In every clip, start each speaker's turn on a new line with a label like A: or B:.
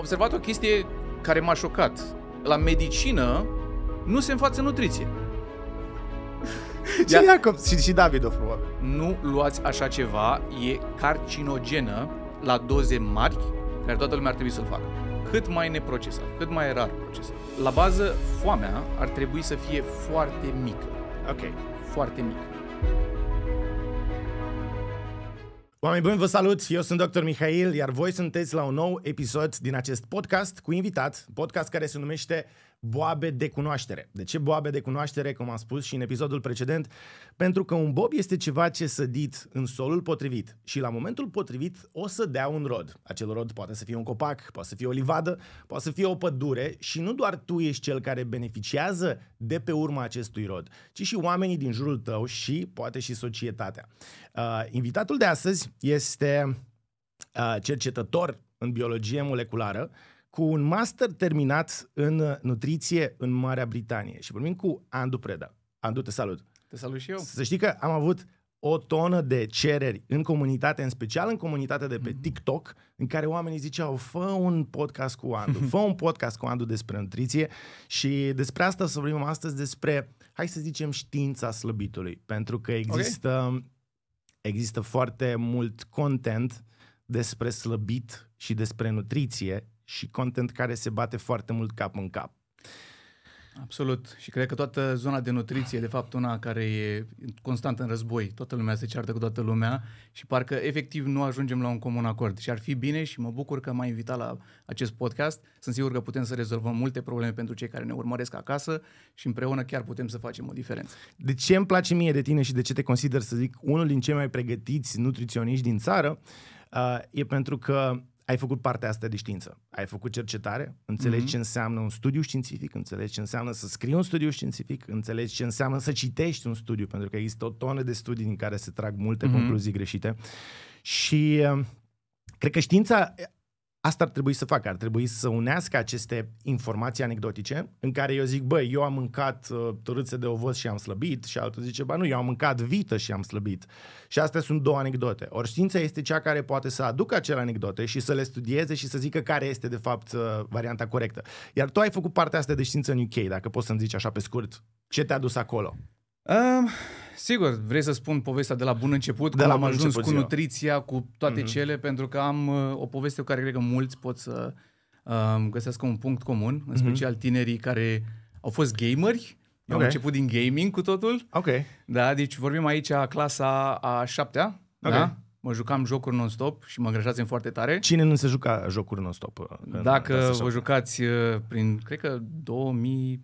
A: observat o chestie care m-a șocat. La medicină nu se înfață nutriție.
B: Și Iacob, și, și David, probabil.
A: Nu luați așa ceva, e carcinogenă la doze mari, care toată lumea ar trebui să-l facă. Cât mai neprocesat, cât mai rar procesat. La bază, foamea ar trebui să fie foarte mică.
B: Ok.
A: Foarte mică.
B: Oameni buni, vă salut! Eu sunt Dr. Mihail, iar voi sunteți la un nou episod din acest podcast cu invitat, podcast care se numește boabe de cunoaștere. De ce boabe de cunoaștere, cum am spus și în episodul precedent? Pentru că un bob este ceva ce sădit în solul potrivit și la momentul potrivit o să dea un rod. Acel rod poate să fie un copac, poate să fie o livadă, poate să fie o pădure și nu doar tu ești cel care beneficiază de pe urma acestui rod, ci și oamenii din jurul tău și poate și societatea. Uh, invitatul de astăzi este uh, cercetător în biologie moleculară, cu un master terminat în nutriție în Marea Britanie. Și vorbim cu Andu Preda. Andu, te salut!
A: Te salut și eu!
B: Să știi că am avut o tonă de cereri în comunitate, în special în comunitatea de pe TikTok, în care oamenii ziceau, fă un podcast cu Andu, fă un podcast cu Andu despre nutriție și despre asta să vorbim astăzi despre, hai să zicem, știința slăbitului, pentru că există, okay. există foarte mult content despre slăbit și despre nutriție și content care se bate foarte mult cap în cap.
A: Absolut. Și cred că toată zona de nutriție, de fapt, una care e constant în război. Toată lumea se ceartă cu toată lumea și parcă efectiv nu ajungem la un comun acord. Și ar fi bine și mă bucur că m-ai invitat la acest podcast. Sunt sigur că putem să rezolvăm multe probleme pentru cei care ne urmăresc acasă și împreună chiar putem să facem o diferență.
B: De ce îmi place mie de tine și de ce te consider, să zic, unul din cei mai pregătiți nutriționiști din țară, uh, e pentru că ai făcut partea asta de știință. Ai făcut cercetare, înțelegi mm-hmm. ce înseamnă un studiu științific, înțelegi ce înseamnă să scrii un studiu științific, înțelegi ce înseamnă să citești un studiu, pentru că există o tonă de studii din care se trag multe mm-hmm. concluzii greșite. Și uh, cred că știința Asta ar trebui să facă, ar trebui să unească aceste informații anecdotice în care eu zic, băi, eu am mâncat uh, tărâțe de ovos și am slăbit și altul zice, bă, nu, eu am mâncat vită și am slăbit. Și astea sunt două anecdote. Ori știința este cea care poate să aducă acele anecdote și să le studieze și să zică care este, de fapt, uh, varianta corectă. Iar tu ai făcut partea asta de știință în UK, dacă poți să-mi zici așa pe scurt, ce te-a dus acolo?
A: Um, sigur, vrei să spun povestea de la bun început, de cum la am ajuns cu nutriția, cu toate mm-hmm. cele, pentru că am uh, o poveste cu care cred că mulți pot să uh, găsească un punct comun, în mm-hmm. special tinerii care au fost gameri. Eu okay. am început din gaming cu totul.
B: Ok.
A: Da, deci vorbim aici clasa a șaptea. Okay. Da? Mă jucam jocuri non-stop și mă greșați foarte tare.
B: Cine nu se juca jocuri non-stop?
A: Uh, Dacă vă jucați uh, prin, cred că 2008,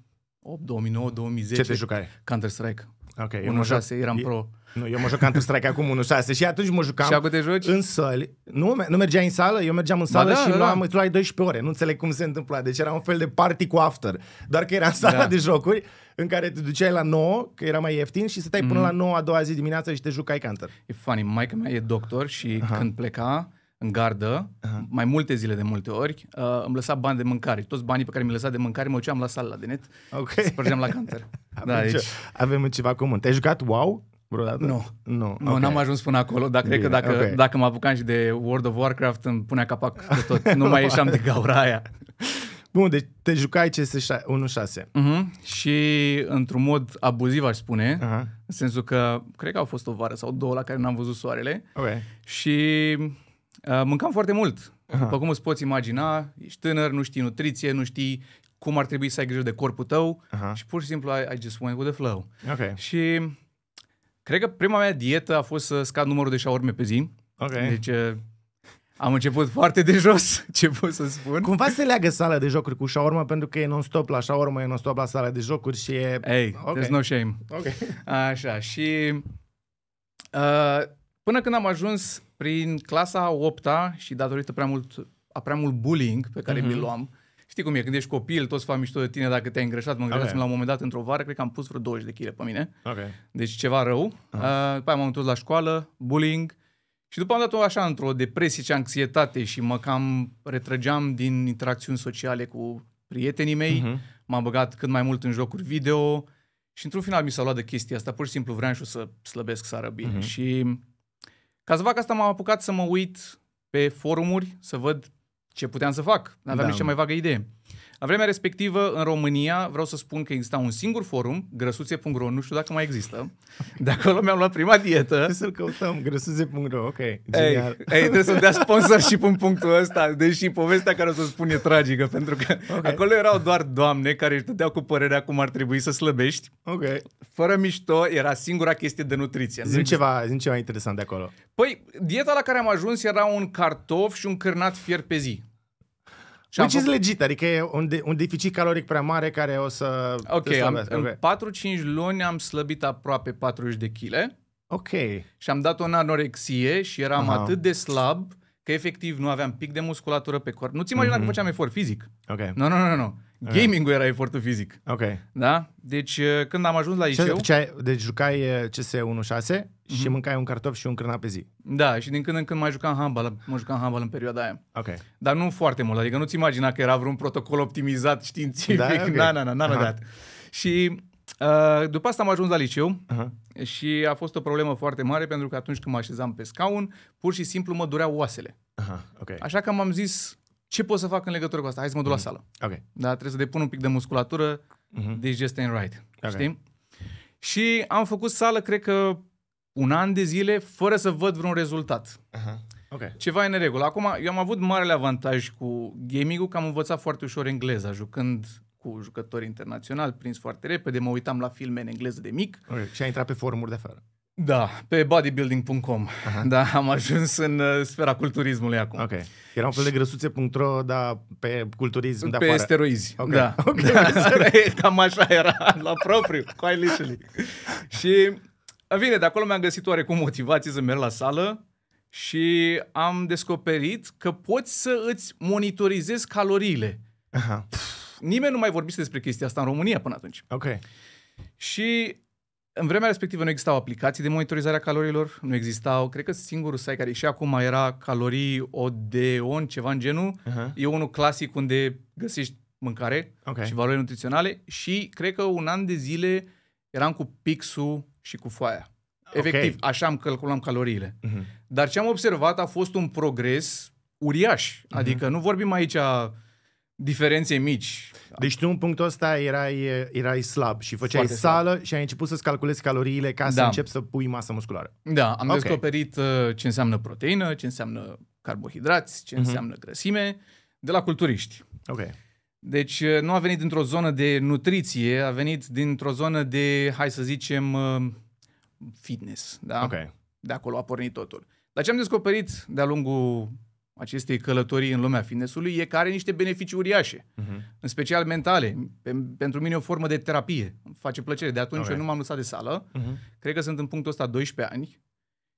A: 2009, 2010.
B: Ce te jucai?
A: Counter-Strike.
B: Ok,
A: 1.6, eram pro.
B: Nu, eu mă jucam Counter-Strike acum 1.6 și atunci mă jucam
A: și acum te joci?
B: în săli. Nu, nu mergeai în sală, eu mergeam în sală da, și da, luam, da. luai 12 ore. Nu înțeleg cum se întâmpla. Deci era un fel de party cu after. Doar că era în sala da. de jocuri în care te duceai la 9, că era mai ieftin, și stăteai mm-hmm. până la 9 a doua zi dimineața și te jucai Counter.
A: E funny, maica mea e doctor și Aha. când pleca, în gardă, uh-huh. mai multe zile de multe ori, uh, îmi lăsa bani de mâncare. Toți banii pe care mi-i lăsa de mâncare mă duceam la sala de net,
B: okay.
A: spărgeam la canter.
B: avem, da, deci... avem ceva comun. Te-ai jucat WoW vreodată?
A: Nu.
B: Nu,
A: nu okay. n-am ajuns până acolo, dar cred că dacă, okay. dacă mă apucam și de World of Warcraft îmi punea capac de tot. Nu mai ieșeam de gaura aia.
B: Bun, deci te jucai CS 1.6.
A: Uh-huh. Și într-un mod abuziv, aș spune, uh-huh. în sensul că cred că au fost o vară sau două la care n-am văzut soarele.
B: Okay.
A: Și Uh, mâncam foarte mult. Aha. După cum îți poți imagina, ești tânăr, nu știi nutriție, nu știi cum ar trebui să ai grijă de corpul tău Aha. și pur și simplu I, I just went with the flow.
B: Okay.
A: Și cred că prima mea dietă a fost să scad numărul de șaorme pe zi.
B: Okay.
A: Deci uh, am început foarte de jos, ce pot să spun.
B: Cumva se leagă sala de jocuri cu șaormă pentru că e non-stop la șaormă, e non-stop la sala de jocuri și e...
A: Hey, okay. there's no shame.
B: Okay.
A: Așa, și uh, până când am ajuns prin clasa 8 și datorită prea mult, a prea mult bullying pe care uh-huh. mi-l luam, știi cum e, când ești copil, toți fac mișto de tine dacă te-ai îngreșat. Mă îngreșasem okay. la un moment dat într-o vară, cred că am pus vreo 20 de kg pe mine.
B: Okay.
A: Deci ceva rău. Uh-huh. Uh, după aia m-am întors la școală, bullying. Și după am dat-o așa într-o depresie și anxietate și mă cam retrăgeam din interacțiuni sociale cu prietenii mei. Uh-huh. M-am băgat cât mai mult în jocuri video și într-un final mi s-a luat de chestia asta. Pur și simplu vreau și să slăbesc, să ară bine. Uh-huh. Și ca să fac asta m-am apucat să mă uit pe forumuri, să văd ce puteam să fac. Nu aveam
B: Da.
A: nici cea mai vagă idee. La vremea respectivă, în România, vreau să spun că exista un singur forum, grăsuțe.ro, nu știu dacă mai există. De acolo mi-am luat prima dietă.
B: Trebuie să-l căutăm, grăsuze.ro, ok,
A: Ei,
B: genial.
A: ei, trebuie să-mi dea sponsorship în punctul ăsta, deși povestea care o să spun e tragică, pentru că
B: Ok.
A: okay. acolo erau doar doamne care își dădeau cu părerea cum ar trebui să slăbești.
B: Ok.
A: Fără mișto, era singura chestie de nutriție. Nu
B: Zim
A: exista-
B: ceva, zim ceva interesant de acolo.
A: Păi, dieta la care am ajuns era un cartof și un cârnat fier pe zi. Și am
B: Which is
A: făcut-
B: legit, adică e un, de, un deficit caloric prea mare care o să
A: Ok,
B: te
A: am,
B: slăbească.
A: în
B: ok.
A: 4-5 luni am slăbit aproape 40 de kg
B: ok.
A: și am dat o anorexie și eram
B: Aha.
A: atât de slab că efectiv nu aveam pic de musculatură pe corp. Nu-ți imagina
B: Mhm.
A: că făceam efort fizic.
B: Ok.
A: Nu, nu, nu, nu. Gaming-ul era efortul fizic.
B: Ok.
A: Da? Deci uh, când am ajuns la
B: Ce,
A: liceu,
B: ce ai, deci jucai eh, CS 1.6
A: Mhm.
B: și mâncai un cartof și un cârnat pe zi.
A: da, și din când în când mai jucam handbal, mă jucam handbal în perioada aia.
B: Ok.
A: Dar nu foarte mult, adică nu-ți imagina că era vreun protocol optimizat științific.
B: Da, ok.
A: Na, na, na, na,
B: Aha.
A: na, dat. Și uh, după asta am ajuns la liceu
B: Aha.
A: și a fost o problemă foarte mare pentru că atunci când mă așezam pe scaun, pur și simplu mă dureau oasele.
B: Aha. Ok.
A: Așa că m-am zis, ce pot să fac în legătură cu asta? Hai să mă duc la sală.
B: Ok.
A: Da, trebuie să depun un pic de musculatură,
B: Mhm.
A: deci just ain't right.
B: Ok.
A: Știi? Și am făcut sală, cred că un an de zile, fără să văd vreun rezultat.
B: Aha. Ok.
A: Ceva e în regulă. Acum, eu am avut marele avantaj cu gaming-ul că am învățat foarte ușor engleza, jucând cu jucători internaționali, prins foarte repede, mă uitam la filme în engleză de mic.
B: Ok. Și ai intrat pe forumuri de afară.
A: Da, pe bodybuilding.com.
B: Aha.
A: Da, am ajuns în uh, sfera culturismului acum.
B: Ok. Era un fel de grăsuțe.ro, dar pe culturism de
A: Pe
B: afară.
A: steroizi.
B: Ok.
A: Da.
B: Ok.
A: da. Cam așa era, la propriu, quite literally. și, bine, de acolo mi-am găsit oarecum motivație să merg la sală și am descoperit că poți să îți monitorizezi caloriile.
B: Aha.
A: Nimeni nu mai vorbise despre chestia asta în România până atunci.
B: Ok.
A: Și în vremea respectivă nu existau aplicații de monitorizare a calorilor, nu existau, cred că singurul site care și acum era calorii Odeon, ceva în genul,
B: Aha.
A: e unul clasic unde găsești mâncare
B: Ok.
A: și valori nutriționale și cred că un an de zile eram cu pixul și cu foaia. Efectiv,
B: Ok.
A: așa am calculam caloriile.
B: Mhm.
A: Dar ce am observat a fost un progres uriaș.
B: Mhm.
A: Adică nu vorbim aici diferențe mici.
B: Deci tu în punctul ăsta erai, erai slab și făceai
A: Foarte slab.
B: sală și ai început să-ți calculezi caloriile ca să
A: Da.
B: începi să pui masă musculară.
A: Da, am
B: Ok.
A: descoperit uh, ce înseamnă proteină, ce înseamnă carbohidrați, ce
B: Mhm.
A: înseamnă grăsime, de la culturiști.
B: Ok.
A: Deci uh, nu a venit dintr-o zonă de nutriție, a venit dintr-o zonă de, hai să zicem, uh, fitness. Da?
B: Ok.
A: De acolo a pornit totul. Dar ce am descoperit de-a lungul acestei călătorii în lumea fitnessului e că are niște beneficii uriașe,
B: Mhm.
A: în special mentale. Pe, pentru mine e o formă de terapie. Îmi face plăcere. De atunci
B: Ok.
A: eu nu m-am lăsat de sală.
B: Mhm.
A: Cred că sunt în punctul ăsta 12 ani.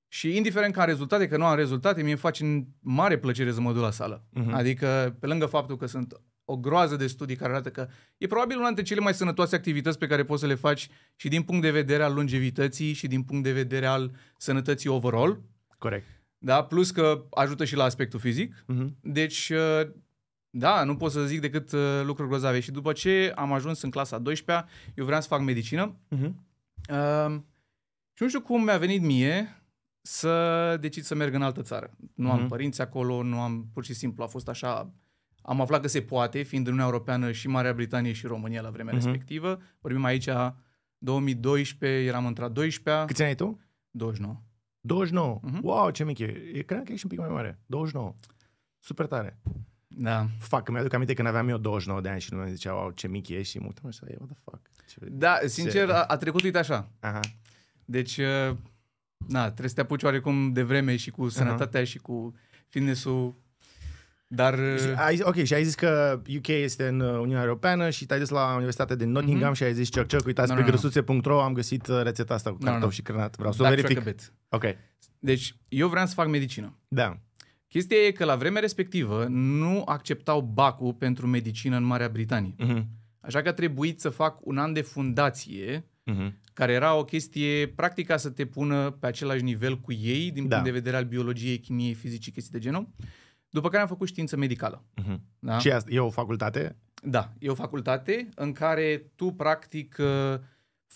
A: Și indiferent că am rezultate, că nu am rezultate, mie îmi face mare plăcere să mă duc la sală.
B: Mhm.
A: Adică, pe lângă faptul că sunt o groază de studii care arată că e probabil una dintre cele mai sănătoase activități pe care poți să le faci și din punct de vedere al longevității și din punct de vedere al sănătății overall,
B: Corect.
A: Da? plus că ajută și la aspectul fizic.
B: Mhm.
A: Deci, uh, da, nu pot să zic decât uh, lucruri grozave. Și după ce am ajuns în clasa 12-a, eu vreau să fac medicină
B: Mhm.
A: Uh, și nu știu cum mi-a venit mie să decid să merg în altă țară. Nu am
B: Mhm.
A: părinți acolo, nu am, pur și simplu a fost așa, am aflat că se poate, fiind în Uniunea Europeană și Marea Britanie și România la vremea
B: Mhm.
A: respectivă. Vorbim aici 2012, eram între 12
B: Câți ani ai tu?
A: 29.
B: 29.
A: Mhm.
B: Wow, ce mic e. e. Cred că ești un pic mai mare. 29. Super tare.
A: Da.
B: Fac, că mi-aduc aminte când aveam eu 29 de ani și lumea zicea, wow, ce mic ești și mă uitam așa, what the fuck. Ce...
A: Da, sincer, a, a trecut uite așa.
B: Aha.
A: Deci, uh, na, trebuie să te apuci oarecum de vreme și cu sănătatea și cu fitness-ul. Dar...
B: Și ai, ok, și ai zis că UK este în uh, Uniunea Europeană și te-ai dus la Universitatea din Nottingham
A: Mhm.
B: și ai zis, cioc, cioc, uitați
A: Nu,
B: pe
A: nu, nu.
B: grăsuțe.ro, am găsit uh, rețeta asta cu
A: Nu, nu,
B: cartof
A: nu.
B: și crânat. Vreau să o
A: backtrack
B: verific.
A: A bit.
B: Ok,
A: Deci, eu vreau să fac medicină.
B: da.
A: Chestia e că la vremea respectivă nu acceptau bacul pentru medicină în Marea Britanie.
B: Mhm.
A: Așa că a trebuit să fac un an de fundație,
B: Mhm.
A: care era o chestie practica să te pună pe același nivel cu ei, din
B: Da.
A: punct de vedere al biologiei, chimiei, fizicii, chestii de genul. După care am făcut știință medicală.
B: Mhm.
A: Da?
B: Și asta, e o facultate?
A: Da, e o facultate în care tu practic uh,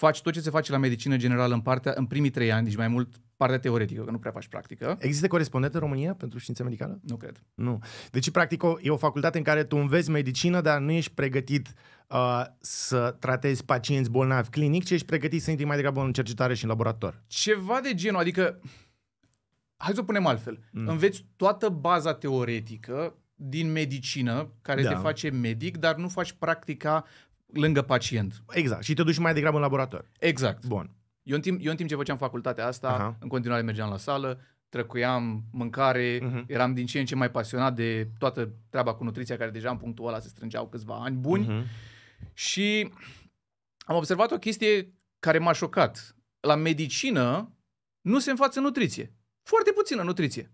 A: faci tot ce se face la medicină generală în partea în primii trei ani, deci mai mult partea teoretică, că nu prea faci practică.
B: Există corespondent în România pentru știință medicală?
A: Nu cred.
B: Nu. Deci, practic, o, e o facultate în care tu înveți medicină, dar nu ești pregătit uh, să tratezi pacienți bolnavi clinic, ci ești pregătit să intri mai degrabă în cercetare și în laborator.
A: Ceva de genul, adică, hai să o punem altfel. Mm. Înveți toată baza teoretică din medicină, care
B: Da.
A: te face medic, dar nu faci practica lângă pacient.
B: Exact. Și te duci mai degrabă în laborator.
A: Exact.
B: Bun.
A: Eu în timp, eu în timp ce făceam facultatea asta,
B: Aha.
A: în continuare mergeam la sală, trăcuiam mâncare,
B: Mhm.
A: eram din ce în ce mai pasionat de toată treaba cu nutriția, care deja în punctul ăla se strângeau câțiva ani buni.
B: Mhm.
A: Și am observat o chestie care m-a șocat. La medicină nu se înfață nutriție. Foarte puțină nutriție.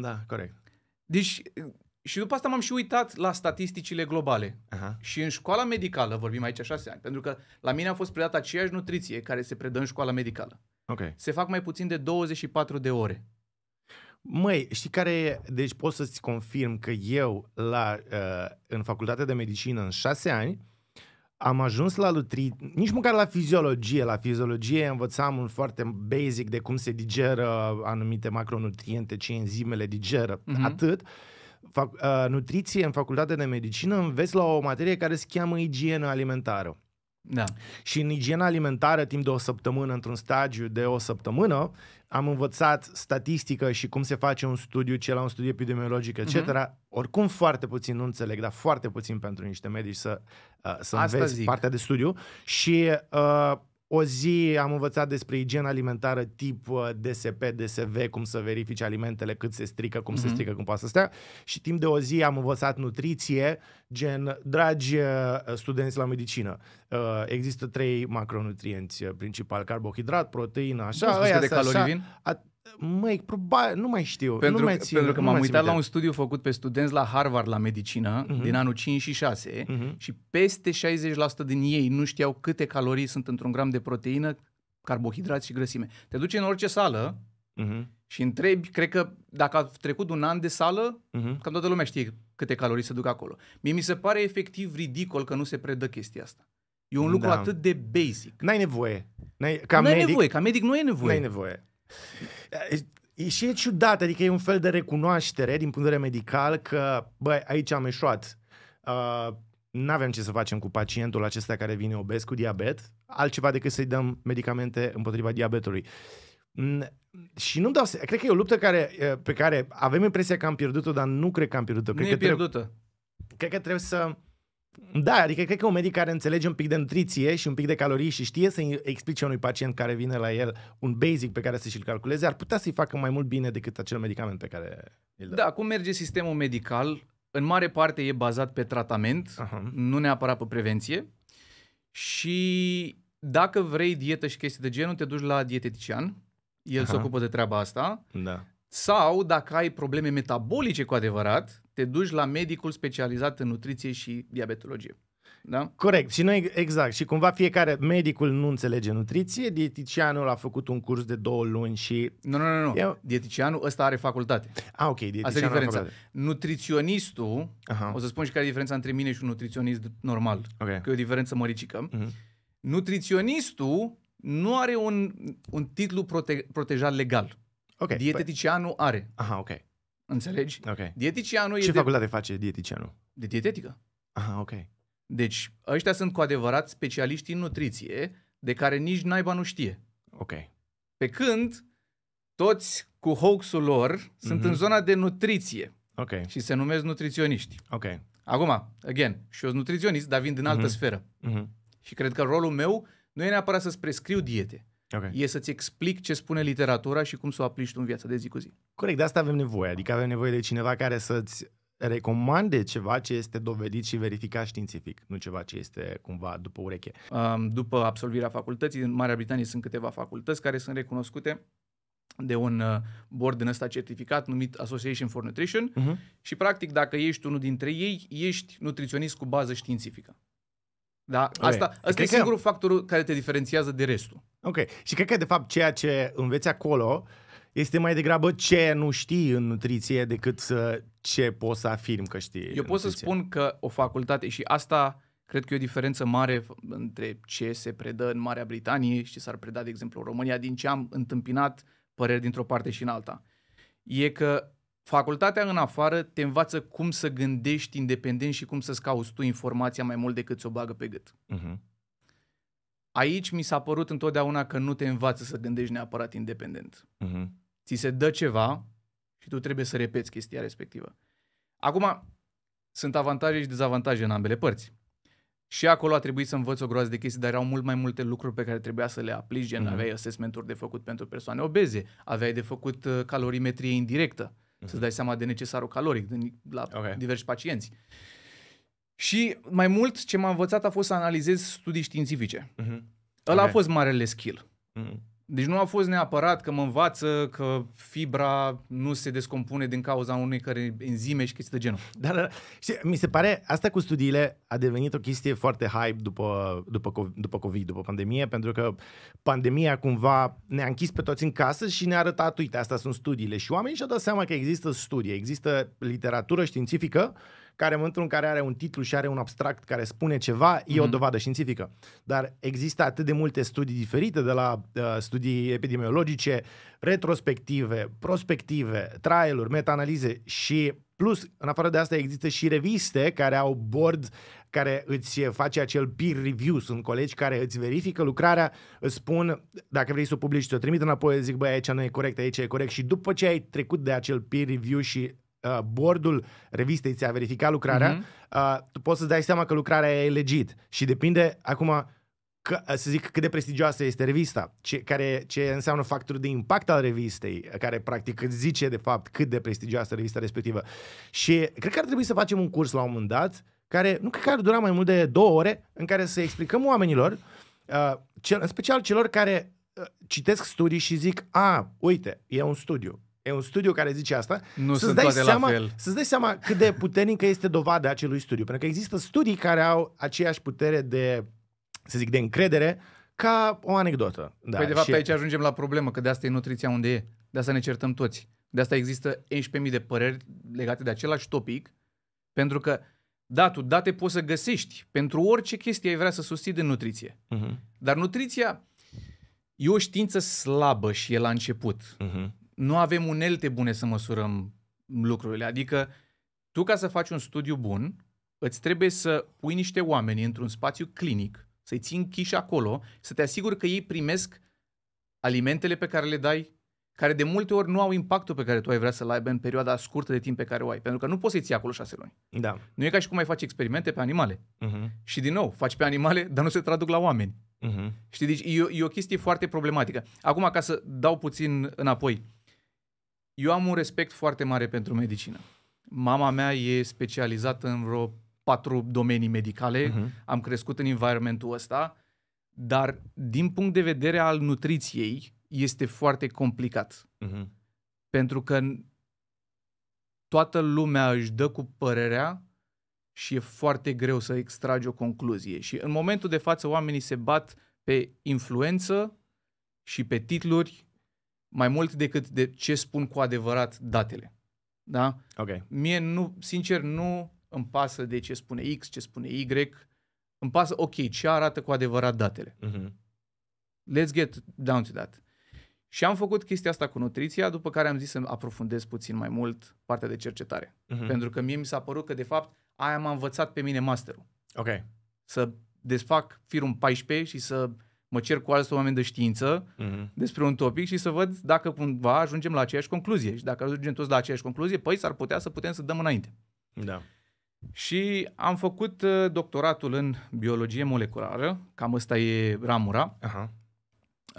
B: Da, corect.
A: Deci, și după asta m-am și uitat la statisticile globale.
B: Aha.
A: Și în școala medicală, vorbim aici șase ani, pentru că la mine a fost predată aceeași nutriție care se predă în școala medicală.
B: Ok.
A: Se fac mai puțin de 24 de ore.
B: Măi, știi care e? Deci pot să-ți confirm că eu, la, uh, în facultatea de medicină, în șase ani, am ajuns la nutri... nici măcar la fiziologie. La fiziologie învățam un foarte basic de cum se digeră anumite macronutriente, ce enzimele digeră,
A: Mhm.
B: uh-huh. atât. Fac, uh, nutriție în facultatea de medicină înveți la o materie care se cheamă igienă alimentară.
A: Da.
B: Și în igiena alimentară, timp de o săptămână, într-un stagiu de o săptămână, am învățat statistică și cum se face un studiu, ce la un studiu epidemiologic, etc.
A: Mhm.
B: Oricum foarte puțin, nu înțeleg, dar foarte puțin pentru niște medici să, uh, să
A: Asta
B: înveți
A: zic.
B: partea de studiu. Și uh, o zi am învățat despre igiena alimentară tip uh, DSP, DSV, cum să verifici alimentele, cât se strică, cum se
A: Mhm.
B: strică, cum poate să stea. Și timp de o zi am învățat nutriție, gen, dragi uh, studenți la medicină, uh, există trei macronutrienți uh, principal, carbohidrat, proteină, așa,
A: 200
B: ăia
A: de
B: sunt
A: calorii
B: așa.
A: vin?
B: A, măi, probabil, nu mai știu.
A: Pentru,
B: nu mai țin,
A: pentru că
B: nu
A: m-am
B: mai țin
A: uitat la un
B: minte.
A: studiu făcut pe studenți la Harvard la medicină
B: Mhm.
A: din anul 5 și 6
B: Mhm.
A: și peste 60% din ei nu știau câte calorii sunt într-un gram de proteină, carbohidrați și grăsime. Te duci în orice sală
B: Mhm.
A: și întrebi, cred că dacă a trecut un an de sală,
B: Mhm.
A: cam toată lumea știe câte calorii se duc acolo. Mie mi se pare efectiv ridicol că nu se predă chestia asta. E un lucru
B: Da.
A: atât de basic.
B: N-ai nevoie. N-ai, ca
A: nu ai
B: medic,
A: nevoie, ca medic nu e
B: Nu
A: nevoie.
B: ai nevoie. E- E și e ciudat, adică e un fel de recunoaștere din punct de vedere medical că, băi, aici am eșuat. Uh, nu avem ce să facem cu pacientul acesta care vine obez cu diabet, altceva decât să-i dăm medicamente împotriva diabetului. Mm, Și nu dau se- cred că e o luptă care, e, pe care avem impresia că am pierdut-o, dar nu cred că am pierdut-o.
A: nu
B: Cred
A: e
B: că trebuie,
A: pierdută.
B: cred că trebuie să... Da, adică cred că un medic care înțelege un pic de nutriție și un pic de calorii și știe să-i explice unui pacient care vine la el un basic pe care să și-l calculeze, ar putea să-i facă mai mult bine decât acel medicament pe care îl dă.
A: Da, cum merge sistemul medical? În mare parte e bazat pe tratament,
B: Aha.
A: nu neapărat pe prevenție. Și dacă vrei dietă și chestii de genul, te duci la dietetician. El se
B: Aha.
A: ocupă de treaba asta.
B: Da.
A: Sau, dacă ai probleme metabolice cu adevărat, te duci la medicul specializat în nutriție și diabetologie. Da?
B: Corect. Și noi, exact. Și cumva fiecare, medicul nu înțelege nutriție, dieticianul a făcut un curs de două luni și...
A: Nu, nu, nu. nu.
B: Eu-
A: Dieticianul ăsta are facultate.
B: Ah, ok,
A: Asta e
B: dieticianul a
A: diferența.
B: făcut-
A: Nutriționistul,
B: Aha,
A: o să spun și care e diferența între mine și un nutriționist normal,
B: ok.
A: că e o diferență măricică.
B: Mhm.
A: Nutriționistul nu are un, un titlu prote- protejat legal.
B: Ok. păi-
A: Dietetiциanul are.
B: Aha, ok.
A: Înțelegi?
B: Ok.
A: Dieticianul
B: Ce
A: e de,
B: facultate face dieticianul?
A: de dietetică.
B: Aha, ok.
A: Deci, ăștia sunt cu adevărat specialiști în nutriție, de care nici naiba nu știe.
B: Ok.
A: Pe când toți cu hoax-ul lor sunt
B: Mhm.
A: în zona de nutriție
B: Ok.
A: și se numesc nutriționiști.
B: Ok.
A: Acum, again, și eu sunt nutriționist, dar vin din altă
B: Mhm.
A: sferă.
B: Mhm.
A: Și cred că rolul meu nu e neapărat să-ți prescriu diete,
B: Ok.
A: e să-ți explic ce spune literatura și cum să o aplici tu în viața de zi cu zi.
B: Corect, de asta avem nevoie. Adică avem nevoie de cineva care să-ți recomande ceva ce este dovedit și verificat științific, nu ceva ce este cumva după ureche.
A: Um, După absolvirea facultății, în Marea Britanie sunt câteva facultăți care sunt recunoscute de un uh, board din ăsta certificat numit Association for Nutrition
B: Uh-huh.
A: și practic dacă ești unul dintre ei, ești nutriționist cu bază științifică. Da? Asta, asta
B: Cred
A: e
B: că-
A: singurul factor care te diferențiază de restul.
B: Ok. Și cred că, de fapt, ceea ce înveți acolo este mai degrabă ce nu știi în nutriție decât să, ce poți să afirm că știi.
A: Eu
B: în
A: pot să
B: nutriție.
A: spun că o facultate, și asta cred că e o diferență mare f- între ce se predă în Marea Britanie și ce s-ar preda, de exemplu, în România, din ce am întâmpinat păreri dintr-o parte și în alta. E că facultatea în afară te învață cum să gândești independent și cum să-ți cauți tu informația mai mult decât ți-o bagă pe gât.
B: Uh-huh.
A: Aici mi s-a părut întotdeauna că nu te învață să gândești neapărat independent.
B: Uh-huh.
A: Ți se dă ceva și tu trebuie să repeți chestia respectivă. Acum, sunt avantaje și dezavantaje în ambele părți. Și acolo a trebuit să învăț o groază de chestii, dar erau mult mai multe lucruri pe care trebuia să le aplici, gen
B: Mhm.
A: aveai assessment-uri de făcut pentru persoane obeze, aveai de făcut uh, calorimetrie indirectă, să-ți dai seama de necesarul caloric din- la
B: Mhm. Ok.
A: diversi pacienți. Și mai mult ce m-a învățat a fost să analizez studii științifice.
B: Uh-huh.
A: Ăla
B: Ok.
A: a fost marele skill.
B: Uh-huh.
A: Deci nu a fost neapărat că mă învață că fibra nu se descompune din cauza unei care enzime și chestii de genul.
B: Dar dar, știi, mi se pare, asta cu studiile a devenit o chestie foarte hype după, după, co- după COVID, după pandemie, pentru că pandemia cumva ne-a închis pe toți în casă și ne-a arătat, uite, astea sunt studiile. Și oamenii și-au dat seama că există studii, există literatură științifică care în momentul în care are un titlu și are un abstract care spune ceva, e o
A: Mhm.
B: dovadă științifică. Dar există atât de multe studii diferite, de la uh, studii epidemiologice, retrospective, prospective, trial-uri, meta-analize și plus, în afară de asta, există și reviste care au board care îți face acel peer review. Sunt colegi care îți verifică lucrarea, îți spun, dacă vrei să o publici, ți-o trimit înapoi, zic, băi, aici nu e corect, aici e corect. Și după ce ai trecut de acel peer review și uh, boardul revistei ți-a verificat lucrarea,
A: Mhm.
B: uh, tu poți să-ți dai seama că lucrarea e legit. Și depinde acum că, să zic cât de prestigioasă este revista, ce, care, ce înseamnă factorul de impact al revistei, care practic îți zice de fapt cât de prestigioasă revista respectivă. Și cred că ar trebui să facem un curs la un moment dat, care nu cred că ar dura mai mult de două ore, în care să explicăm oamenilor, uh, cel, în special celor care uh, citesc studii și zic, a, uite, e un studiu. E un studiu care zice asta.
A: Nu
B: să-ți
A: sunt
B: dai
A: toate
B: seama,
A: la fel.
B: Să-ți dai seama cât de puternică este dovada acelui studiu. Pentru că există studii care au aceeași putere de, să zic, de încredere ca o anecdotă. Da,
A: Păi de fapt
B: și-
A: aici ajungem la problemă, că de asta e nutriția unde e. De asta ne certăm toți. De asta există 11.000 de păreri legate de același topic, pentru că, da, tu date poți să găsești pentru orice chestie ai vrea să susții de nutriție.
B: Mhm,
A: Dar nutriția e o știință slabă și e la început.
B: mhm,
A: Nu avem unelte bune să măsurăm lucrurile. Adică tu ca să faci un studiu bun, îți trebuie să pui niște oameni într-un spațiu clinic, să-i ții închiși acolo, să te asiguri că ei primesc alimentele pe care le dai, care de multe ori nu au impactul pe care tu ai vrea să-l aibă în perioada scurtă de timp pe care o ai. Pentru că nu poți să-i ții acolo șase luni.
B: Da.
A: Nu e ca și cum ai face experimente pe animale.
B: Mhm,
A: Și din nou, faci pe animale, dar nu se traduc la oameni.
B: mhm,
A: Știi, deci e, o- e o chestie foarte problematică. Acum, ca să dau puțin înapoi, eu am un respect foarte mare pentru medicină. Mama mea e specializată în vreo patru domenii medicale,
B: mhm.
A: am crescut în environmentul ăsta, dar din punct de vedere al nutriției este foarte complicat.
B: Mhm.
A: Pentru că toată lumea își dă cu părerea și e foarte greu să extragi o concluzie. Și în momentul de față oamenii se bat pe influență și pe titluri mai mult decât de ce spun cu adevărat datele. Da?
B: Ok.
A: Mie, nu, sincer, nu îmi pasă de ce spune X, ce spune Y. Îmi pasă, ok, ce arată cu adevărat datele.
B: Mhm.
A: Let's get down to that. Și am făcut chestia asta cu nutriția, după care am zis să aprofundez puțin mai mult partea de cercetare.
B: Mhm.
A: Pentru că mie mi s-a părut că, de fapt, aia m-a învățat pe mine masterul.
B: Ok.
A: Să desfac firul 14 și să mă cer cu alți oameni de știință
B: Mhm.
A: despre un topic și să văd dacă cumva ajungem la aceeași concluzie. Și dacă ajungem toți la aceeași concluzie, păi s-ar putea să putem să dăm înainte.
B: Da.
A: Și am făcut uh, doctoratul în biologie moleculară, cam ăsta e ramura.
B: Aha.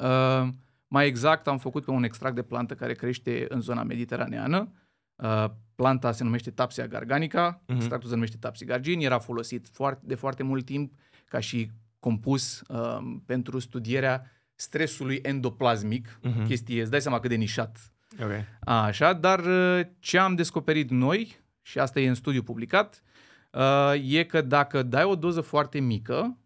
A: Uh, mai exact, am făcut pe un extract de plantă care crește în zona mediteraneană. Uh, planta se numește Tapsia garganica,
B: Mhm.
A: extractul se numește Tapsigargin, era folosit foarte, de foarte mult timp ca și compus uh, pentru studierea stresului endoplasmic,
B: Mhm.
A: chestie, îți dai seama cât de nișat
B: Ok.
A: Așa, dar uh, ce am descoperit noi, și asta e în studiu publicat, uh, e că dacă dai o doză foarte mică,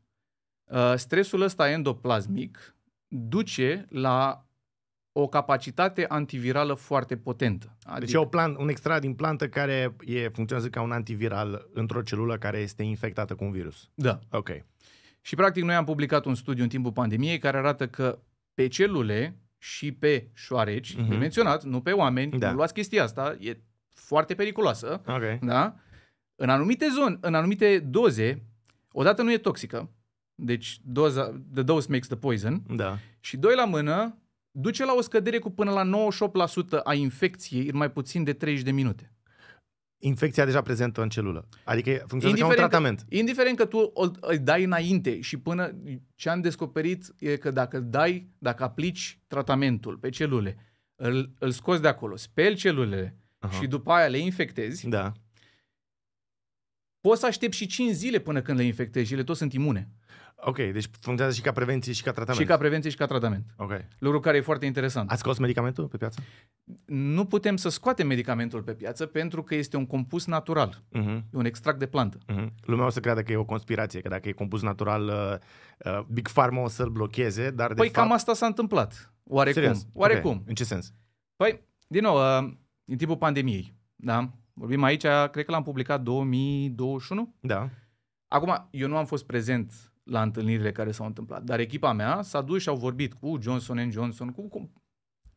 A: uh, stresul ăsta endoplasmic duce la o capacitate antivirală foarte potentă. Adică,
B: Deci e o plant, un extract din plantă care e, funcționează ca un antiviral într-o celulă care este infectată cu un virus.
A: Da.
B: Ok.
A: Și practic noi am publicat un studiu în timpul pandemiei care arată că pe celule și pe șoareci,
B: Mhm.
A: uh-huh. menționat, nu pe oameni,
B: Da.
A: da. nu luați chestia asta, e foarte periculoasă,
B: Ok.
A: da? În anumite zone, în anumite doze, odată nu e toxică, deci doza, the dose makes the poison,
B: Da.
A: și doi la mână, duce la o scădere cu până la 98% a infecției în mai puțin de 30 de minute.
B: Infecția deja prezentă în celulă. Adică funcționează ca un tratament.
A: Că, indiferent că tu o, îi dai înainte și până ce am descoperit e că dacă dai, dacă aplici tratamentul pe celule, îl, îl scoți de acolo, speli celulele
B: Aha.
A: și după aia le infectezi,
B: Da.
A: poți să aștepți și 5 zile până când le infectezi și ele toți sunt imune.
B: Ok, deci funcționează și ca prevenție și ca tratament.
A: Și ca prevenție și ca tratament.
B: Ok.
A: Lucru care e foarte interesant.
B: Ați scos medicamentul pe piață?
A: Nu putem să scoatem medicamentul pe piață pentru că este un compus natural,
B: Uh-huh.
A: e un extract de plantă.
B: Uh-huh. Lumea o să creadă că e o conspirație, că dacă e compus natural, uh, uh, Big Pharma o să-l blocheze, dar de
A: Păi
B: fapt...
A: cam asta s-a întâmplat. Oarecum.
B: Serios?
A: Oarecum.
B: Ok. În ce sens?
A: Păi, din nou, uh, în timpul pandemiei, da? Vorbim aici, cred că l-am publicat 2021.
B: Da.
A: Acum, eu nu am fost prezent la întâlnirile care s-au întâmplat, dar echipa mea s-a dus și au vorbit cu Johnson Johnson, cu, cu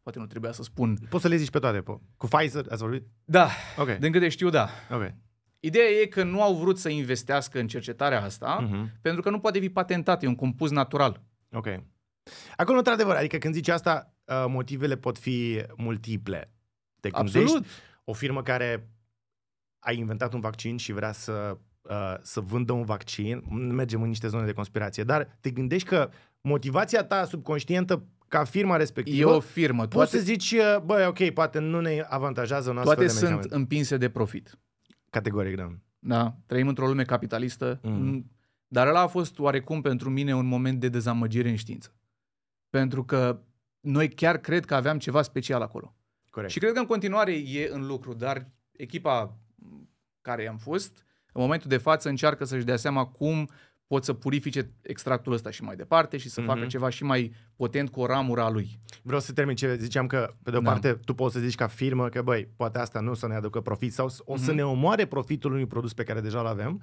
A: poate nu trebuia să spun.
B: Poți să le zici pe toate. Po. Cu Pfizer ați vorbit?
A: Da,
B: Ok.
A: din câte știu, da.
B: Ok.
A: Ideea e că nu au vrut să investească în cercetarea asta,
B: Uh-huh.
A: pentru că nu poate fi patentat, e un compus natural.
B: Ok. Acolo, într-adevăr, adică când zici asta, uh, motivele pot fi multiple. Te gândești
A: Absolut.
B: o firmă care a inventat un vaccin și vrea să, uh, să vândă un vaccin, mergem în niște zone de conspirație, dar te gândești că motivația ta subconștientă ca firma
A: E
B: respectivă,
A: o firmă.
B: poți să
A: Toate,
B: zici, uh, băi, ok, poate nu ne avantajează un astfel
A: toate
B: de
A: sunt
B: medicament.
A: împinse de profit.
B: Categoric, da.
A: Da? Trăim într-o lume capitalistă,
B: Mm.
A: mm. dar ăla a fost oarecum pentru mine un moment de dezamăgire în știință. Pentru că noi chiar cred că aveam ceva special acolo.
B: Corect.
A: Și cred că în continuare e în lucru, dar echipa care am fost, în momentul de față încearcă să-și dea seama cum pot să purifice extractul ăsta și mai departe și să
B: Mhm.
A: mm-hmm. facă ceva și mai potent cu o ramură a lui.
B: Vreau să termin ce ziceam că, pe de o
A: Da.
B: parte, tu poți să zici ca firmă că, băi, poate asta nu o să ne aducă profit sau o să
A: Mhm.
B: ne omoare profitul unui produs pe care deja îl avem.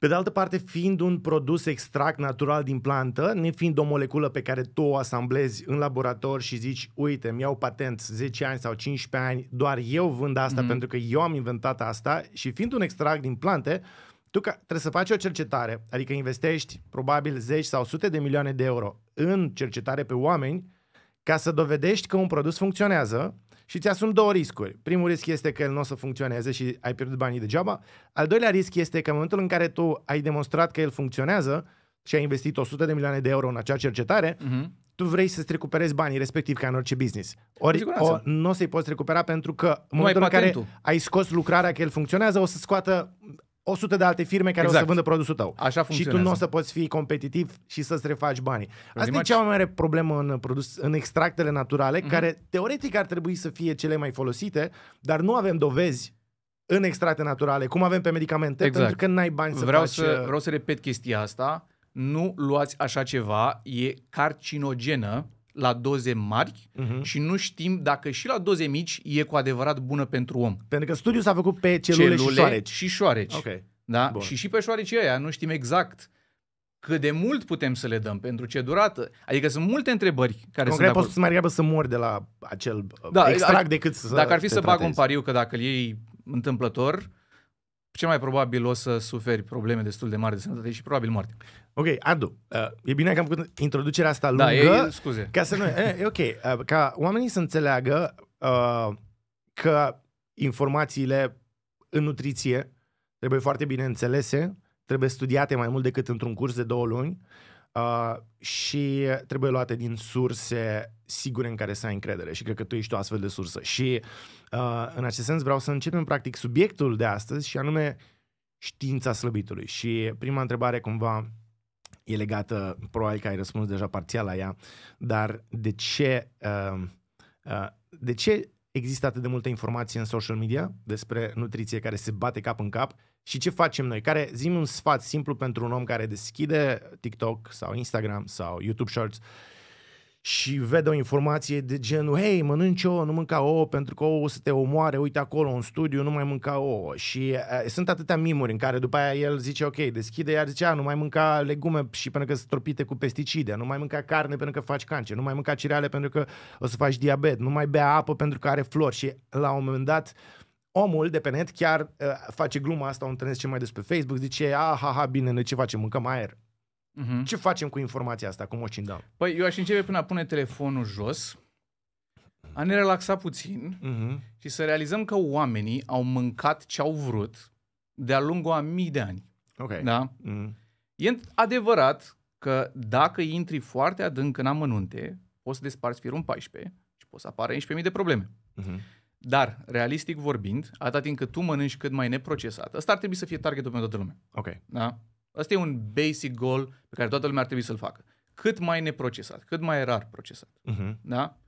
B: Pe de altă parte, fiind un produs extract natural din plantă, ne fiind o moleculă pe care tu o asamblezi în laborator și zici, uite, mi iau patent 10 ani sau 15 ani, doar eu vând asta
A: Mhm.
B: pentru că eu am inventat asta și fiind un extract din plante, tu ca, trebuie să faci o cercetare, adică investești probabil 10 sau sute de milioane de euro în cercetare pe oameni ca să dovedești că un produs funcționează și îți asumi două riscuri. Primul risc este că el nu o să funcționeze și ai pierdut banii degeaba. Al doilea risc este că în momentul în care tu ai demonstrat că el funcționează și ai investit 100 de milioane de euro în acea cercetare,
A: Mm-hmm.
B: tu vrei să-ți recuperezi banii, respectiv ca în orice business. Ori
A: Cu siguranță.
B: o, nu o să-i poți recupera pentru că în
A: Nu ai
B: momentul în care
A: patentul.
B: ai scos lucrarea că el funcționează, o să scoată 100 de alte firme care o
A: Exact.
B: să vândă produsul tău.
A: Așa
B: Și tu
A: funcționează.
B: nu o să poți fi competitiv și să-ți refaci banii. Asta e
A: much.
B: cea mai mare problemă în, produs, în extractele naturale,
A: Mhm.
B: care teoretic ar trebui să fie cele mai folosite, dar nu avem dovezi în extracte naturale, cum avem pe medicamente,
A: Exact.
B: pentru că n-ai bani să
A: vreau,
B: faci...
A: să,
B: uh,
A: vreau să repet chestia asta. Nu luați așa ceva, e carcinogenă la doze mari
B: Mhm.
A: și nu știm dacă și la doze mici e cu adevărat bună pentru om.
B: Pentru că studiul s-a făcut pe celule, și șoareci.
A: și șoareci.
B: Ok.
A: Da?
B: Bun.
A: Și și pe șoarecii ăia nu știm exact cât de mult putem să le dăm, pentru ce durată. Adică sunt multe întrebări care
B: Concret,
A: sunt
B: poți
A: acolo.
B: să mai degrabă să mori de la acel
A: Da,
B: da, extract
A: ai-
B: decât să
A: Dacă ar fi
B: te
A: să bag un
B: tratezi.
A: pariu că dacă îl iei întâmplător, cel mai probabil o să suferi probleme destul de mari de sănătate și probabil moarte.
B: Ok, Adu, uh, e bine că am făcut introducerea asta lungă.
A: Da, e, e, scuze.
B: Ca să nu, e, e ok, uh, ca oamenii să înțeleagă uh, că informațiile în nutriție trebuie foarte bine înțelese, trebuie studiate mai mult decât într-un curs de două luni uh, și trebuie luate din surse sigure în care să ai încredere și cred că tu ești o astfel de sursă. Și uh, în acest sens vreau să începem practic subiectul de astăzi și anume știința slăbitului. Și prima întrebare cumva e legată, probabil că ai răspuns deja parțial la ea, dar de ce, uh, uh, de ce există atât de multă informație în social media despre nutriție care se bate cap în cap și ce facem noi? Care zim un sfat simplu pentru un om care deschide TikTok sau Instagram sau YouTube Shorts și vede o informație de genul, hei, mănânci ouă, nu mânca ouă pentru că ouă o să te omoare, uite acolo în studiu, nu mai mânca ouă. Și uh, sunt atâtea mimuri în care după aia el zice, ok, deschide, iar zice, a, nu mai mânca legume și pentru că sunt tropite cu pesticide, nu mai mânca carne pentru că faci cancer, nu mai mânca cereale pentru că o să faci diabet, nu mai bea apă pentru că are flori și la un moment dat omul de pe net chiar uh, face gluma asta, o întâlnesc ce mai des pe Facebook, zice, ah, ha, ha, bine, noi ce facem, mâncăm aer. Uh-huh. Ce facem cu informația asta? Cum o scindăm?
A: Păi eu aș începe până a pune telefonul jos, a ne relaxa puțin uh-huh. și să realizăm că oamenii au mâncat ce au vrut de-a lungul a mii de ani.
B: Ok.
A: Da? Uh-huh. E adevărat că dacă intri foarte adânc în amănunte, poți să desparți firul în 14 și poți să apară 11.000 de probleme. Uh-huh. Dar, realistic vorbind, atâta timp cât tu mănânci cât mai neprocesat, ăsta ar trebui să fie targetul pentru toată lumea.
B: Ok.
A: Da? Asta e un basic goal pe care toată lumea ar trebui să-l facă. Cât mai neprocesat, cât mai rar procesat. Uh-huh. Da?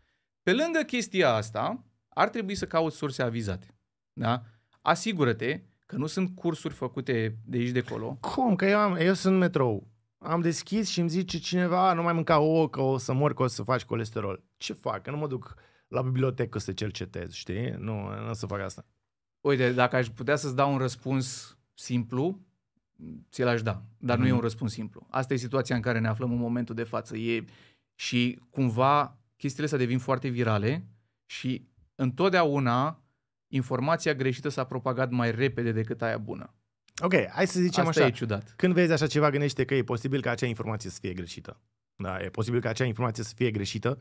A: Pe lângă chestia asta, ar trebui să cauți surse avizate. Da? Asigură-te că nu sunt cursuri făcute de aici de acolo.
B: Cum? Că eu, am, eu sunt metrou. Am deschis și îmi zice cineva, nu mai mânca ouă, că o să mor, că o să faci colesterol. Ce fac? Că nu mă duc la bibliotecă să cercetez, știi? Nu, nu o să fac asta.
A: Uite, dacă aș putea să-ți dau un răspuns simplu, ți-l aș da, dar mm-hmm. nu e mhm. un răspuns simplu. Asta e situația în care ne aflăm în momentul de față. E, și cumva chestiile astea devin foarte virale și întotdeauna informația greșită s-a propagat mai repede decât aia bună.
B: Ok, hai să zicem
A: Asta
B: așa.
A: e ciudat.
B: Când vezi așa ceva, gândește că e posibil ca acea informație să fie greșită. Da, e posibil ca acea informație să fie greșită.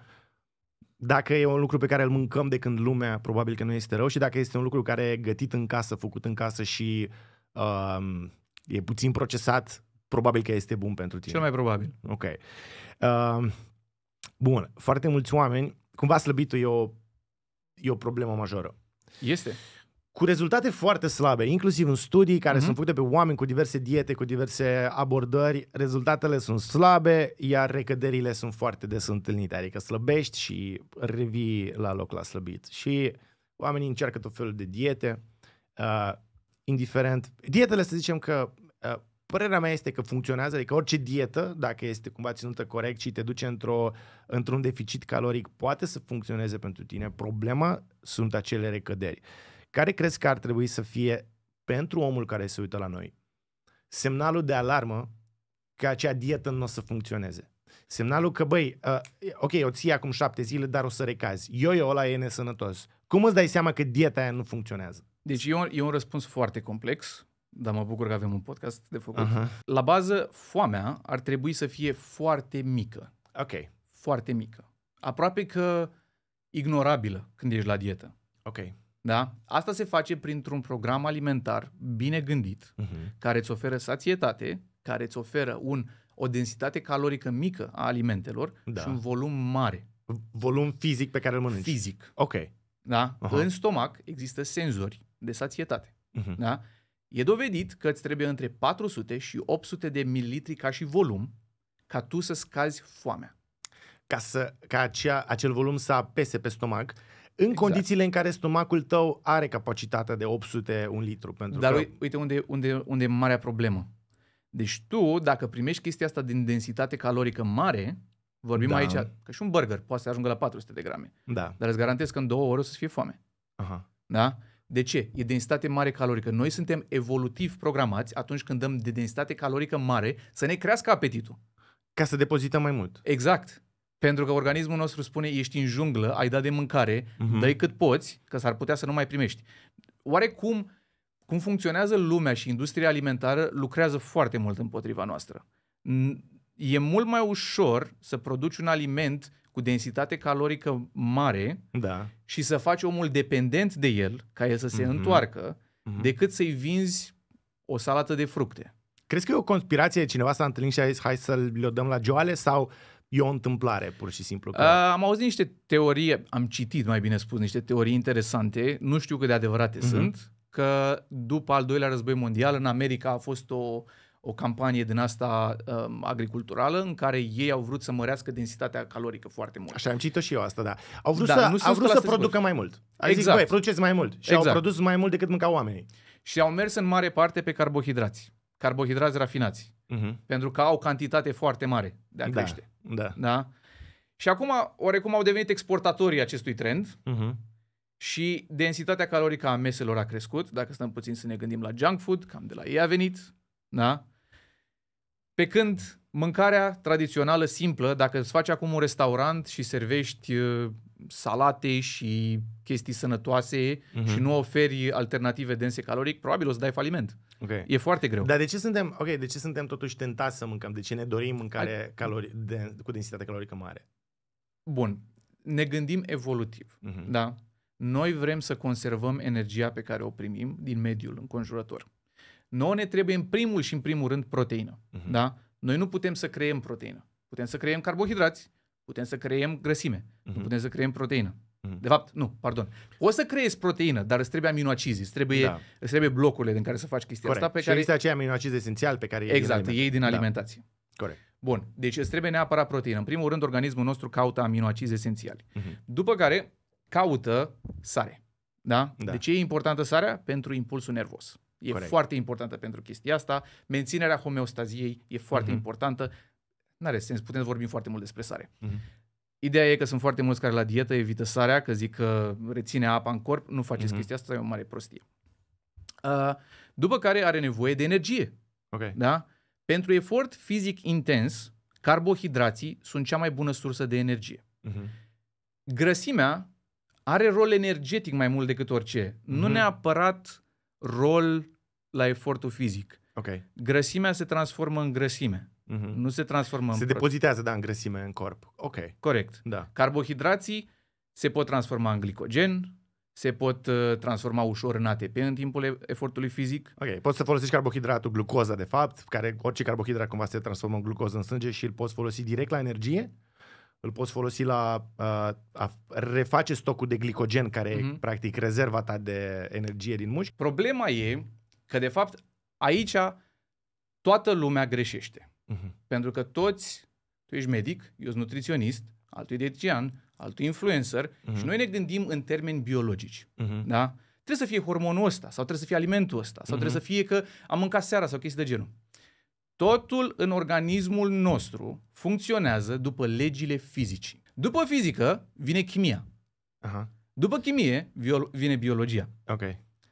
B: Dacă e un lucru pe care îl mâncăm de când lumea, probabil că nu este rău și dacă este un lucru care e gătit în casă, făcut în casă și uh, e puțin procesat, probabil că este bun pentru tine.
A: Cel mai probabil.
B: Ok. Uh, bun, foarte mulți oameni, cumva slăbitul e o, e o problemă majoră.
A: Este.
B: Cu rezultate foarte slabe, inclusiv în studii care uh-huh. sunt făcute pe oameni cu diverse diete, cu diverse abordări, rezultatele sunt slabe, iar recăderile sunt foarte des întâlnite, adică slăbești și revii la loc la slăbit. Și oamenii încearcă tot felul de diete, uh, indiferent. Dietele, să zicem că uh, părerea mea este că funcționează, adică orice dietă, dacă este cumva ținută corect și te duce într-o, într-un deficit caloric, poate să funcționeze pentru tine. Problema sunt acele recăderi. Care crezi că ar trebui să fie pentru omul care se uită la noi? Semnalul de alarmă că acea dietă nu o să funcționeze. Semnalul că, băi, uh, ok, o ții acum șapte zile, dar o să recazi. Yo-yo ăla e nesănătos. Cum îți dai seama că dieta aia nu funcționează?
A: Deci e un, e un răspuns foarte complex, dar mă bucur că avem un podcast de făcut. Uh-huh. La bază, foamea ar trebui să fie foarte mică.
B: Ok.
A: Foarte mică. Aproape că ignorabilă când ești la dietă.
B: Ok.
A: Da? Asta se face printr-un program alimentar bine gândit, uh-huh. care îți oferă sațietate, care îți oferă un, o densitate calorică mică a alimentelor da. și un volum mare.
B: Volum fizic pe care îl mănânci.
A: Fizic.
B: Ok.
A: Da? Uh-huh. În stomac există senzori de sațietate. Uh-huh. Da? E dovedit că îți trebuie între 400 și 800 de mililitri ca și volum ca tu să scazi foamea.
B: Ca, să, ca acea, acel volum să apese pe stomac în exact. condițiile în care stomacul tău are capacitatea de 800 un litru. Pentru
A: Dar
B: că...
A: uite unde, unde, unde e marea problemă. Deci tu, dacă primești chestia asta din densitate calorică mare, vorbim da. aici, că și un burger poate să ajungă la 400 de grame.
B: Da.
A: Dar îți garantez că în două ore o să fie foame.
B: Aha.
A: Da? De ce? E densitate mare calorică. Noi suntem evolutiv programați atunci când dăm de densitate calorică mare să ne crească apetitul.
B: Ca să depozităm mai mult.
A: Exact. Pentru că organismul nostru spune, ești în junglă, ai dat de mâncare, uh-huh. dă cât poți, că s-ar putea să nu mai primești. Oare cum, cum funcționează lumea și industria alimentară lucrează foarte mult împotriva noastră. E mult mai ușor să produci un aliment cu densitate calorică mare
B: da.
A: și să faci omul dependent de el, ca el să se uh-huh. întoarcă, uh-huh. decât să-i vinzi o salată de fructe.
B: Crezi că e o conspirație? Cineva s-a întâlnit și a zis hai să-l dăm la joale sau e o întâmplare, pur și simplu? Că...
A: Uh, am auzit niște teorii, am citit, mai bine spus, niște teorii interesante, nu știu cât de adevărate uh-huh. sunt, că după al doilea război mondial în America a fost o, o campanie din asta um, agriculturală în care ei au vrut să mărească densitatea calorică foarte mult.
B: Așa, am citit și eu asta, da. Au vrut da, să, nu au vrut să producă mai mult. Ai exact. zis, băi, produceți mai mult. Și exact. au produs mai mult decât mâncau oamenii.
A: Și au mers în mare parte pe carbohidrați. Carbohidrați rafinați. Uh-huh. Pentru că au cantitate foarte mare de a
B: da,
A: crește.
B: Da.
A: da? Și acum, oarecum au devenit exportatorii acestui trend
B: Uh-huh.
A: și densitatea calorică a meselor a crescut. Dacă stăm puțin să ne gândim la junk food, cam de la ei a venit. Da? Pe când mâncarea tradițională, simplă, dacă îți faci acum un restaurant și servești uh, salate și chestii sănătoase
B: Mhm.
A: și nu oferi alternative dense caloric, probabil o să dai faliment.
B: Ok.
A: E foarte greu.
B: Dar de ce suntem, ok, de ce suntem totuși tentați să mâncăm? De ce ne dorim mâncare calori, de, cu densitate calorică mare?
A: Bun. Ne gândim evolutiv.
B: Uh-huh.
A: Da? Noi vrem să conservăm energia pe care o primim din mediul înconjurător. Nouă ne trebuie în primul și în primul rând proteină.
B: Mhm.
A: Da? Noi nu putem să creăm proteină. Putem să creăm carbohidrați, putem să creăm grăsime, nu
B: Mhm.
A: putem să creăm proteină.
B: Mhm.
A: De fapt, nu, pardon. Poți să creezi proteină, dar îți trebuie aminoacizi, îți trebuie,
B: Da.
A: îți trebuie blocurile din care să faci chestia
B: Corect.
A: asta. Pe
B: și
A: care,
B: există acei aminoacizi esențiali pe care iei
A: exact,
B: din
A: ei din
B: Da.
A: alimentație.
B: Corect.
A: Bun, deci îți trebuie neapărat proteină. În primul rând, organismul nostru caută aminoacizi esențiali.
B: Mhm.
A: După care caută sare. Da?
B: Da.
A: De ce e importantă sarea? Pentru impulsul nervos. E
B: Corect.
A: foarte importantă pentru chestia asta. Menținerea homeostaziei e foarte
B: Mhm.
A: importantă. N-are sens, putem vorbi foarte mult despre sare.
B: Mhm.
A: Ideea e că sunt foarte mulți care la dietă evită sarea, că zic că reține apa în corp. Nu faceți
B: Mhm.
A: chestia asta, e o mare prostie. Uh, după care are nevoie de energie.
B: Ok.
A: Da? Pentru efort fizic intens, carbohidrații sunt cea mai bună sursă de energie.
B: Mhm.
A: Grăsimea are rol energetic mai mult decât orice. Nu
B: Mhm.
A: neapărat rol la efortul fizic.
B: Ok.
A: Grăsimea se transformă în grăsime,
B: Mhm.
A: nu se transformă
B: Se
A: în protein.
B: depozitează, da, în grăsime în corp. Ok.
A: Corect.
B: Da.
A: Carbohidrații se pot transforma în glicogen, se pot uh, transforma ușor în ATP în timpul e- efortului fizic.
B: Ok, poți să folosești carbohidratul, glucoza, de fapt, care orice carbohidrat cumva se transformă în glucoză în sânge și îl poți folosi direct la energie. Îl poți folosi la uh, a reface stocul de glicogen, care e
A: Mhm.
B: practic rezerva ta de energie din mușchi.
A: Problema e că, de fapt, aici toată lumea greșește.
B: Mhm.
A: Pentru că toți, tu ești medic, eu sunt nutriționist, altul e dietician, altul e influencer
B: Mhm.
A: și noi ne gândim în termeni biologici.
B: Mhm.
A: Da? Trebuie să fie hormonul ăsta sau trebuie să fie alimentul ăsta sau
B: Mhm.
A: trebuie să fie că am mâncat seara sau chestii de genul. Totul în organismul nostru funcționează după legile fizicii. După fizică vine chimia.
B: Aha.
A: După chimie bio- vine biologia.
B: Ok.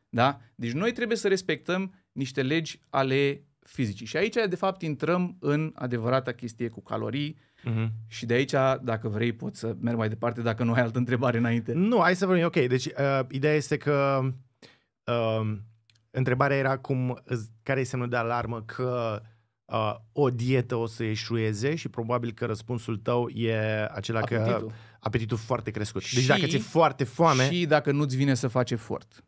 A: Da? Deci noi trebuie să respectăm niște legi ale fizicii. Și aici, de fapt, intrăm în adevărata chestie cu calorii
B: Mhm.
A: și de aici, dacă vrei, poți să merg mai departe dacă nu ai altă întrebare înainte.
B: Nu, hai să vorbim. Ok, deci uh, ideea este că uh, întrebarea era cum, îți- care e semnul de alarmă că uh, o dietă o să eșueze și probabil că răspunsul tău e acela că
A: Apetitul.
B: apetitul foarte crescut. Deci
A: Și-
B: dacă ți-e foarte foame,
A: Și dacă nu-ți vine să faci efort.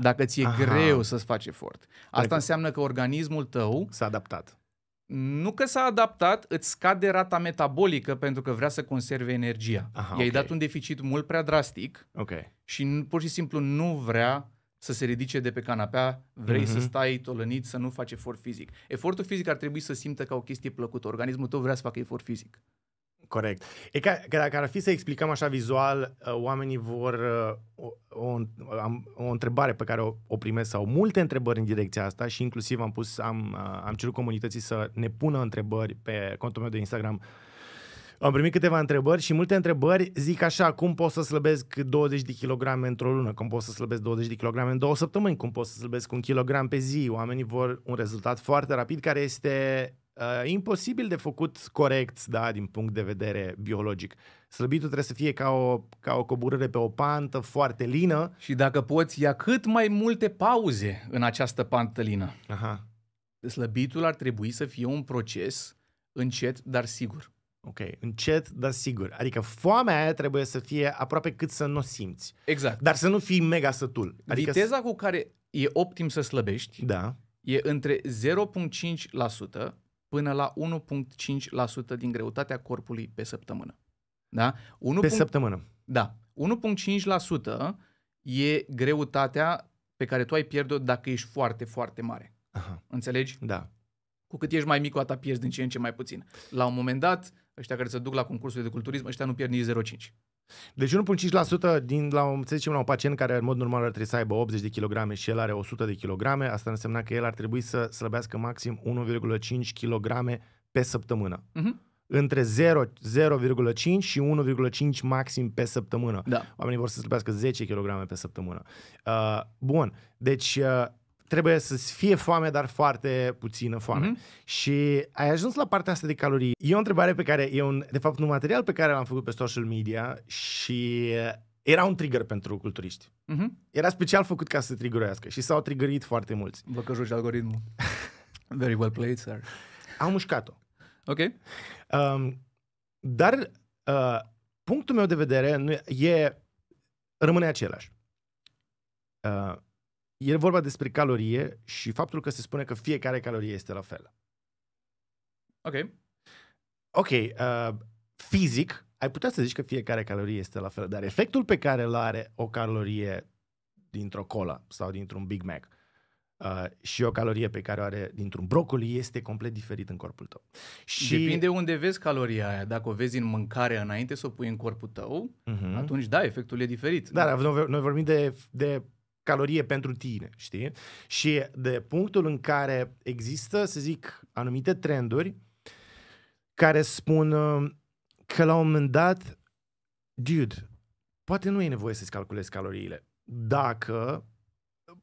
A: Dacă ți-e
B: Aha.
A: greu să-ți faci efort. Asta
B: Corect.
A: înseamnă că organismul tău,
B: s-a adaptat.
A: nu că s-a adaptat, îți scade rata metabolică pentru că vrea să conserve energia.
B: Aha,
A: I-ai
B: ok.
A: dat un deficit mult prea drastic
B: Ok.
A: și nu- pur și simplu nu vrea să se ridice de pe canapea, vrei
B: Mhm.
A: să stai tolănit, să nu faci efort fizic. Efortul fizic ar trebui să simtă ca o chestie plăcută. Organismul tău vrea să facă efort fizic.
B: Corect. E ca, că dacă ar fi să explicăm așa vizual, uh, oamenii vor uh, o, o, am, o întrebare pe care o, o primesc sau multe întrebări în direcția asta și inclusiv am pus am, uh, am cerut comunității să ne pună întrebări pe contul meu de Instagram. Am primit câteva întrebări și multe întrebări zic așa, cum pot să slăbesc 20 de kilograme într-o lună, cum pot să slăbesc 20 de kilograme în două săptămâni, cum pot să slăbesc un kilogram pe zi. Oamenii vor un rezultat foarte rapid care este uh, imposibil de făcut corect, da, din punct de vedere biologic. Slăbitul trebuie să fie ca o, ca o coborâre pe o pantă foarte lină.
A: Și dacă poți, ia cât mai multe pauze în această pantălină.
B: Aha,
A: Slăbitul ar trebui să fie un proces încet, dar sigur.
B: Ok, încet, dar sigur. Adică foamea aia trebuie să fie aproape cât să nu o simți.
A: Exact.
B: Dar să nu fii mega sătul. Adică
A: Viteza cu care e optim să slăbești
B: Da,
A: e între 0,5% până la 1,5% din greutatea corpului pe săptămână. Da? 1.
B: pe săptămână.
A: Da. 1,5% e greutatea pe care tu ai pierde-o dacă ești foarte, foarte mare.
B: Aha,
A: Înțelegi?
B: da.
A: Cu cât ești mai mic, cu atât pierzi din ce în ce mai puțin. La un moment dat, ăștia care se duc la concursurile de culturism, ăștia nu pierd nici 0,5.
B: Deci 1,5% din la un, să zicem, la un pacient care în mod normal ar trebui să aibă 80 de kilograme și el are 100 de kilograme, asta înseamnă că el ar trebui să slăbească maxim 1,5 kg pe săptămână.
A: Mhm.
B: între 0, 0,5 și 1,5 maxim pe săptămână.
A: Da.
B: Oamenii vor să slăbească 10 kg pe săptămână. Uh, bun, deci uh, trebuie să-ți fie foame, dar foarte puțină foame.
A: Mhm.
B: Și ai ajuns la partea asta de calorii. E o întrebare pe care, e un, de fapt un material pe care l-am făcut pe social media și uh, era un trigger pentru culturiști.
A: Mhm.
B: Era special făcut ca să se triggeruiască și s-au triggerit foarte mulți.
A: Vă că joci algoritmul. Very well played, sir.
B: Am mușcat-o.
A: Ok.
B: Um, dar uh, punctul meu de vedere nu e, e rămâne același. Uh, e vorba despre calorie și faptul că se spune că fiecare calorie este la fel.
A: Ok.
B: Ok, uh, fizic, ai putea să zici că fiecare calorie este la fel, dar efectul pe care îl are o calorie dintr-o cola sau dintr-un Big Mac uh, și o calorie pe care o are dintr-un brocoli este complet diferit în corpul tău.
A: Și... Depinde unde vezi caloria aia. Dacă o vezi în mâncare înainte să o pui în corpul tău,
B: Mhm.
A: atunci da, efectul e diferit.
B: Da, dar noi, noi vorbim de, de calorie pentru tine, știi? Și de punctul în care există, să zic, anumite trenduri care spun uh, că la un moment dat, dude, poate nu e nevoie să-ți calculezi caloriile. Dacă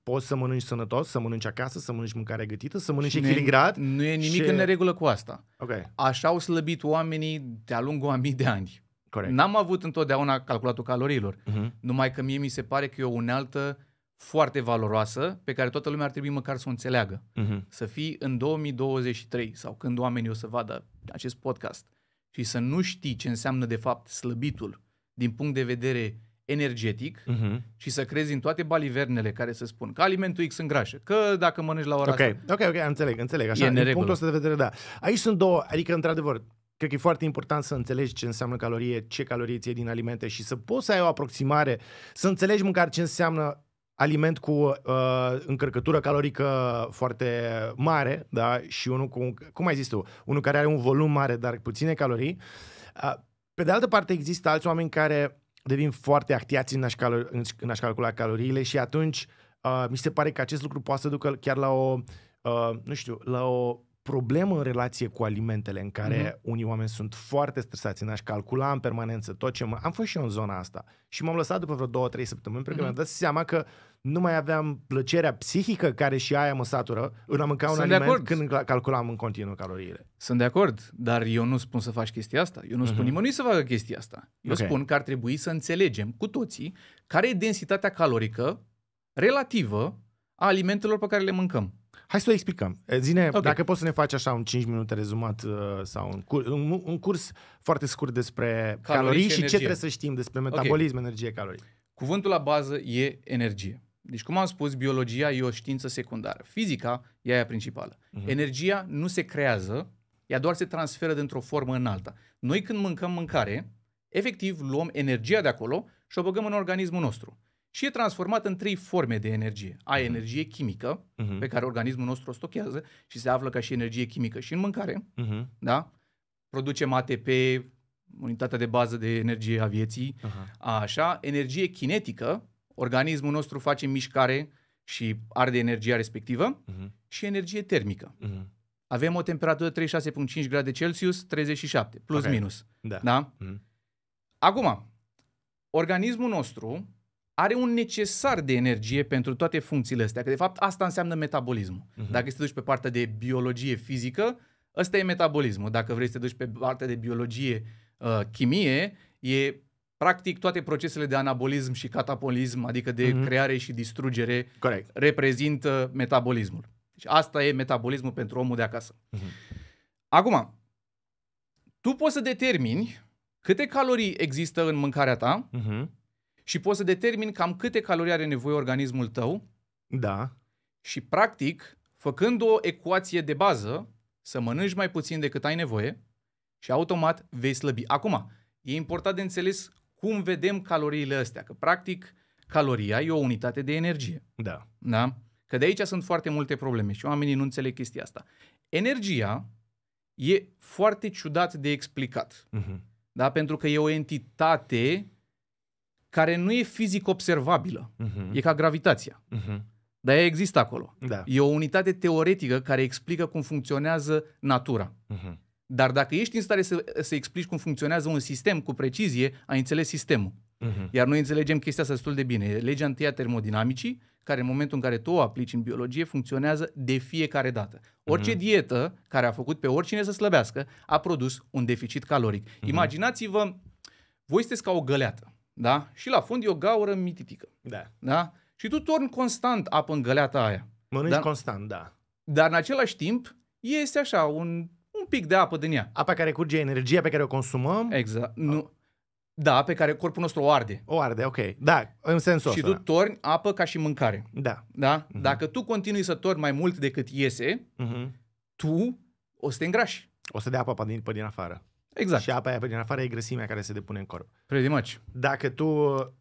B: poți să mănânci sănătos, să mănânci acasă, să mănânci mâncare gătită, să mănânci
A: Și nu e-
B: echilibrat.
A: Nu e nimic
B: și-
A: în neregulă cu asta.
B: Ok,
A: Așa au slăbit oamenii de-a lungul a mii de ani.
B: corect.
A: N-am avut întotdeauna calculatul calorilor.
B: Mhm.
A: Numai că mie mi se pare că e o unealtă foarte valoroasă pe care toată lumea ar trebui măcar să o înțeleagă.
B: Mhm.
A: Să fii în 2023 sau când oamenii o să vadă acest podcast și să nu știi ce înseamnă de fapt slăbitul din punct de vedere energetic
B: Mhm.
A: și să crezi în toate balivernele care să spun că alimentul X îngrașă, că dacă mănânci la ora
B: Ok,
A: asta...
B: ok, ok, înțeleg, înțeleg. Așa,
A: E în
B: din
A: neregulă.
B: punctul ăsta de vedere, da. Aici sunt două, adică, într-adevăr, cred că e foarte important să înțelegi ce înseamnă calorie, ce calorie ție din alimente și să poți să ai o aproximare, să înțelegi măcar ce înseamnă aliment cu uh, încărcătură calorică foarte mare, da, și unul cu, cum ai zis tu, unul care are un volum mare, dar puține calorii. Uh, pe de altă parte, există alți oameni care devin foarte actiați în a-și, calo- în, în a-și calcula caloriile și atunci uh, mi se pare că acest lucru poate să ducă chiar la o, uh, nu știu, la o problemă în relație cu alimentele în care
A: Mhm.
B: mm-hmm. unii oameni sunt foarte stresați în a-și calcula în permanență tot ce mă... Am fost și eu în zona asta și m-am lăsat după vreo două, trei săptămâni pentru că
A: Mhm.
B: mi-am dat seama că nu mai aveam plăcerea psihică care și aia mă satură în a mânca un
A: Sunt de
B: aliment
A: acord.
B: când cal- calculam în continuu caloriile.
A: Sunt de acord, dar eu nu spun să faci chestia asta. Eu nu spun
B: Mhm.
A: nimănui să facă chestia asta. Eu
B: Ok.
A: spun că ar trebui să înțelegem cu toții care e densitatea calorică relativă a alimentelor pe care le mâncăm.
B: Hai să o explicăm. E, Zine,
A: Ok.
B: okay. dacă poți să ne faci așa un 5 minute rezumat uh, sau un, cur- un, un curs foarte scurt despre calorii,
A: Calorii și
B: și, ce
A: energie.
B: trebuie să știm despre metabolism, energie, calorii.
A: Cuvântul la bază e energie. Deci, cum am spus, biologia e o știință secundară. Fizica e aia principală.
B: Mhm.
A: Energia nu se creează, ea doar se transferă dintr-o formă în alta. Noi când mâncăm mâncare, efectiv luăm energia de acolo și o băgăm în organismul nostru. Și e transformat în trei forme de energie. Ai energie chimică,
B: Mhm.
A: pe care organismul nostru o stochează și se află ca și energie chimică și în mâncare,
B: Mhm.
A: da? Producem ATP, unitatea de bază de energie a vieții,
B: Aha.
A: Așa, energie kinetică, organismul nostru face mișcare și arde energia respectivă
B: Mhm.
A: și energie termică.
B: Mhm.
A: Avem o temperatură 36,5 grade Celsius, 37, plus
B: Ok.
A: minus.
B: Da.
A: Da?
B: Mhm.
A: Acum, organismul nostru are un necesar de energie pentru toate funcțiile astea, că de fapt asta înseamnă metabolismul.
B: Mhm.
A: Dacă să te duci pe partea de biologie fizică, ăsta e metabolismul. Dacă vrei să te duci pe partea de biologie uh, chimie, e practic toate procesele de anabolism și catabolism, adică de
B: Mhm.
A: creare și distrugere,
B: Corect.
A: reprezintă metabolismul. Deci asta e metabolismul pentru omul de acasă.
B: Mhm.
A: Acum, tu poți să determini câte calorii există în mâncarea ta
B: Mhm.
A: Și poți să determini cam câte calorii are nevoie organismul tău
B: Da.
A: și, practic, făcând o ecuație de bază, să mănânci mai puțin decât ai nevoie și automat vei slăbi. Acum, e important de înțeles cum vedem caloriile astea, că, practic, caloria e o unitate de energie.
B: Da.
A: Da? Că de aici sunt foarte multe probleme și oamenii nu înțeleg chestia asta. Energia e foarte ciudat de explicat.
B: Mhm.
A: Da? Pentru că e o entitate care nu e fizic observabilă.
B: Mhm.
A: E ca gravitația.
B: Mhm.
A: Dar ea există acolo.
B: Da.
A: E o unitate teoretică care explică cum funcționează natura.
B: Mhm.
A: Dar dacă ești în stare să, să explici cum funcționează un sistem cu precizie, ai înțeles sistemul.
B: Mhm.
A: Iar noi înțelegem chestia asta destul de bine. E legea întâi a termodinamicii, care în momentul în care tu o aplici în biologie, funcționează de fiecare dată. Orice
B: Mhm.
A: dietă care a făcut pe oricine să slăbească, a produs un deficit caloric.
B: Mhm.
A: Imaginați-vă, voi sunteți ca o găleată, da? Și la fund e o gaură mititică,
B: Da.
A: da? Și tu torni constant apă în găleata aia.
B: Mănânci
A: Dar-
B: constant, da.
A: Dar în același timp, este așa, un, un pic de apă din ea.
B: Apa care curge, energia pe care o consumăm,
A: Exact. Nu. Da, pe care corpul nostru o arde.
B: o arde, ok. Da, în sensul
A: și
B: ăsta.
A: tu torni apă ca și mâncare.
B: Da.
A: Da? Dacă tu continui să torni mai mult decât iese,
B: Mhm.
A: tu o să te îngrași.
B: O să dea apa pe din, pe din afară.
A: Exact.
B: Și apa aia pe din afară e grăsimea care se depune în corp.
A: Pretty much.
B: Dacă tu,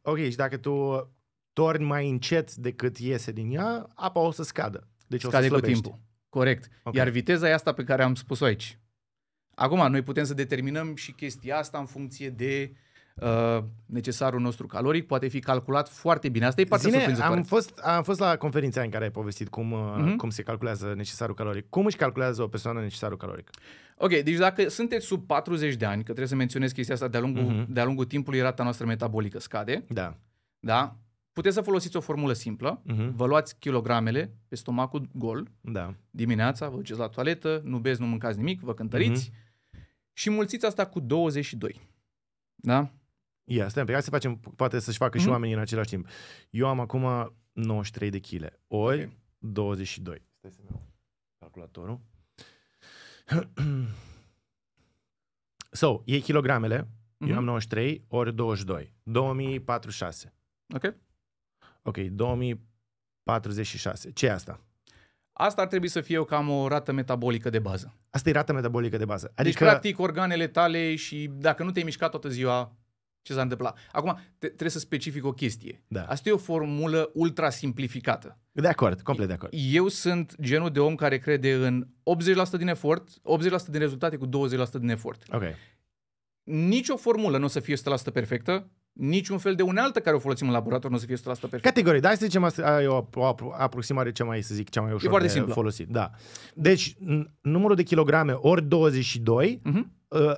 B: ok, și dacă tu torni mai încet decât iese din ea, apa o să scadă. Deci o
A: Scade
B: să
A: cu
B: slăbești.
A: timpul. Corect.
B: Ok.
A: Iar viteza e asta pe care am spus-o aici. Acum, noi putem să determinăm și chestia asta în funcție de uh, necesarul nostru caloric. Poate fi calculat foarte bine. Asta e partea
B: Zine,
A: surprinzătoare.
B: am fost, am fost la conferința în care ai povestit cum,
A: Mhm.
B: uh, cum se calculează necesarul caloric. Cum își calculează o persoană necesarul caloric?
A: Ok, deci dacă sunteți sub 40 de ani, că trebuie să menționez chestia asta de-a lungul,
B: Mhm.
A: de-a lungul timpului, rata noastră metabolică scade,
B: Da.
A: da? Puteți să folosiți o formulă simplă,
B: Mhm.
A: vă luați kilogramele pe stomacul gol,
B: Da.
A: dimineața, vă duceți la toaletă, nu beți, nu mâncați nimic, vă cântăriți
B: Mhm.
A: și mulțiți asta cu 22. Da?
B: Ia, stai un pic, hai să facem, poate să-și facă și
A: Mhm.
B: oamenii în același timp. Eu am acum 93 de kg, ori
A: Ok.
B: 22. Stai să-mi iau calculatorul. so, iei kilogramele, eu
A: Mhm.
B: am 93, ori 22. 2046.
A: Ok?
B: Ok, 2046. Ce e asta?
A: Asta ar trebui să fie cam o rată metabolică de bază.
B: Asta e rata metabolică de bază.
A: Adică,
B: Adică,
A: deci, practic, organele tale și dacă nu te-ai mișcat toată ziua, ce s-a întâmplat? Acum, te, trebuie să specific o chestie.
B: Da.
A: Asta e o formulă ultra simplificată.
B: de acord, complet de acord.
A: Eu sunt genul de om care crede în 80% din efort, 80% din rezultate cu 20% din efort.
B: Ok.
A: Nici o formulă nu o să fie 100% perfectă, niciun fel de unealtă care o folosim în laborator nu o să fie 100% perfectă.
B: Categorii, da, hai să zicem asta e o, o apro- aproximare cea mai, să zic, cea mai ușor
A: foarte
B: de
A: simplă.
B: folosit. Da. Deci, n- numărul de kilograme ori 22,
A: Mhm.
B: uh, uh,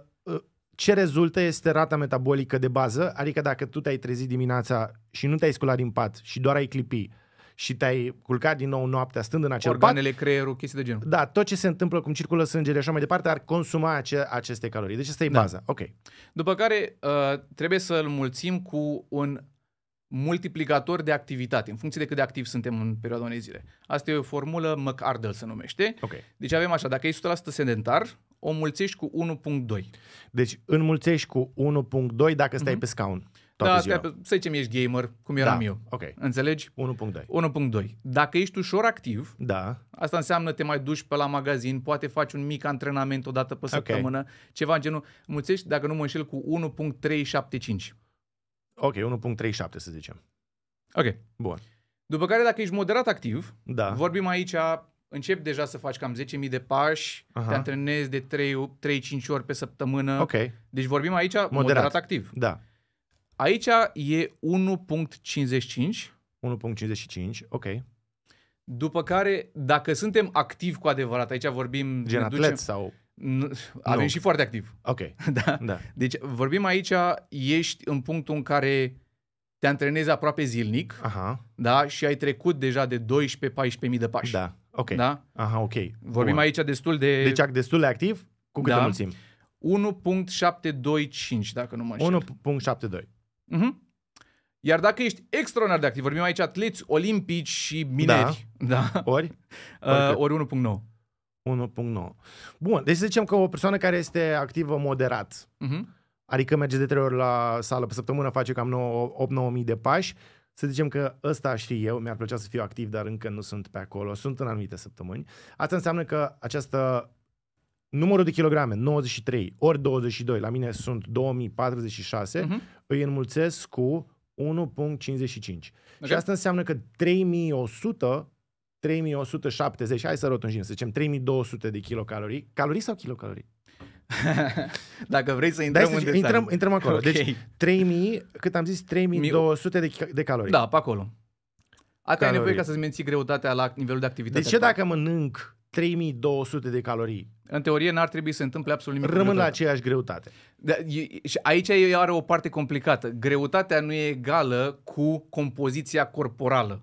B: ce rezultă este rata metabolică de bază, adică dacă tu te-ai trezit dimineața și nu te-ai sculat din pat și doar ai clipi și te-ai culcat din nou noaptea stând în acel
A: Organele, creierul, chestii de genul.
B: pat, da, tot ce se întâmplă, cum circulă sângele și așa mai departe, ar consuma ace- aceste calorii. Deci asta e
A: Da.
B: baza. Ok.
A: După care uh, trebuie să îl mulțim cu un multiplicator de activitate, în funcție de cât de activ suntem în perioada unei zile. Asta e o formulă McArdle se numește.
B: Ok.
A: Deci avem așa, dacă ești 100% sedentar, o mulțești cu 1.2.
B: Deci înmulțești cu 1.2 dacă stai
A: Mhm.
B: pe scaun toată
A: Da,
B: ziua.
A: stai pe, să zicem ești gamer, cum eram
B: da.
A: eu.
B: Ok.
A: Înțelegi?
B: 1.2.
A: 1.2. Dacă ești ușor activ,
B: Da.
A: asta înseamnă te mai duci pe la magazin, poate faci un mic antrenament o dată pe săptămână, ceva în genul, mulțești, dacă nu mă înșel, cu 1.375.
B: Ok, 1.37 să zicem.
A: Ok.
B: Bun.
A: După care, dacă ești moderat activ,
B: Da.
A: vorbim aici, încep deja să faci cam 10.000 de pași,
B: Aha.
A: te antrenezi de 3-5 ori pe săptămână.
B: Ok,
A: Deci vorbim aici moderat, moderat activ.
B: da.
A: Aici e 1.55,
B: 1.55, ok.
A: după care, dacă suntem activi cu adevărat, aici vorbim...
B: Gen
A: ne
B: atlet
A: ducem-
B: sau...
A: Nu, avem
B: Nu.
A: și foarte activ.
B: Ok,
A: da.
B: da.
A: Deci vorbim aici, ești în punctul în care te antrenezi aproape zilnic,
B: Aha,
A: da? Și ai trecut deja de 12-14.000 de pași.
B: da, ok.
A: Da?
B: Aha, ok.
A: Vorbim
B: Bun.
A: aici destul de...
B: Deci ac destul de activ, cu câte
A: Da.
B: mulțimi?
A: 1.725, dacă nu mă înșel.
B: 1.72.
A: Mhm. Iar dacă ești extraordinar de activ, vorbim aici atleți olimpici și mineri, da.
B: Ori?
A: Uh,
B: cât?
A: ori 1.9.
B: 1.9. Bun, deci să zicem că o persoană care este activă moderat,
A: Mhm.
B: adică merge de trei ori la sală pe săptămână, face cam 8-9 mii de pași, să zicem că ăsta aș fi eu, mi-ar plăcea să fiu activ, dar încă nu sunt pe acolo, sunt în anumite săptămâni. Asta înseamnă că această numărul de kilograme, 93 ori 22, la mine sunt 2046,
A: Mhm.
B: îi înmulțesc cu 1.55.
A: Ok.
B: Și asta înseamnă că 3100 3170, hai să rotunjim, să zicem 3200 de kilocalorii. Calorii sau kilocalorii?
A: Dacă vrei să
B: Da,
A: intrăm
B: să
A: în
B: zicem,
A: detalii.
B: intrăm, intrăm acolo.
A: Ok.
B: Deci 3000, cât am zis, 3200 de, de calorii.
A: Da, pe acolo. Asta ai
B: Calorii.
A: nevoie ca să-ți menții greutatea la nivelul de activitate.
B: Deci ce dacă mănânc 3200 de calorii.
A: În teorie n-ar trebui să se întâmple absolut nimic. cu
B: Rămân la
A: greutatea.
B: aceeași greutate.
A: Da, e, și aici e, are o parte complicată. Greutatea nu e egală cu compoziția corporală.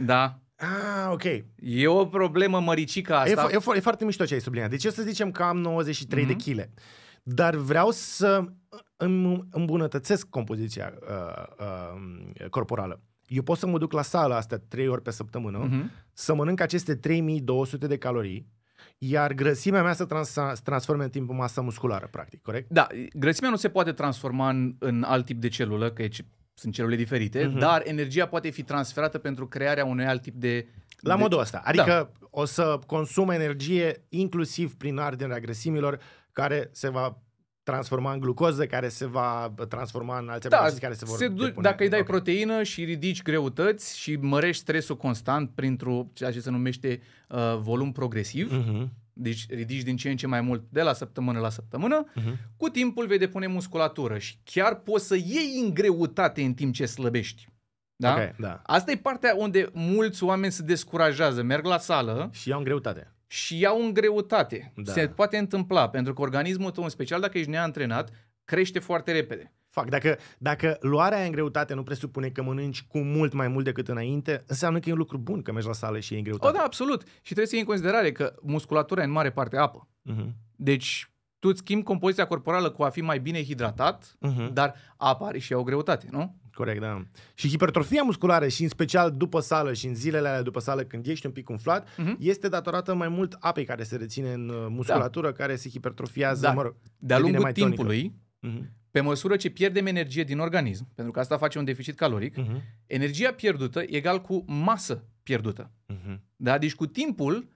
A: Da?
B: Ah, ok.
A: E o problemă măricică
B: E,
A: asta.
B: fo- e, fo- e foarte mișto ce ai subliniat. Deci eu să zicem că am 93
A: Mhm.
B: de kg, dar vreau să îmi îmbunătățesc compoziția uh, uh, corporală. Eu pot să mă duc la sală astea 3 ori pe săptămână,
A: Mhm.
B: să mănânc aceste 3200 de calorii, iar grăsimea mea să trans- să transforme în timp în masă musculară, practic, corect?
A: Da, grăsimea nu se poate transforma în, în alt tip de celulă, că e, ce- sunt celule diferite,
B: Mhm.
A: dar energia poate fi transferată pentru crearea unui alt tip de...
B: La
A: de,
B: modul ăsta. Adică o să consum energie inclusiv prin arderea grăsimilor care se va transforma în glucoză, care se va transforma în alți
A: Da,
B: aminoacizi care se vor
A: se du-
B: depune.
A: dacă îi dai
B: Ok.
A: proteină și ridici greutăți și mărești stresul constant printr-o ceea ce se numește uh, volum progresiv,
B: Mhm,
A: deci ridici din ce în ce mai mult de la săptămână la săptămână,
B: mhm.
A: cu timpul vei depune musculatură și chiar poți să iei în greutate în timp ce slăbești. Da?
B: Ok, da.
A: Asta e partea unde mulți oameni se descurajează, merg la sală
B: Și iau în greutate.
A: și iau în greutate.
B: Da.
A: Se poate întâmpla, pentru că organismul tău, în special dacă ești neantrenat, crește foarte repede.
B: Fac, dacă, dacă luarea în greutate nu presupune că mănânci cu mult mai mult decât înainte, înseamnă că e un lucru bun că mergi la sală și iei în
A: O,
B: greutate.
A: da, absolut. Și trebuie să iei în considerare că musculatura e în mare parte apă.
B: Mhm,
A: Deci tu îți schimbi compoziția corporală cu a fi mai bine hidratat,
B: mhm.
A: dar apa are și ea o greutate, nu?
B: Corect, da. Și hipertrofia musculară și în special după sală și în zilele alea după sală când ești un pic umflat,
A: Mhm.
B: este datorată mai mult apei care se reține în uh, musculatură, care se hipertrofiază,
A: Da.
B: mă rog.
A: De-a
B: devine
A: lungul
B: mai tonică.
A: timpului,
B: Mhm,
A: pe măsură ce pierdem energie din organism, pentru că asta face un deficit caloric,
B: mhm,
A: energia pierdută egal cu masă pierdută.
B: mhm.
A: Da? Deci cu timpul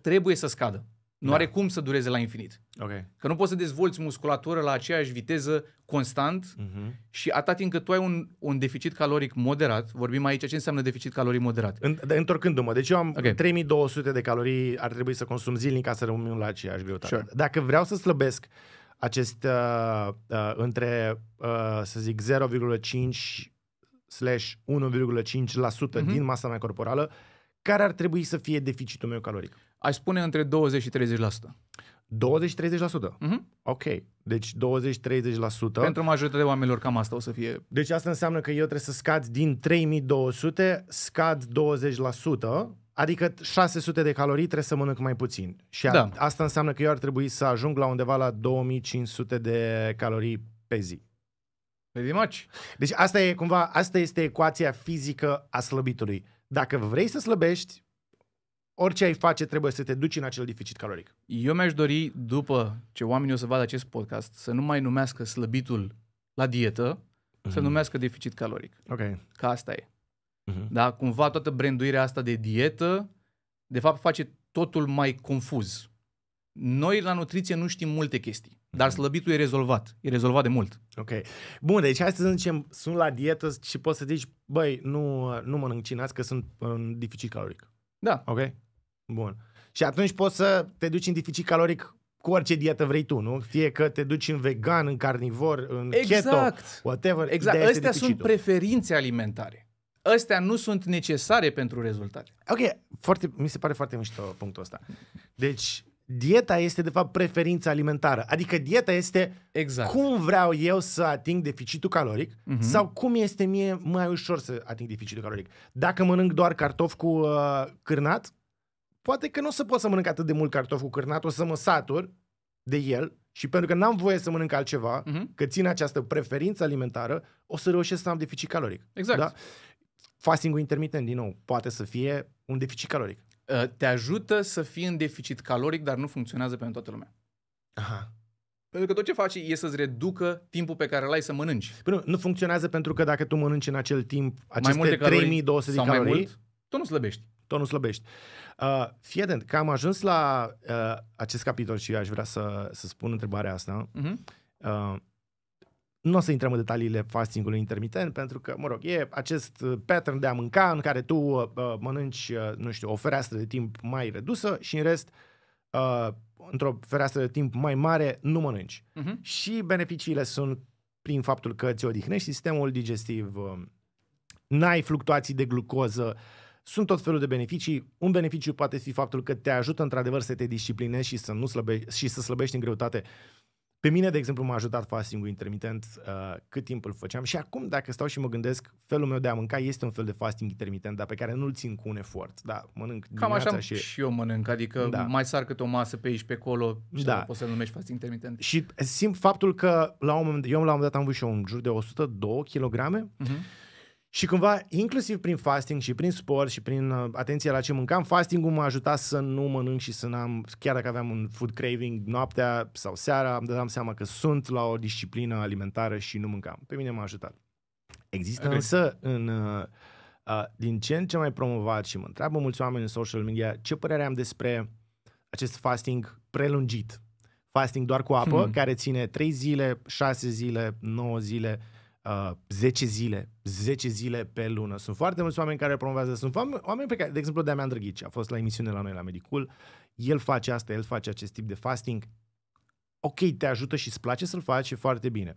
A: trebuie să scadă. Nu
B: Da.
A: are cum să dureze la infinit.
B: Ok.
A: Că nu poți să dezvolți musculatură la aceeași viteză constant
B: Mhm.
A: și atât timp cât tu ai un, un deficit caloric moderat, vorbim aici ce înseamnă deficit caloric moderat.
B: În, de, întorcându-mă, deci eu am
A: Ok.
B: okay. 3200 de calorii, ar trebui să consum zilnic ca să rămân la aceeași greutate.
A: Sure.
B: Dacă vreau să slăbesc acest uh, uh, între, uh, să zic, 0,5 slash 1,5%
A: Mhm.
B: din masa mea corporală, care ar trebui să fie deficitul meu caloric?
A: Aș spune între 20 și 30%.
B: 20-30%.
A: Mhm.
B: Ok. Deci 20-30%.
A: Pentru majoritatea oamenilor cam asta o să fie.
B: Deci asta înseamnă că eu trebuie să scad din 3200, scad 20%, adică 600 de calorii trebuie să mănânc mai puțin. Și a,
A: Da.
B: asta înseamnă că eu ar trebui să ajung la undeva la 2500 de calorii pe zi.
A: Pretty much.
B: Deci asta e cumva, asta este ecuația fizică a slăbitului. Dacă vrei să slăbești, orice ai face trebuie să te duci în acel deficit caloric.
A: Eu mi-aș dori, după ce oamenii o să vadă acest podcast, să nu mai numească slăbitul la dietă, să
B: Mhm.
A: numească deficit caloric.
B: Ok.
A: Că asta e.
B: Mhm.
A: Da? Cumva toată branduirea asta de dietă, de fapt, face totul mai confuz. Noi la nutriție nu știm multe chestii, dar slăbitul e rezolvat. E rezolvat de mult.
B: Ok. Bun, deci hai să zicem, sunt la dietă și poți să zici, băi, nu, nu mănânc cinați că sunt în deficit caloric.
A: Da.
B: Ok? Bun. Și atunci poți să te duci în deficit caloric cu orice dietă vrei tu, nu? Fie că te duci în vegan, în carnivor, în keto,
A: Exact.
B: whatever.
A: Exact.
B: ideea este
A: Astea sunt
B: deficitul.
A: preferințe alimentare. Astea nu sunt necesare pentru rezultate.
B: Ok, foarte, mi se pare foarte mișto punctul ăsta. Deci, dieta este de fapt preferința alimentară. Adică dieta este
A: Exact.
B: cum vreau eu să ating deficitul caloric
A: Mhm.
B: sau cum este mie mai ușor să ating deficitul caloric. Dacă mănânc doar cartof cu uh, cârnat, poate că nu o să pot să mănânc atât de mult cartof cu cârnat, o să mă satur de el și pentru că n-am voie să mănânc altceva,
A: Mhm.
B: că țin această preferință alimentară, o să reușesc să am deficit caloric.
A: Exact.
B: Da? Fastingul intermitent, din nou, poate să fie un deficit caloric.
A: Uh, Te ajută să fii în deficit caloric, dar nu funcționează pentru toată lumea.
B: Aha.
A: Pentru că tot ce face e să-ți reducă timpul pe care îl ai să mănânci.
B: Păi nu, nu funcționează pentru că dacă tu mănânci în acel timp aceste
A: mai multe calorii
B: 3200 de
A: sau
B: calorii,
A: mai mult, tu nu slăbești.
B: Tot nu slăbești. Uh, fii atent, că am ajuns la uh, acest capitol și aș vrea să, să spun întrebarea asta.
A: Mhm.
B: Uh, nu o să intrăm în detaliile fastingului intermitent, pentru că, mă rog, e acest uh, pattern de a mânca în care tu uh, uh, mănânci, uh, nu știu, o fereastră de timp mai redusă și în rest, uh, într-o fereastră de timp mai mare, nu mănânci.
A: Mhm.
B: Și beneficiile sunt prin faptul că ți odihnești sistemul digestiv, uh, n-ai fluctuații de glucoză, sunt tot felul de beneficii. Un beneficiu poate fi faptul că te ajută într-adevăr să te disciplinezi și să nu slăbești, și să slăbești în greutate. Pe mine, de exemplu, m-a ajutat fastingul intermitent uh, cât timp îl făceam și acum, dacă stau și mă gândesc, felul meu de a mânca este un fel de fasting intermitent, dar pe care nu-l țin cu un efort. Da, mănânc
A: Cam așa
B: și...
A: și eu mănânc, adică
B: Da.
A: da. mai sar câte o masă pe aici, pe acolo și
B: Da.
A: da. poți să-l numești fasting intermitent.
B: Și simt faptul că la un moment, eu la un moment dat am avut și eu în jur de 102 kg
A: Uh-huh.
B: Și cumva, inclusiv prin fasting și prin sport și prin uh, atenție la ce mâncam, fastingul m-a ajutat să nu mănânc și să n-am, chiar dacă aveam un food craving noaptea sau seara, îmi dădeam seama că sunt la o disciplină alimentară și nu mâncam. Pe mine m-a ajutat. Există
A: Agree.
B: însă în, uh, uh, din ce în ce mai promovat și mă întreabă mulți oameni în social media ce părere am despre acest fasting prelungit. Fasting doar cu apă,
A: Hmm.
B: care ține 3 zile, 6 zile, 9 zile, uh, 10 zile, 10 zile pe lună. Sunt foarte mulți oameni care promovează. Sunt oameni, oameni pe care, de exemplu, Damian Drăghici a fost la emisiune la noi la Medicul. El face asta, el face acest tip de fasting. Ok, te ajută și îți place să-l faci, e foarte bine.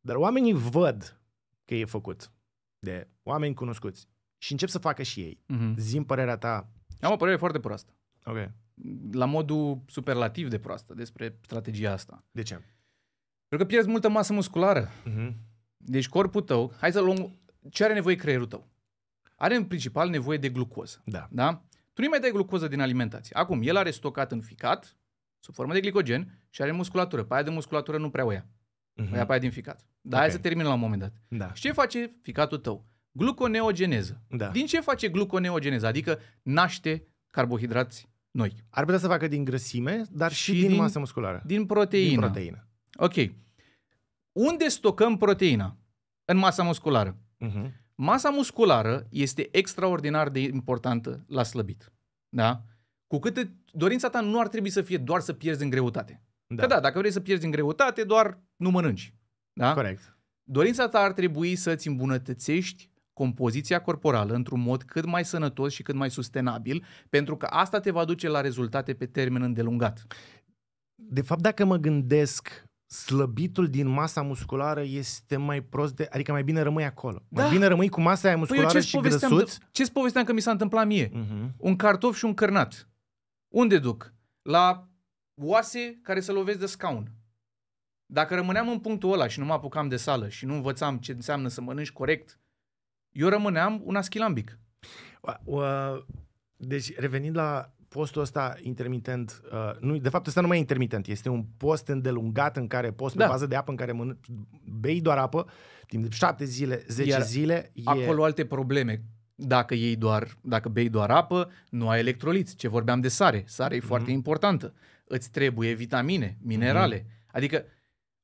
B: Dar oamenii văd că e făcut de oameni cunoscuți și încep să facă și ei.
A: Uh-huh.
B: Zim părerea ta.
A: Am o părere foarte proastă.
B: Ok.
A: La modul superlativ de proastă despre strategia asta.
B: De ce?
A: Pentru că pierzi multă masă musculară.
B: Uh-huh.
A: Deci corpul tău, hai să luăm ce are nevoie creierul tău. Are în principal nevoie de glucoză.
B: Da.
A: Da? Tu nu mai dai glucoză din alimentație. Acum, el are stocat în ficat, sub formă de glicogen, și are musculatură. Pe aia de musculatură nu prea o ia.
B: Uh-huh.
A: O ia pe aia din ficat. Dar
B: Ok.
A: okay. aia se termină la un moment dat.
B: Da.
A: Și ce face ficatul tău? Gluconeogeneză.
B: Da.
A: Din ce face gluconeogeneză? Adică naște carbohidrați noi.
B: Ar putea să facă din grăsime, dar și,
A: Și
B: din,
A: din-
B: masă musculară.
A: Din proteină.
B: Din proteină.
A: Ok. Unde stocăm proteina? În masa musculară.
B: Uh-huh.
A: Masa musculară este extraordinar de importantă la slăbit. Da? Cu cât dorința ta nu ar trebui să fie doar să pierzi în greutate.
B: Da.
A: Că da, dacă vrei să pierzi în greutate, doar nu mănânci. Da?
B: Corect.
A: Dorința ta ar trebui să-ți îmbunătățești compoziția corporală într-un mod cât mai sănătos și cât mai sustenabil, pentru că asta te va duce la rezultate pe termen îndelungat.
B: De fapt, dacă mă gândesc, slăbitul din masa musculară este mai prost de... Adică mai bine rămâi acolo. Mai
A: Da.
B: bine rămâi cu masa aia
A: Păi eu
B: musculară
A: ce-ți
B: și
A: povesteam,
B: grăsuț.
A: de, ce-ți povesteam că mi s-a întâmplat mie?
B: Uh-huh.
A: Un cartof și un cărnat. Unde duc? La oase care se lovesc de scaun. Dacă rămâneam în punctul ăla și nu mă apucam de sală și nu învățam ce înseamnă să mănânci corect, eu rămâneam un aschilambic.
B: Ua- ua- Deci, revenind la postul ăsta intermitent, uh, nu, de fapt ăsta nu mai e intermitent, este un post îndelungat în care post pe
A: Da.
B: bază de apă, în care mănânci, bei doar apă, timp de șapte zile, 10
A: Iar
B: zile, e...
A: Acolo alte probleme. Dacă iei doar, dacă bei doar apă, nu ai electroliți. Ce vorbeam de sare. Sare e foarte importantă. Îți trebuie vitamine, minerale. Adică,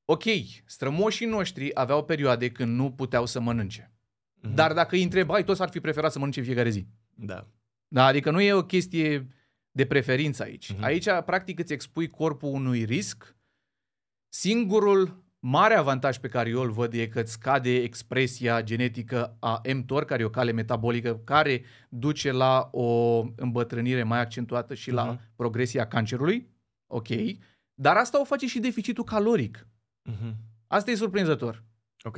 A: ok, strămoșii noștri aveau perioade când nu puteau să mănânce.
B: Mhm.
A: Dar dacă îi întrebai, toți ar fi preferat să mănânce în fiecare zi.
B: Da.
A: Da, adică nu e o chestie de preferință aici.
B: Mhm.
A: Aici, practic, îți expui corpul unui risc. Singurul mare avantaj pe care eu îl văd e că îți scade expresia genetică a mTOR, care e o cale metabolică care duce la o îmbătrânire mai accentuată și la
B: Mhm.
A: progresia cancerului. Ok. Dar asta o face și deficitul caloric.
B: Mhm.
A: Asta e surprinzător.
B: Ok.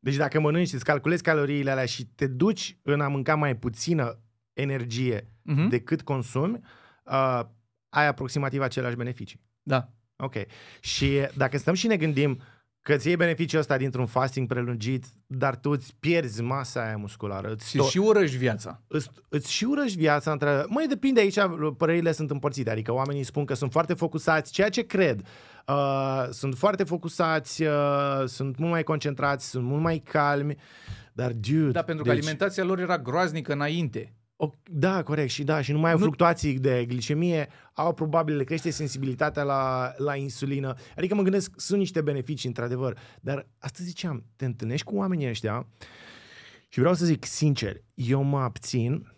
B: Deci dacă mănânci, îți calculezi caloriile alea și te duci în a mânca mai puțină energie
A: Mhm.
B: decât consumi, uh, ai aproximativ aceleași beneficii.
A: Da.
B: Ok. Și dacă stăm și ne gândim că îți iei beneficiul ăsta dintr-un fasting prelungit, dar tu îți pierzi masa aia musculară, îți,
A: Și,
B: to-
A: și urăși viața.
B: îți, îți și urăși viața între... Măi, depinde aici, părerile sunt împărțite, adică oamenii spun că sunt foarte focusați, ceea ce cred. Uh, sunt foarte focusați, uh, sunt mult mai concentrați, sunt mult mai calmi, dar dude...
A: Da, pentru că
B: deci,
A: alimentația lor era groaznică înainte.
B: O, da, corect, și da, și nu mai au
A: Nu-
B: fluctuații de glicemie, au probabil le crește sensibilitatea la, la insulină. Adică mă gândesc, sunt niște beneficii, într-adevăr. Dar asta ziceam, te întâlnești cu oamenii ăștia și vreau să zic sincer, eu mă abțin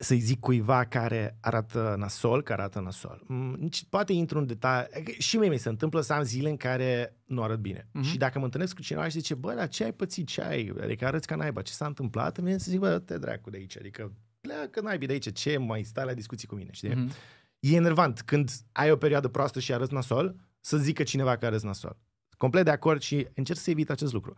B: să-i zic cuiva care arată nasol, care arată nasol. Mm, Nici, poate intru în detalii. Și mie mi se întâmplă să am zile în care nu arăt bine.
A: Mhm.
B: Și dacă mă întâlnesc cu cineva și zice, bă, dar ce ai pățit, ce ai? Adică arăți ca naiba, ce s-a întâmplat? Îmi vine să zic, bă, te dracu de aici. Adică pleacă naibii de aici, ce mai stai la discuții cu mine, știi?
A: Mhm.
B: E enervant când ai o perioadă proastă și arăți nasol, să zică cineva că arăți nasol. Complet de acord și încerc să evit acest lucru.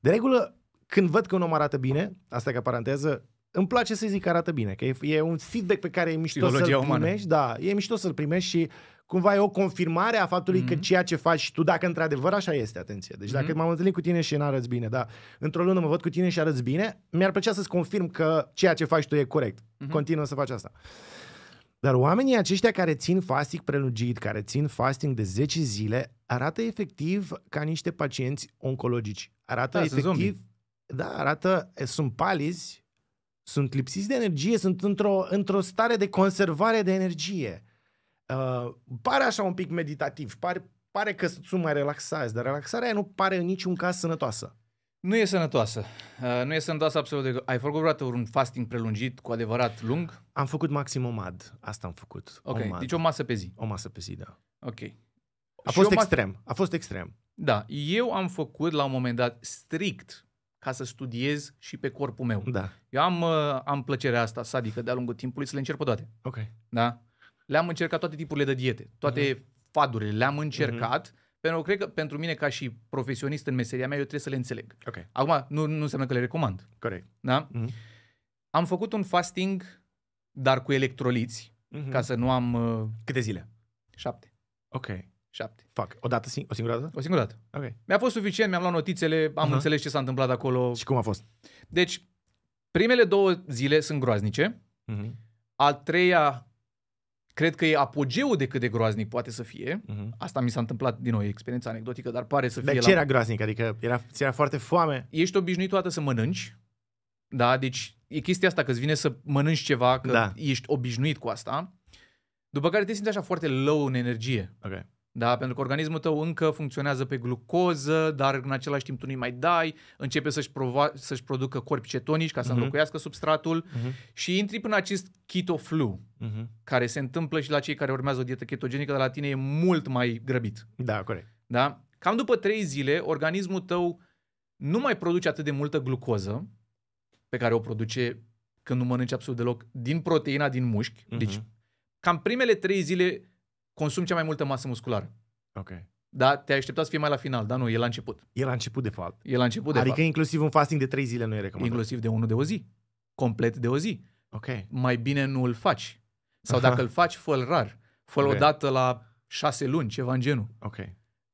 B: De regulă, când văd că un om arată bine, asta ca paranteză, îmi place să zic că arată bine, că e, e un feedback pe care e mișto
A: Psihologia
B: să-l
A: umană.
B: primești. Da, e mișto să-l primești și cumva e o confirmare a faptului mm-hmm. că ceea ce faci tu, dacă într-adevăr așa este, atenție. Deci dacă
A: Mhm.
B: m-am întâlnit cu tine și nu arăți bine, da, într-o lună mă văd cu tine și arăți bine, mi-ar plăcea să-ți confirm că ceea ce faci tu e corect.
A: Mhm.
B: Continuă să faci asta. Dar oamenii aceștia care țin fasting prelungit, care țin fasting de 10 zile, arată efectiv ca niște pacienți oncologici. Arată
A: Da, sunt
B: efectiv, da, arată, sunt palizi, sunt lipsiți de energie, sunt într-o, într-o stare de conservare de energie. Uh, pare așa un pic meditativ, pare, pare că sunt mai relaxați, dar relaxarea aia nu pare în niciun caz sănătoasă.
A: Nu e sănătoasă. Uh, nu e sănătoasă absolut. De... Ai făcut vreodată un fasting prelungit cu adevărat lung?
B: Am făcut maxim o mad, asta am făcut.
A: Ok,
B: o, mad.
A: deci o masă pe zi.
B: o masă pe zi, da.
A: Ok.
B: A
A: Și
B: fost
A: eu m-a-
B: extrem, a fost extrem.
A: Da, eu am făcut la un moment dat strict ca să studiez și pe corpul meu.
B: Da,
A: Eu am, uh, am plăcerea asta sadică de-a lungul timpului să le încerc pe toate.
B: ok.
A: Da? Le-am încercat toate tipurile de diete, toate fadurile, le-am încercat, pentru că cred că pentru mine ca și profesionist în meseria mea, eu trebuie să le înțeleg.
B: Ok,
A: Acum, nu, nu înseamnă că le recomand.
B: corect.
A: Da?
B: Mhm.
A: Am făcut un fasting, dar cu electroliți,
B: Mhm.
A: ca să nu am uh,
B: Câte zile?
A: șapte.
B: Ok.
A: Șapte.
B: Fac. O dată, sing- o singură dată?
A: O singură dată.
B: Ok.
A: Mi-a fost suficient, mi-am luat notițele, am
B: Aha.
A: înțeles ce s-a întâmplat acolo.
B: Și cum a fost?
A: Deci, primele două zile sunt groaznice.
B: Mhm.
A: Al treia, cred că e apogeul de cât de groaznic poate să fie.
B: Mhm.
A: Asta mi s-a întâmplat, din nou, e experiența anecdotică, dar pare să
B: Dar
A: fie
B: ce
A: la...
B: era groaznic? Adică era, ți era foarte foame?
A: Ești obișnuit toată să mănânci, da? Deci e chestia asta că îți vine să mănânci ceva, că
B: Da.
A: ești obișnuit cu asta. După care te simți așa foarte low în energie.
B: Ok.
A: Da, pentru că organismul tău încă funcționează pe glucoză, dar în același timp tu nu-i mai dai, începe să-și, prova- să-și producă corpi cetonici ca să
B: Mhm.
A: înlocuiască substratul
B: Mhm.
A: și intri până acest keto flu,
B: Mhm.
A: care se întâmplă și la cei care urmează o dietă ketogenică, dar la tine e mult mai grăbit.
B: Da, corect.
A: Da? Cam după trei zile, organismul tău nu mai produce atât de multă glucoză pe care o produce când nu mănânci absolut deloc din proteina din mușchi.
B: Mhm.
A: Deci, cam primele trei zile consumi cea mai multă masă musculară.
B: Ok.
A: Da, te-ai așteptat să fie mai la final, dar nu, e la început.
B: E la început, de fapt.
A: E la început, de
B: adică
A: fapt.
B: inclusiv un fasting de 3 zile nu e recomandat.
A: Inclusiv de unul de o zi. Complet de o zi.
B: Ok.
A: Mai bine nu îl faci. Sau
B: Aha.
A: dacă îl faci, fă rar. fă
B: Ok.
A: o dată la șase luni, ceva în genul.
B: Ok.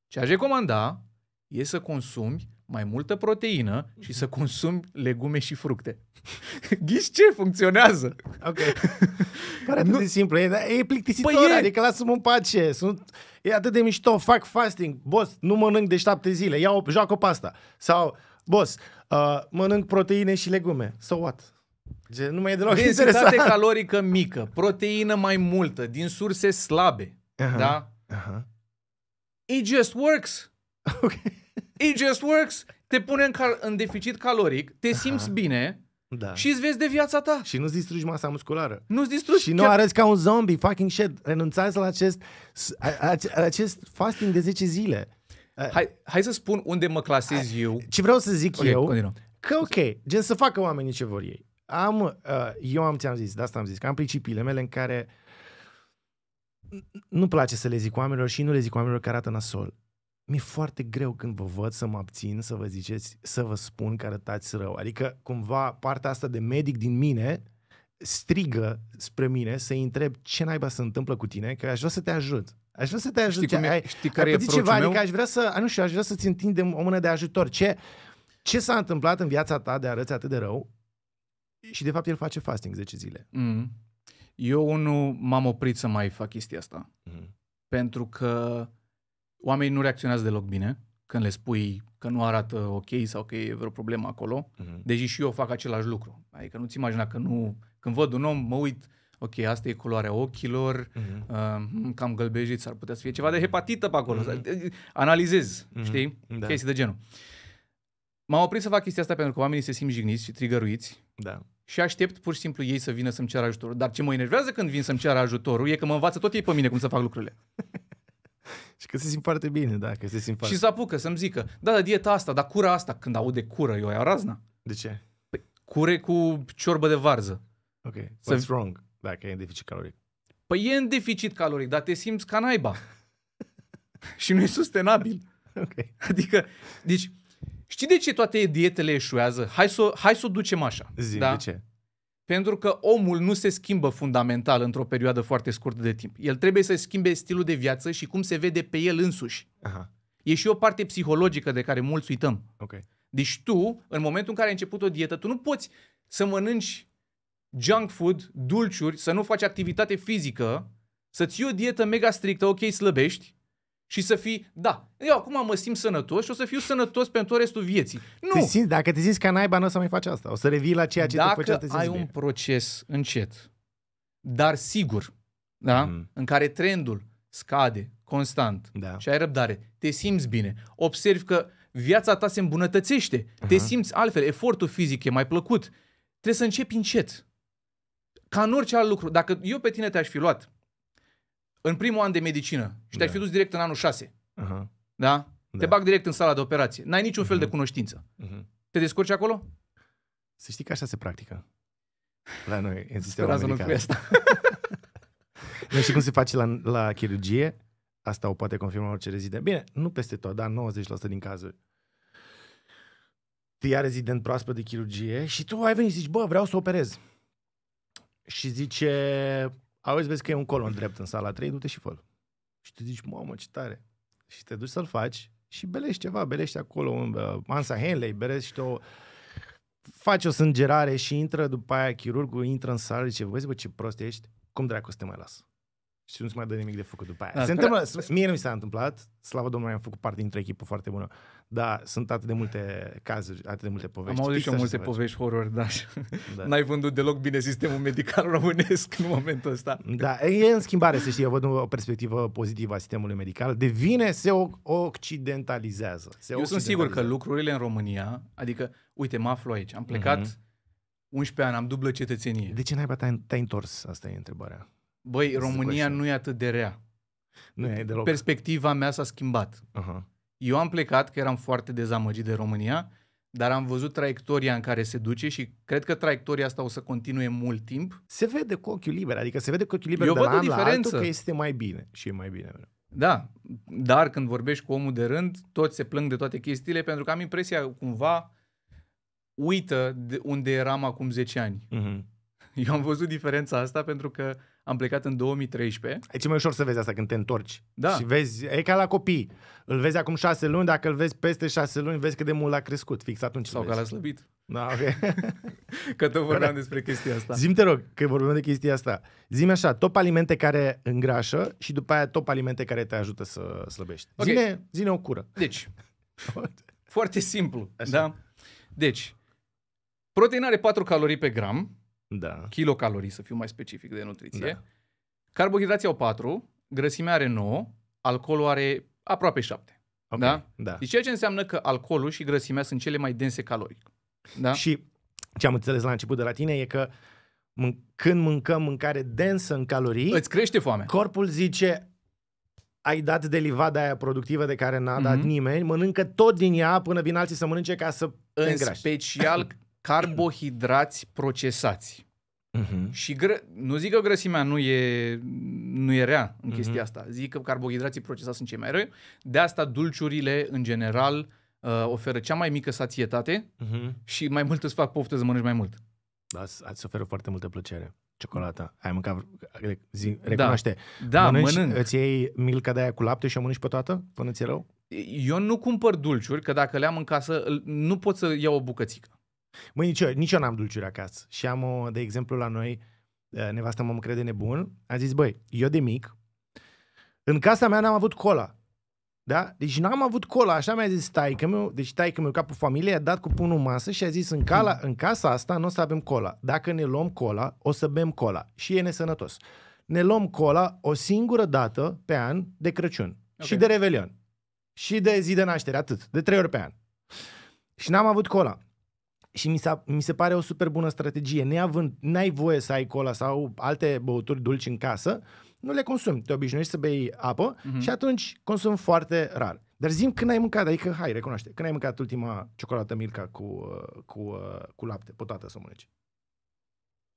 A: Ce aș recomanda e să consumi mai multă proteină și să consumi legume și fructe. Ghiși ce? Funcționează.
B: Ok. Pare atât de simplu. E, e plictisitor,
A: Păi e.
B: adică lasă-mă în pace. Sunt, e atât de mișto, fac fasting. Boss, nu mănânc de șapte zile, iau, joacă pasta. Sau, boss, uh, mănânc proteine și legume. So what? Ce, nu mai e deloc
A: Densitate
B: interesant.
A: calorică mică, proteină mai multă, din surse slabe.
B: Aha.
A: Da?
B: Aha.
A: It just works.
B: Ok.
A: It just works. Te pune în, cal- în deficit caloric, te simți bine
B: Da.
A: și îți vezi de viața ta.
B: și nu-ți distrugi masa musculară.
A: Nu-ți distrugi.
B: Și nu arăți ca un zombie, fucking shit. Renunțați la acest, a- a- acest fasting de 10 zile.
A: Hai, hai să spun unde mă clasez eu.
B: Ce vreau să zic
A: Ok,
B: eu,
A: continuă.
B: că ok, gen să facă oamenii ce vor ei. Am, uh, eu am, ți-am zis, de asta am zis, că am principiile mele în care n- nu place să le zic oamenilor și nu le zic oamenilor că arată nasol. Mi-e foarte greu când vă văd să mă abțin, să vă ziceți, să vă spun că arătați rău. Adică, cumva, partea asta de medic din mine strigă spre mine să-i întreb ce naiba se întâmplă cu tine, că aș vrea să te ajut. Aș vrea să te ajut.
A: Știi, cum e,
B: ai,
A: știi care
B: ai
A: e
B: pățit
A: approach-ul
B: ceva,
A: meu?
B: adică aș vrea să, a, nu știu, aș vrea să-ți întindem o mână de ajutor. Ce, ce s-a întâmplat în viața ta de arăți atât de rău și de fapt el face fasting 10 zile.
A: Mm. Eu unul m-am oprit să mai fac chestia asta. Pentru că oamenii nu reacționează deloc bine când le spui că nu arată ok sau că e vreo problemă acolo. Deși și eu fac același lucru. Adică nu-ți imagina că nu... Când văd un om, mă uit, ok, asta e culoarea ochilor, uh, cam gălbejit, s-ar putea să fie ceva de hepatită pe acolo. Analizez,
B: Mhm.
A: știi?
B: Da.
A: Chestii de genul. M-am oprit să fac chestia asta pentru că oamenii se simt jigniți și trigăruiți
B: Da.
A: și aștept pur și simplu ei să vină să-mi ceară ajutorul. Dar ce mă enervează când vin să-mi ceară ajutorul e că mă învață tot ei pe mine cum să fac lucrurile.
B: Și că se simt foarte bine, da, că se simt foarte...
A: Și să apucă să-mi zică, da, da, dieta asta, dar cura asta. Când aud de cură, eu iau razna.
B: De ce?
A: Cure cu ciorbă de varză.
B: Ok.
A: Să-
B: What's wrong? Dacă e în deficit caloric.
A: Păi e în deficit caloric, dar te simți ca naiba. și nu e sustenabil.
B: Ok.
A: Adică, deci, știi de ce toate dietele eșuează? Hai să, o- hai să o ducem așa.
B: Zi,
A: da?
B: de ce?
A: Pentru că omul nu se schimbă fundamental într-o perioadă foarte scurtă de timp. El trebuie să schimbe stilul de viață și cum se vede pe el însuși.
B: Aha,
A: E și o parte psihologică de care mulți uităm.
B: ok.
A: Deci tu, în momentul în care ai început o dietă, tu nu poți să mănânci junk food, dulciuri, să nu faci activitate fizică, să ții o dietă mega strictă, ok, slăbești, și să fii, da, eu acum mă simt sănătos și o să fiu sănătos pentru restul vieții.
B: Te
A: Nu!
B: simți, dacă te simți ca naiba, nu o să mai faci asta. O să revii la ceea ce te
A: Dacă
B: făcea să te simți
A: ai
B: bine.
A: un proces încet, dar sigur, da?
B: Mhm.
A: în care trendul scade constant
B: Da.
A: și ai răbdare, te simți bine, observi că viața ta se îmbunătățește, te
B: Aha.
A: simți altfel, efortul fizic e mai plăcut, trebuie să începi încet. Ca în orice alt lucru. Dacă eu pe tine te-aș fi luat în primul an de medicină și te-aș
B: Da.
A: fi dus direct în anul 6,
B: Aha.
A: da? Te
B: Da.
A: bag direct în sala de operație. N-ai niciun fel de
B: Mhm.
A: cunoștință.
B: Mhm.
A: Te descurci acolo?
B: Să știi că așa se practică. La noi, în sistemul
A: Speram să nu
B: american.
A: fie asta.
B: Nu știi cum se face la, la chirurgie? Asta o poate confirma orice rezident. Bine, nu peste tot, dar 90% din cazuri. Te ia rezident proaspăt de chirurgie și tu ai venit și zici, bă, vreau să operez. Și zice, auzi, vezi că e un colon drept în sala 3, du-te și fă Și tu zici, mamă, ce tare. Și te duci să-l faci și belești ceva, belești acolo un uh, Ansa Henley, belești o... Faci o sângerare și intră după aia chirurgul, intră în sală și zice, vezi, bă, ce prost ești, cum dracu să te mai las? Și nu-ți mai dă nimic de făcut după aia.
A: Da,
B: se
A: sper-
B: întâmplă, mie nu mi s-a întâmplat, slavă Domnului, am făcut parte dintr-o echipă foarte bună, dar sunt atât de multe cazuri, atât de multe povești.
A: Am auzit
B: Fix
A: și eu
B: așa
A: multe
B: se face.
A: povești horror, da.
B: Da.
A: N-ai vândut deloc bine sistemul medical românesc în momentul ăsta.
B: Da, e în schimbare, să știi, eu văd o perspectivă pozitivă a sistemului medical. Devine, se o- occidentalizează. Se
A: Eu sunt sigur că
B: occidentalizează.
A: lucrurile în România, adică, uite, mă aflu aici, am plecat
B: Mhm.
A: 11 ani, am dublă cetățenie.
B: De ce naiba te-ai, te-ai întors? Asta e întrebarea.
A: Băi,
B: This is the
A: România
B: question.
A: nu e atât de rea.
B: Nu e deloc.
A: Perspectiva mea s-a schimbat.
B: Aha.
A: Eu am plecat, că eram foarte dezamăgit de România, dar am văzut traiectoria în care se duce și cred că traiectoria asta o să continue mult timp.
B: Se vede cu ochiul liber, adică se vede cu ochiul liber
A: Eu
B: de
A: văd
B: la
A: o
B: an la
A: diferență.
B: altul că este mai bine și e mai bine.
A: Da, dar când vorbești cu omul de rând, toți se plâng de toate chestiile pentru că am impresia cumva uită de unde eram acum 10 ani.
B: Mhm.
A: Eu am văzut diferența asta pentru că am plecat în 2013.
B: Aici e mai ușor să vezi asta când te întorci.
A: Da.
B: Și vezi, e ca la copii. Îl vezi acum șase luni, dacă îl vezi peste șase luni, vezi cât de mult a crescut. Fix atunci
A: Sau
B: îl
A: că l-a
B: vezi.
A: slăbit.
B: Da, ok.
A: Că tot vorbeam despre chestia asta.
B: Zim te rog, că vorbim de chestia asta. Zim așa, top alimente care îngrașă și după aia top alimente care te ajută să slăbești.
A: Ok.
B: Zine, zine o cură.
A: Deci, foarte simplu.
B: Așa.
A: Da? Deci, proteina are 4 calorii pe gram,
B: Da.
A: kilocalorii să fiu mai specific de nutriție.
B: Da.
A: Carbohidrații au 4, grăsimea are 9, alcoolul are aproape 7.
B: Ok,
A: Da?
B: da.
A: Deci ceea ce înseamnă că alcoolul și grăsimea sunt cele mai dense caloric. Da?
B: Și ce am înțeles la început de la tine e că mân- când mâncăm mâncare densă în calorii,
A: Îți crește foamea.
B: corpul zice ai dat de livada aia productivă de care n-a dat
A: Mhm.
B: nimeni, mănâncă tot din ea până vin alții să mănânce ca să te
A: În
B: îngrași.
A: special carbohidrați procesați.
B: Mhm.
A: Și gră... nu zic că grăsimea nu e, nu e rea în
B: Mhm.
A: chestia asta. Zic că carbohidrații procesați sunt cei mai răi. De asta dulciurile, în general, uh, oferă cea mai mică sațietate
B: Mhm.
A: și mai mult îți fac poftă să mănânci mai mult.
B: Da, îți oferă foarte multă plăcere. Ciocolata. Ai mâncat, zi, recunoaște.
A: Da,
B: mănânci,
A: mănânc.
B: Îți iei milca de aia cu lapte și o mănânci pe toată până ți-e rău?
A: Eu nu cumpăr dulciuri, că dacă le am în casă, îl- nu pot să iau o bucățică.
B: Măi, nici eu, nici eu n-am dulciuri acasă. Și am, o, de exemplu, la noi, eh, nevastă mă crede nebun, a zis, băi, eu de mic, în casa mea n-am avut cola. Da? Deci n-am avut cola, așa mi-a zis taică meu, deci taică meu, capul familiei, a dat cu punul în masă și a zis, în, cala, în casa asta nu o să avem cola. Dacă ne luăm cola, o să bem cola. Și e nesănătos. Ne luăm cola o singură dată pe an de Crăciun.
A: Ok.
B: Și de Revelion. Și de zi de naștere, atât. De trei ori pe an. Și n-am avut cola. Și mi, s-a, mi se pare o super bună strategie. Neavând, n-ai voie să ai cola sau alte băuturi dulci în casă, nu le consumi. Te obișnuiești să bei apă
A: Mhm.
B: și atunci consumi foarte rar. Dar zim când ai mâncat, adică hai, recunoaște, când ai mâncat ultima ciocolată Milka cu, uh, cu, uh, cu lapte, potată să o mănânci.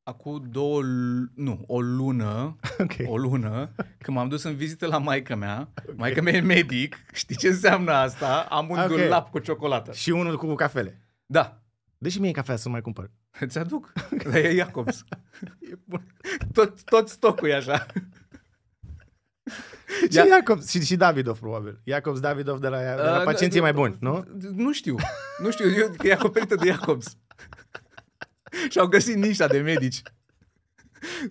A: Acum două, l- nu, o lună,
B: Ok.
A: o lună, când m-am dus în vizită la maica mea, maica mea e medic, știi ce înseamnă asta? Am un
B: Ok.
A: dulap cu ciocolată.
B: Și unul cu cafele.
A: Da,
B: Deși mie cafea să nu mai cumpăr.
A: Îți aduc. Dar e Jacobs. E bun. Tot, tot stocul e așa.
B: Ce Ia... Iacob? Și, și Davidov, probabil. Jacobs Davidov de la, de la
A: Uh,
B: pacienții
A: nu-
B: mai buni, nu?
A: Nu știu. Nu știu, eu, că e acoperită de Jacobs. și au găsit nișa de medici.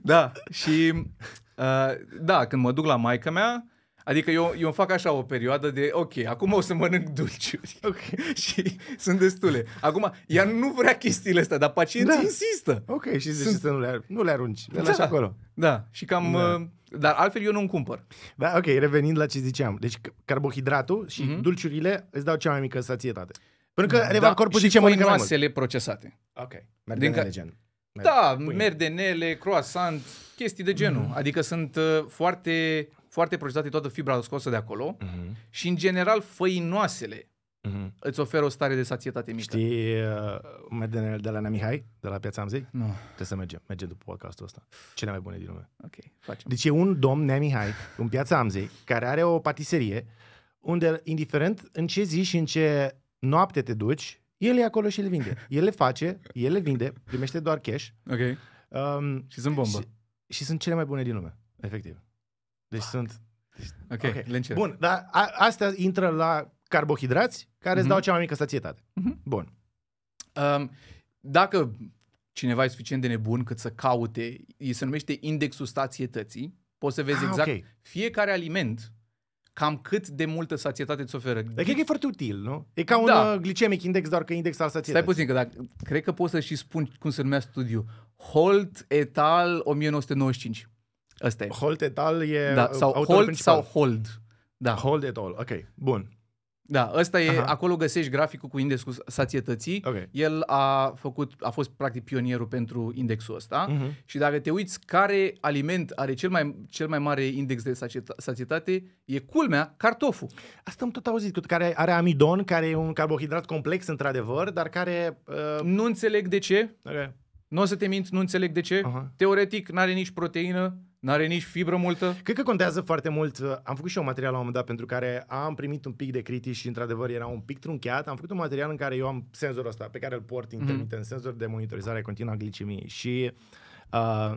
A: Da, și uh, da, când mă duc la maica mea, adică eu, eu îmi fac așa o perioadă de, ok, acum o să mănânc dulciuri.
B: Ok.
A: și sunt destule. Acum, ea nu vrea chestiile astea, dar pacienții
B: Da.
A: insistă.
B: Ok, și zici
A: Sunt-
B: să nu le, nu le arunci, le
A: Da.
B: lași acolo.
A: Da, și cam...
B: Da.
A: Uh, dar altfel eu nu-mi cumpăr.
B: Da, ok, revenind la ce ziceam. Deci c- carbohidratul și
A: Mhm.
B: dulciurile îți dau cea mai mică sațietate. Pentru că da,
A: da,
B: corpul
A: și
B: zice mănâncă mai mult.
A: făinoasele procesate.
B: Ok,
A: Din
B: merdenele
A: ca-
B: gen.
A: Da,
B: Pâine.
A: merdenele, croissant, chestii de genul.
B: Mhm.
A: Adică sunt uh, foarte, foarte procesate toată fibra scosă de acolo
B: Mhm,
A: și, în general, făinoasele
B: mhm.
A: îți oferă o stare de sațietate mică.
B: Știi uh, merdenele de la Nea Mihai, de la Piața Amzei?
A: Nu,
B: Trebuie să mergem, mergem după podcastul ăsta. Cele mai bune din lume.
A: ok, facem.
B: Deci e un domn, Nea Mihai, în Piața Amzei, care are o patiserie unde, indiferent în ce zi și în ce noapte te duci, el e acolo și le vinde. El le face, el le vinde, primește doar cash
A: Ok,
B: um,
A: și sunt bombă.
B: și, și sunt cele mai bune din lume, efectiv. Deci sunt...
A: Ok,
B: ok.
A: le încerc.
B: Bun, dar a, astea intră la carbohidrați care îți
A: Mhm.
B: dau cea mai mică sațietate.
A: Mhm.
B: Bun.
A: Um, dacă cineva e suficient de nebun cât să caute, îi se numește indexul sațietății, poți să vezi
B: Ah,
A: exact
B: ok.
A: fiecare aliment cam cât de multă sațietate îți oferă.
B: Dar cred că e foarte util, nu? E ca un
A: Da.
B: uh, glicemic index, doar că index al
A: Stai
B: sațietății.
A: puțin, că dacă, cred că pot să și spun cum se numea studiu. Holt et al 1995. Ăsta e.
B: Holt et al e
A: Da,
B: uh,
A: sau
B: autorul
A: Holt
B: principal.
A: sau Hold. Da,
B: Hold it all, ok, bun.
A: da, ăsta e,
B: Aha.
A: acolo găsești graficul cu indexul sațietății.
B: Ok.
A: El a făcut, a fost practic pionierul pentru indexul ăsta.
B: Mhm.
A: Și dacă te uiți care aliment are cel mai, cel mai mare index de sacieta- sațietate, e culmea, cartoful.
B: Asta am tot auzit, că care are amidon, care e un carbohidrat complex, într-adevăr, dar care... Uh,
A: Nu înțeleg de ce,
B: ok.
A: nu o să te mint, nu înțeleg de ce.
B: Aha.
A: Teoretic, n-are nici proteină, n-are nici fibră multă.
B: Cred că contează foarte mult. uh, Am făcut și eu un material la un moment dat pentru care am primit un pic de critici și într-adevăr era un pic trunchiat. Am făcut un material în care eu am senzorul ăsta pe care îl port intermitent, senzor de monitorizare continuă a glicemiei și uh,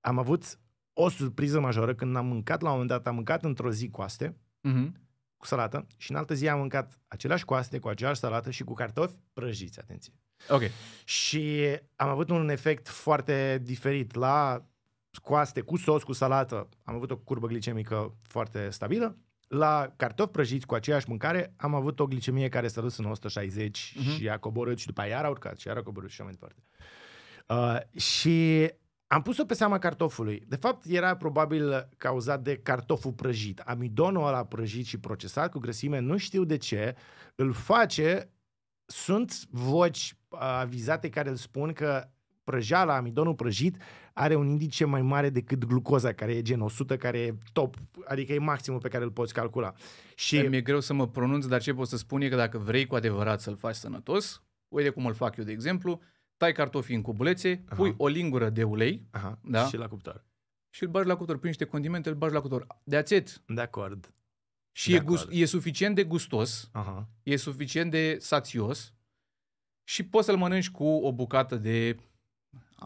B: am avut o surpriză majoră când am mâncat la un moment dat, am mâncat într-o zi coaste
A: Mhm.
B: cu salată și în altă zi am mâncat aceleași coaste cu aceeași salată și cu cartofi prăjiți, atenție.
A: Ok.
B: Și am avut un efect foarte diferit. La coaste cu sos, cu salată, am avut o curbă glicemică foarte stabilă. La cartofi prăjiți cu aceeași mâncare, am avut o glicemie care s-a dus în 160
A: Mhm.
B: și a coborât și după aia iar a urcat și iar a coborât și așa mai departe. Uh, și am pus-o pe seama cartofului. De fapt, era probabil cauzat de cartoful prăjit. Amidonul ăla prăjit și procesat cu grăsime, nu știu de ce, îl face sunt voci uh, avizate care îl spun că prăjeala, amidonul prăjit, are un indice mai mare decât glucoza, care e gen 100, care e top, adică e maximul pe care îl poți calcula. Și
A: Și... Mi-e greu să mă pronunț, dar ce pot să spun e că dacă vrei cu adevărat să-l faci sănătos, uite cum îl fac eu, de exemplu, tai cartofii în cubulețe,
B: Aha.
A: pui o lingură de ulei
B: Aha,
A: Da.
B: și la cuptor.
A: și îl bagi la cuptor, pui niște condimente, îl bagi la cuptor. De ațet.
B: De acord.
A: Și
B: De
A: e, gust,
B: acord.
A: e suficient de gustos,
B: Aha.
A: e suficient de sațios și poți să-l mănânci cu o bucată de...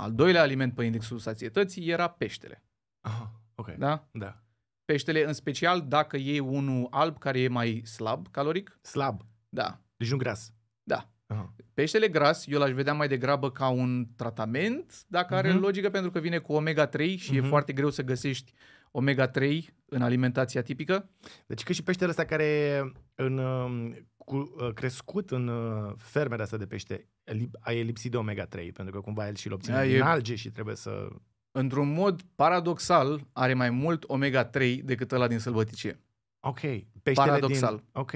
A: Al doilea aliment pe indexul sațietății era peștele.
B: Aha. Ok.
A: Da?
B: Da.
A: Peștele, în special dacă iei unul alb care e mai slab caloric.
B: Slab.
A: Da,
B: Deci nu gras.
A: da.
B: Aha.
A: Peștele gras, eu l-aș vedea mai degrabă ca un tratament, dacă are
B: Mhm.
A: logică, pentru că vine cu omega-3 și e
B: Mhm.
A: foarte greu să găsești omega-3 în alimentația tipică.
B: Deci că și peștele ăsta care e în, um, cu, uh, crescut în uh, fermele astea de pește, e lip- e lipsit de omega-3, pentru că cumva el și-l obține
A: Da,
B: din
A: e-
B: alge și trebuie să...
A: Într-un mod paradoxal, are mai mult omega-3 decât ăla din sălbăticie.
B: Ok. Peștele
A: Paradoxal.
B: Din... Ok.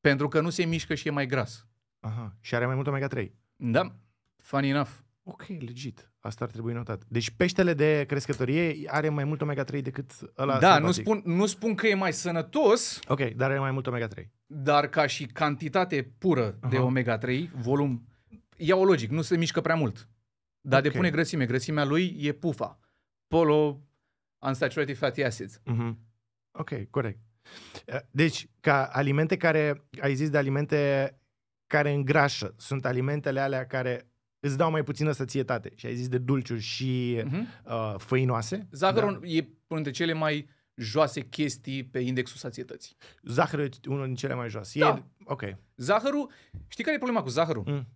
A: Pentru că nu se mișcă și e mai gras.
B: Aha. Și are mai mult omega-3.
A: Da, funny enough.
B: Ok, legit. Asta ar trebui notat. Deci peștele de crescătorie are mai mult omega-3 decât ăla
A: da, nu
B: sălbatic.
A: spun, nu spun că e mai sănătos,
B: Ok, dar are mai mult omega-3.
A: dar ca și cantitate pură de
B: Aha.
A: omega-3, volum, ia-o logic, nu se mișcă prea mult. Dar
B: Ok.
A: depune grăsime. Grăsimea lui e pufa. Polo unsaturated fatty acids.
B: Mhm. Ok, corect. Uh, Deci, ca alimente care, ai zis de alimente care îngrașă, sunt alimentele alea care îți dau mai puțină sățietate. Și ai zis de dulciuri și
A: Mhm.
B: uh, făinoase.
A: Zahărul e unul dintre cele mai joase chestii pe indexul sațietății.
B: Da. Zahărul e unul din cele mai joase.
A: Da.
B: E, ok.
A: Zahărul, știi care e problema cu zahărul?
B: Mm.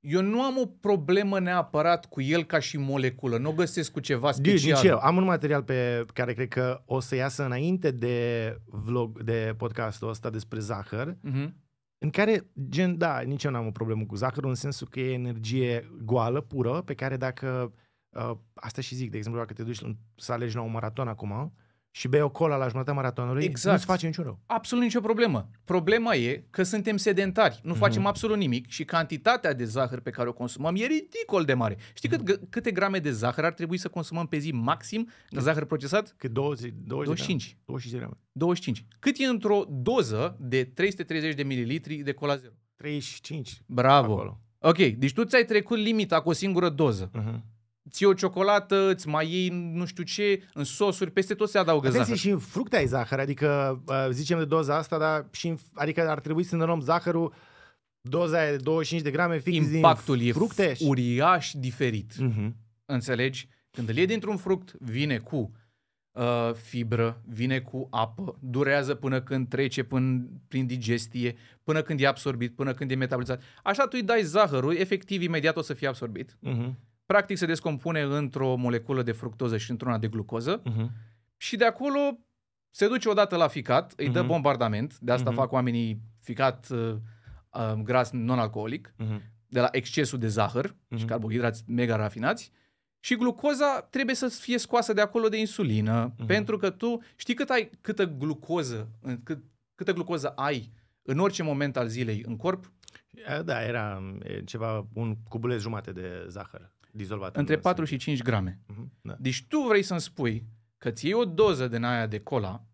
A: Eu nu am o problemă neapărat cu el ca și moleculă. Nu o găsesc cu ceva
B: Dude,
A: special.
B: nici eu. Am un material pe care cred că o să iasă înainte de vlog, de podcastul ăsta despre zahăr,
A: Mhm.
B: În care, gen, da, nici eu n-am o problemă cu zahărul, în sensul că e energie goală, pură, pe care dacă, uh, asta și zic, de exemplu, dacă te duci în- să alegi la un maraton acum și bei o cola la jumătatea maratonului,
A: Exact.
B: nu-ți face niciun rău.
A: Absolut nicio problemă. Problema e că suntem sedentari, nu facem absolut nimic și cantitatea de zahăr pe care o consumăm e ridicol de mare. Știi cât, g- câte grame de zahăr ar trebui să consumăm pe zi maxim zahăr procesat?
B: Cât 20, 20
A: 25.
B: De 25 de grame.
A: 25. Cât e într-o doză de 330 de mililitri de cola zero?
B: 35
A: Bravo.
B: acolo.
A: Ok, deci tu ți-ai trecut limita cu o singură doză.
B: Uh-huh.
A: Ți o ciocolată, îți mai iei nu știu ce, în sosuri, peste tot se adaugă
B: Atenție,
A: zahăr.
B: și în fructe ai zahăr, adică uh, zicem de doza asta, dar și în, adică ar trebui să ne luăm zahărul, doza aia de 25 de grame fix
A: Impactul
B: din
A: e
B: fructe.
A: uriaș diferit.
B: Uh-huh.
A: Înțelegi? Când îl iei dintr-un fruct, vine cu uh, fibră, vine cu apă, durează până când trece până, prin digestie, până când e absorbit, până când e metabolizat. Așa tu îi dai zahărul, efectiv imediat o să fie absorbit.
B: Uh-huh.
A: Practic se descompune într-o moleculă de fructoză și într-una de glucoză
B: Uh-huh.
A: și de acolo se duce odată la ficat, îi dă
B: Mhm.
A: bombardament, de asta
B: Mhm.
A: fac oamenii ficat uh, uh, gras non-alcoolic,
B: Uh-huh.
A: de la excesul de zahăr și
B: Mhm.
A: carbohidrați mega rafinați și glucoza trebuie să fie scoasă de acolo de insulină,
B: Mhm.
A: pentru că tu știi cât ai, câtă glucoză, în- cât, câtă glucoză ai în orice moment al zilei în corp?
B: Da, era e, ceva, un cubuleț jumate de zahăr dizolvat.
A: Între
B: în
A: 4 și 5 grame.
B: Uh-huh. Da.
A: Deci tu vrei să-mi spui că ți iei o doză din aia de cola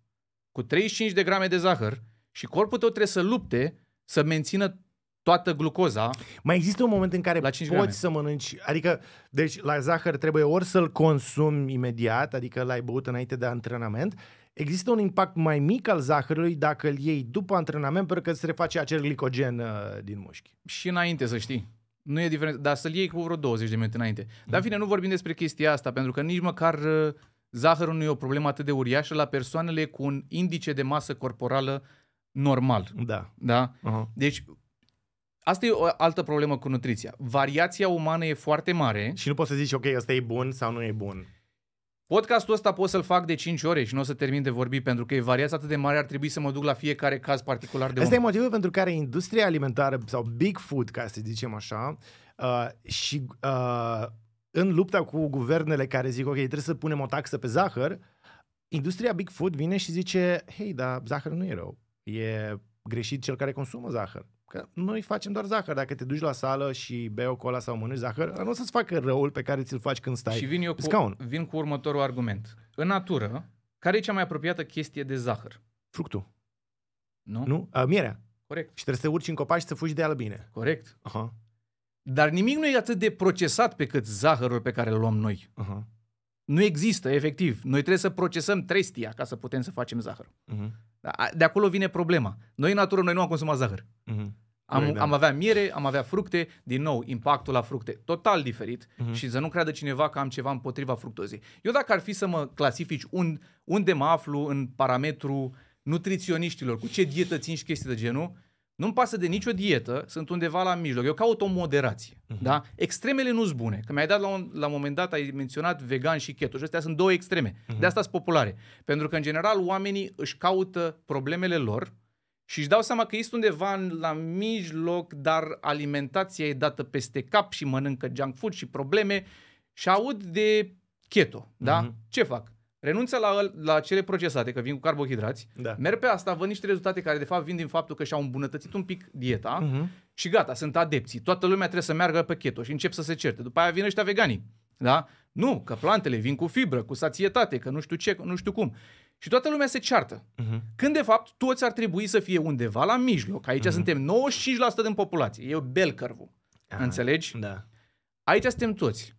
A: cu 35 de grame de zahăr și corpul tău trebuie să lupte să mențină toată glucoza.
B: Mai există un moment în care
A: La
B: poți
A: 5 grame.
B: să mănânci, adică, deci la zahăr trebuie ori să-l consumi imediat, adică l-ai băut înainte de antrenament, există un impact mai mic al zahărului dacă îl iei după antrenament, pentru că se reface acel glicogen uh, din mușchi.
A: Și înainte, să știi. Nu e diferent, dar să-l iei cu vreo 20 de minute înainte. Dar în fine, nu vorbim despre chestia asta, pentru că nici măcar uh, zahărul nu e o problemă atât de uriașă la persoanele cu un indice de masă corporală normal.
B: Da.
A: Da?
B: Uh-huh.
A: Deci, asta e o altă problemă cu nutriția. Variația umană e foarte mare.
B: Și nu poți să zici, ok, ăsta e bun sau nu e bun.
A: Podcastul ăsta pot să-l fac de 5 ore și nu o să termin de vorbi, pentru că e variația atât de mare, ar trebui să mă duc la fiecare caz particular de
B: Asta e
A: om.
B: motivul pentru care industria alimentară sau big food, ca să zicem așa, uh, și uh, în lupta cu guvernele care zic, ok, trebuie să punem o taxă pe zahăr, industria big food vine și zice, hei, dar zahăr nu e rău. E greșit cel care consumă zahăr. Că noi facem doar zahăr. Dacă te duci la sală și bei o cola sau mănânci zahăr, nu o să-ți facă răul pe care ți-l faci când stai.
A: Și vin eu
B: pe
A: cu,
B: scaun.
A: vin cu următorul argument. În natură, care e cea mai apropiată chestie de zahăr?
B: Fructul,
A: Nu?
B: nu? Uh, mierea.
A: Corect.
B: Și trebuie să te urci în copaci și să fugi de ea bine.
A: Corect.
B: Aha,
A: Dar nimic nu e atât de procesat pe cât zahărul pe care îl luăm noi.
B: aha,
A: Nu există, efectiv. Noi trebuie să procesăm trestia ca să putem să facem zahăr.
B: uh-huh,
A: Da, a- De acolo vine problema. Noi, în natură, noi nu am consumat zahăr.
B: uh-huh.
A: Am,
B: Corect, da.
A: am avea miere, am avea fructe, din nou, impactul la fructe, total diferit
B: Mhm.
A: și să nu creadă cineva că am ceva împotriva fructozei. Eu dacă ar fi să mă clasifici un, unde mă aflu în parametru nutriționiștilor, cu ce dietă țin și chestii de genul, nu-mi pasă de nicio dietă, sunt undeva la mijloc. Eu caut o moderație.
B: Mhm.
A: Da? Extremele nu sunt bune. Că mi-ai dat la un, la un moment dat, ai menționat vegan și keto și astea sunt două extreme.
B: Mhm.
A: De asta sunt populare. Pentru că, în general, oamenii își caută problemele lor și își dau seama că este undeva în- la mijloc, dar alimentația e dată peste cap și mănâncă junk food și probleme și aud de keto. Da?
B: Mhm.
A: Ce fac? Renunță la, la cele procesate, că vin cu carbohidrați,
B: Da.
A: merg pe asta, văd niște rezultate care de fapt vin din faptul că și-au îmbunătățit un pic dieta
B: Uh-huh.
A: și gata, sunt adepții. Toată lumea trebuie să meargă pe keto și încep să se certe. După aia vin ăștia veganii. Da? Nu, că plantele vin cu fibră, cu sațietate, că nu știu ce, nu știu cum. Și toată lumea se ceartă.
B: Uh-huh.
A: Când de fapt toți ar trebui să fie undeva la mijloc. Aici suntem 95% din populație. E bel curve
B: Aha.
A: Înțelegi?
B: Da.
A: Aici suntem toți.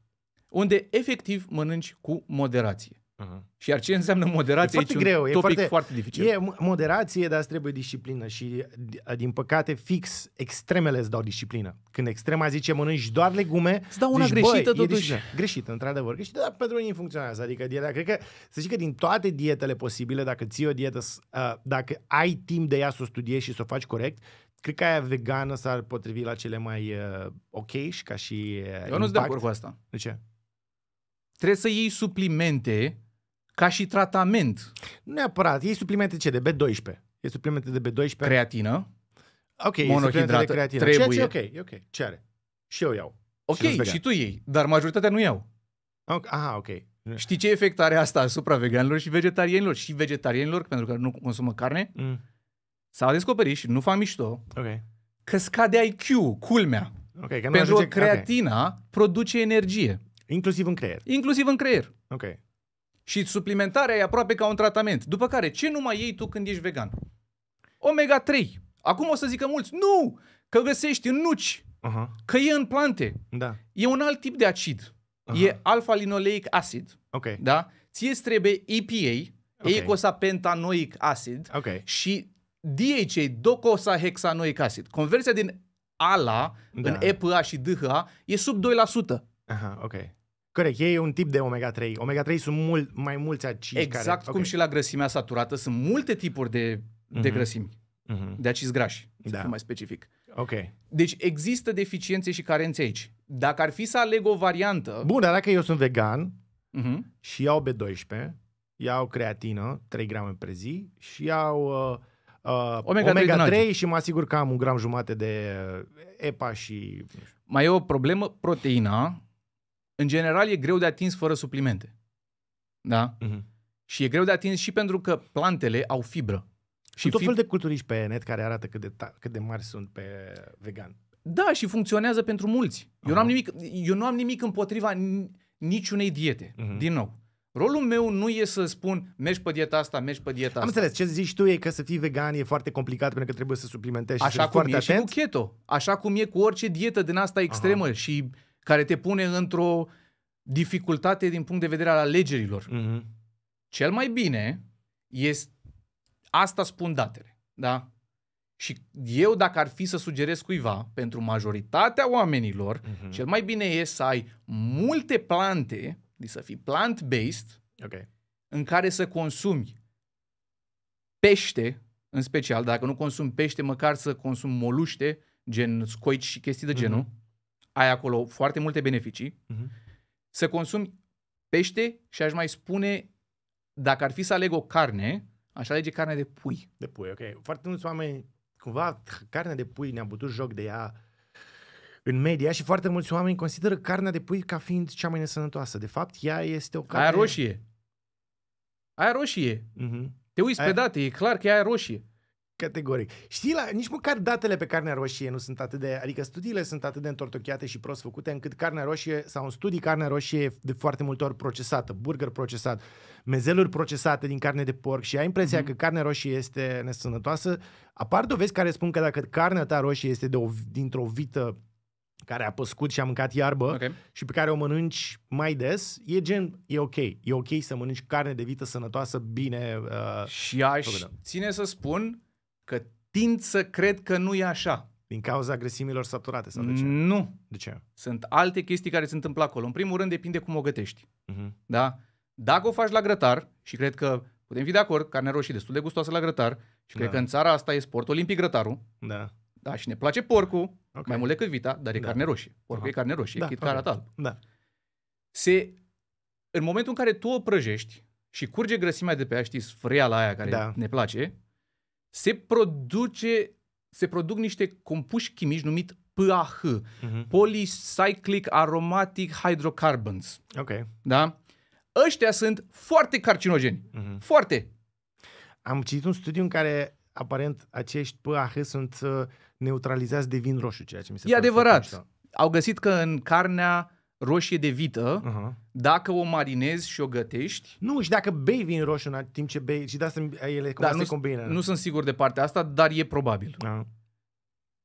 A: Unde efectiv mănânci cu moderație.
B: Uh-huh.
A: Și iar ce înseamnă moderație
B: E
A: e,
B: foarte
A: aici
B: greu,
A: un
B: e
A: topic
B: foarte-
A: foarte dificil.
B: E mo- moderație, dar îți trebuie disciplină și, d- din păcate, fix extremele îți dau disciplină. Când extrema zice mănânci doar legume,
A: Îți dau una
B: zici,
A: greșită,
B: băi, e
A: totuși.
B: disciplină. Greșită, într-adevăr. Greșită, dar pentru unii funcționează. Adică dieta, cred că, să zic că din toate dietele posibile, dacă ții o dietă, s- uh, dacă ai timp de ea să o studiezi și să o faci corect, cred că aia vegană s-ar potrivi la cele mai uh, ok și ca și uh,
A: Eu nu sunt de
B: impact.
A: acord cu asta.
B: De ce?
A: Trebuie să iei suplimente ca și tratament.
B: Nu neapărat. Iei suplimente ce? De B12. E suplimente de B12.
A: Creatină,
B: Ok, e
A: Monohidrată,
B: suplimente de creatină.
A: trebuie.
B: Ceea ce e ok, e ok. Ce are? Și eu iau.
A: ok,
B: Și nu-s vegan.
A: și tu iei, dar majoritatea nu iau.
B: Ok, Aha, ok.
A: Știi ce efect are asta asupra veganilor și vegetarianilor? Și vegetarianilor, pentru că nu consumă carne,
B: Mm,
A: s-a descoperit și nu fac mișto,
B: ok.
A: că scade IQ, culmea.
B: Ok, că nu
A: Pentru
B: ajunge...
A: că creatina produce energie,
B: ok. Inclusiv în creier.
A: inclusiv în creier.
B: Ok.
A: Și suplimentarea e aproape ca un tratament. După care, ce nu mai iei tu când ești vegan? Omega-3. Acum o să zică mulți, nu, că găsești în nuci,
B: Aha,
A: că e în plante.
B: da.
A: E un alt tip de acid.
B: Aha.
A: E alfa-linoleic acid,
B: Ok,
A: da? Ție îți trebuie EPA,
B: Ok.
A: eicosapentanoic acid,
B: ok.
A: și DHA, docosahexanoic acid. Conversia din ALA
B: Da.
A: în EPA și DHA e sub 2%.
B: Aha, ok. Corect, e un tip de omega-3. Omega-3 sunt mult, mai mulți acizi
A: exact
B: care...
A: cum
B: ok.
A: și la grăsimea saturată sunt multe tipuri de, de
B: Mhm.
A: grăsimi,
B: Mhm.
A: de acizi grași, să
B: Da.
A: fiu mai specific.
B: Ok.
A: Deci există deficiențe și carențe aici. Dacă ar fi să aleg o variantă...
B: Bun, dar dacă eu sunt vegan
A: Uh-huh.
B: și iau B12, iau creatină, 3 grame pe zi și iau uh, uh,
A: Omega-3 din
B: omega-3
A: alții.
B: și mă asigur că am un gram jumate de uh, EPA și...
A: Mai e o problemă, proteina, în general, e greu de atins fără suplimente. Da?
B: Mhm.
A: Și e greu de atins și pentru că plantele au fibră.
B: Și
A: Și
B: tot
A: fib-
B: fel de culturiști pe net care arată cât de, ta- cât de mari sunt pe vegan.
A: Da, și funcționează pentru mulți. Eu nu
B: Aha.
A: am nimic, eu nu am nimic împotriva ni- niciunei diete.
B: Mhm.
A: Din nou. Rolul meu nu e să spun mergi pe dieta asta, mergi pe dieta
B: Am
A: asta.
B: înțeles, ce zici tu e că să fii vegan e foarte complicat pentru că trebuie să suplimentezi și să
A: Așa
B: fii
A: cum
B: foarte
A: e și
B: atent.
A: cu keto. Așa cum e cu orice dietă din asta extremă Aha. și care te pune într-o dificultate din punct de vedere al alegerilor.
B: Mhm.
A: Cel mai bine este... Asta spun datele, da? Și eu, dacă ar fi să sugerez cuiva, pentru majoritatea oamenilor,
B: Mhm.
A: cel mai bine e să ai multe plante, deci să fii plant-based,
B: Ok.
A: în care să consumi pește, în special, dacă nu consumi pește, măcar să consumi moluște, gen scoici și chestii de genul. Ai acolo foarte multe beneficii.
B: Mhm.
A: Să consumi pește și aș mai spune, dacă ar fi să aleg o carne, aș alege carne de pui.
B: De pui, ok. Foarte mulți oameni, cumva, carnea de pui ne-am bătut joc de ea în media și foarte mulți oameni consideră carnea de pui ca fiind cea mai nesănătoasă. De fapt, ea este o carne...
A: Aia roșie. Aia roșie.
B: Mhm.
A: Te uiți pe
B: Aia-
A: date, e clar că e aia roșie.
B: Categoric. Știi, la, nici măcar datele pe carnea roșie nu sunt atât de... Adică studiile sunt atât de întortocheate și prost făcute încât carnea roșie, sau în studii, carnea roșie e de foarte multe ori procesată, burger procesat, mezeluri procesate din carne de porc și ai impresia
A: Mhm.
B: că carnea roșie este nesănătoasă. Apar dovezi care spun că dacă carnea ta roșie este de o, dintr-o vită care a păscut și a mâncat iarbă
A: Ok.
B: și pe care o mănânci mai des, e gen, e ok. E ok să mănânci carne de vită sănătoasă, bine... Uh,
A: Și aș
B: Făcută.
A: ține să spun că tind să cred că nu e așa.
B: din cauza grăsimilor saturate sau de ce?
A: Nu.
B: De ce?
A: Sunt alte chestii care se întâmplă acolo. În primul rând, depinde cum o gătești.
B: Mhm.
A: Da? Dacă o faci la grătar, și cred că putem fi de acord, carne roșie destul de gustoasă la grătar, și cred
B: Da.
A: că în țara asta e sport olimpic grătarul,
B: Da.
A: da, și ne place porcul,
B: Ok.
A: mai mult decât vita, dar e
B: Da.
A: carne roșie. Porcul
B: Aha.
A: e carne roșie,
B: Da,
A: chit
B: ok.
A: că arată alb.
B: Da.
A: Se, în momentul în care tu o prăjești și curge grăsimea de pe aia, știi, sfreala aia care
B: Da.
A: ne place, se produce, se produc niște compuși chimici numit PAH,
B: Mhm.
A: Polycyclic Aromatic Hydrocarbons.
B: Ok.
A: Da? Ăștia sunt foarte carcinogeni.
B: Mhm.
A: Foarte.
B: Am citit un studiu în care aparent acești PAH sunt uh, neutralizați de vin roșu, ceea ce mi se
A: E
B: pare
A: adevărat.
B: foarte
A: Au găsit că în carnea roșie de vită,
B: mișto. Uh-huh.
A: dacă o marinezi și o gătești,
B: Nu, și dacă bei vin roșu în timp ce bei, și de asta ele cumva
A: da,
B: se
A: nu,
B: combină.
A: nu sunt sigur de partea asta, dar e probabil.
B: Ah.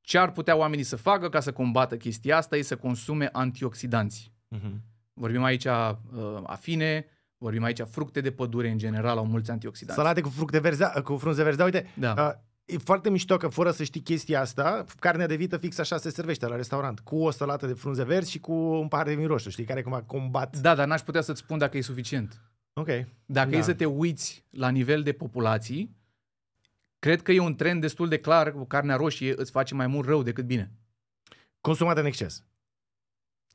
A: Ce ar putea oamenii să facă ca să combată chestia asta e să consume antioxidanți.
B: Mhm.
A: Vorbim aici uh, afine, Vorbim aici, fructe de pădure în general au mulți antioxidanți.
B: Salate cu fructe verzi, cu frunze verzi. Da, uite,
A: Da.
B: uh, e foarte mișto că fără să știi chestia asta, carnea de vită fix așa se servește la restaurant, cu o salată de frunze verzi și cu un pahar de vin roșu, știi, care cumva combat.
A: Da, dar n-aș putea să-ți spun dacă e suficient.
B: Ok.
A: Dacă
B: Da.
A: e să te uiți la nivel de populații, cred că e un trend destul de clar cu carnea roșie îți face mai mult rău decât bine.
B: Consumat în exces.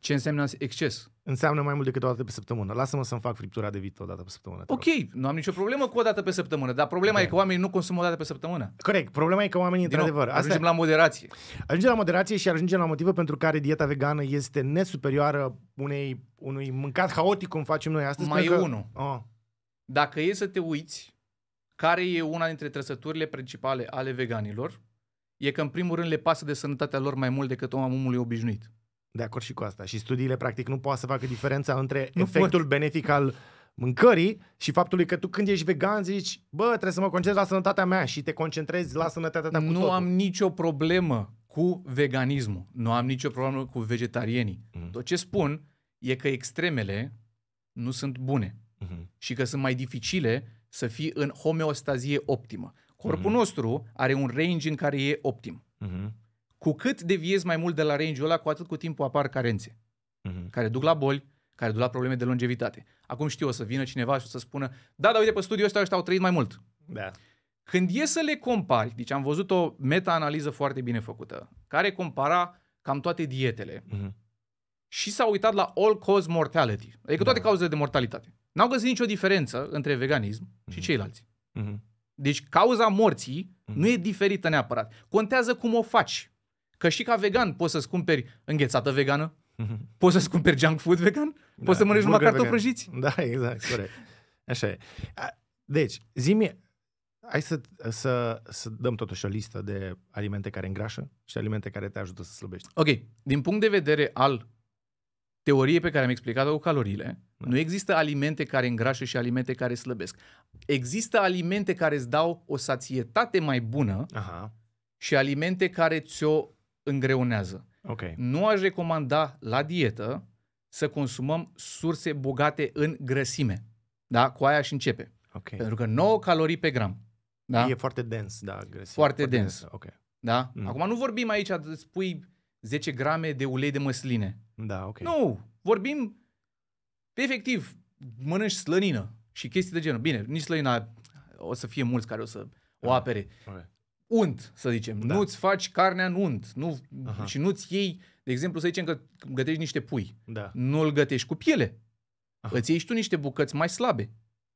A: Ce înseamnă exces?
B: Înseamnă mai mult decât o dată pe săptămână. Lasă-mă să-mi fac friptura de vită o dată pe săptămână. te
A: Ok,
B: rog.
A: nu am nicio problemă cu o dată pe săptămână, dar problema
B: Ok.
A: e că oamenii nu consumă o dată pe săptămână.
B: Corect. Problema e că oamenii,
A: Din nou,
B: într-adevăr, asta
A: ajungem la moderație.
B: Ajungem la moderație și ajungem la motivul pentru care dieta vegană este nesuperioară unei, unui mâncat haotic cum facem noi astăzi.
A: Mai e
B: pentru că...
A: unul.
B: Oh,
A: Dacă e să te uiți, care e una dintre trăsăturile principale ale veganilor, e că în primul rând le pasă de sănătatea lor mai mult decât omului obișnuit.
B: De acord și cu asta. Și studiile, practic, nu poate să facă diferența între
A: Nu
B: efectul benefic al mâncării și faptului că tu când ești vegan zici, bă, trebuie să mă concentrez la sănătatea mea și te concentrezi la sănătatea ta cu
A: nu
B: totul.
A: am nicio problemă cu veganismul, nu am nicio problemă cu vegetarienii.
B: Mhm.
A: Tot ce spun e că extremele nu sunt bune
B: Mhm.
A: și că sunt mai dificile să fii în homeostazie optimă. Corpul
B: Mhm.
A: nostru are un range în care e optim.
B: Mhm.
A: Cu cât deviezi mai mult de la range-ul ăla, cu atât cu timpul apar carențe,
B: Mhm.
A: care duc la boli, care duc la probleme de longevitate. Acum știu, o să vină cineva și o să spună, da, dar uite, pe studiul ăsta ăștia au trăit mai mult.
B: Da.
A: Când e să le compari, deci am văzut o meta-analiză foarte bine făcută, care compara cam toate dietele
B: Mhm.
A: și s-a uitat la all-cause mortality, adică toate
B: Da.
A: cauzele de mortalitate. N-au găsit nicio diferență între veganism și
B: Mhm.
A: ceilalți.
B: Mhm.
A: Deci cauza morții
B: Mhm.
A: nu e diferită neapărat. Contează cum o faci. Că și ca vegan poți să-ți cumperi înghețată vegană,
B: Mhm.
A: poți să-ți cumperi junk food vegan,
B: Da,
A: poți să mănânci numai
B: burger
A: cartofi
B: vegan.
A: prăjiți.
B: Da, exact, corect. Așa e. A, Deci, zi hai să, să, să dăm totuși o listă de alimente care îngrașă și alimente care te ajută să slăbești.
A: Ok, din punct de vedere al teoriei pe care am explicat-o cu caloriile,
B: Da.
A: nu există alimente care îngrașă și alimente care slăbesc. Există alimente care îți dau o sațietate mai bună
B: Aha,
A: și alimente care ți-o îngreunează.
B: ok.
A: Nu aș recomanda la dietă să consumăm surse bogate în grăsime. Da? Cu aia și începe.
B: ok.
A: Pentru că 9 calorii pe gram. Da?
B: E foarte dens, da, grăsime.
A: Foarte dens.
B: Ok.
A: da?
B: Mm.
A: Acum nu vorbim aici, îți pui 10 grame de ulei de măsline.
B: Da, ok.
A: Nu, vorbim efectiv, mănânci slănină și chestii de genul. Bine, nici slănina o să fie mulți care o să o
B: Da.
A: apere.
B: Ok.
A: Unt, să zicem.
B: Da.
A: Da. Nu-ți faci carnea în unt. Nu,
B: Aha.
A: și nu-ți iei, de exemplu, să zicem că gătești niște pui.
B: Da.
A: Nu îl gătești cu piele.
B: Aha.
A: Îți iei și tu niște bucăți mai slabe.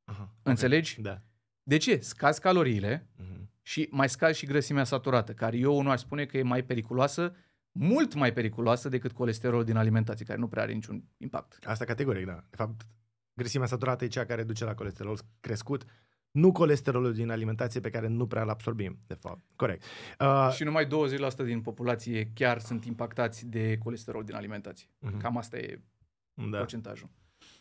B: Aha. ok.
A: Înțelegi?
B: Da.
A: De ce? Scazi caloriile
B: Mhm.
A: și mai scazi și grăsimea saturată, care eu nu aș spune că e mai periculoasă, mult mai periculoasă decât colesterolul din alimentație, care nu prea are niciun impact.
B: Asta categoric, da. De fapt, grăsimea saturată e cea care duce la colesterol crescut, nu colesterolul din alimentație pe care nu prea îl absorbim, de fapt. Corect. Uh,
A: Și numai 20% din populație chiar sunt impactați de colesterol din alimentație.
B: Mhm.
A: Cam asta e
B: da.
A: procentajul.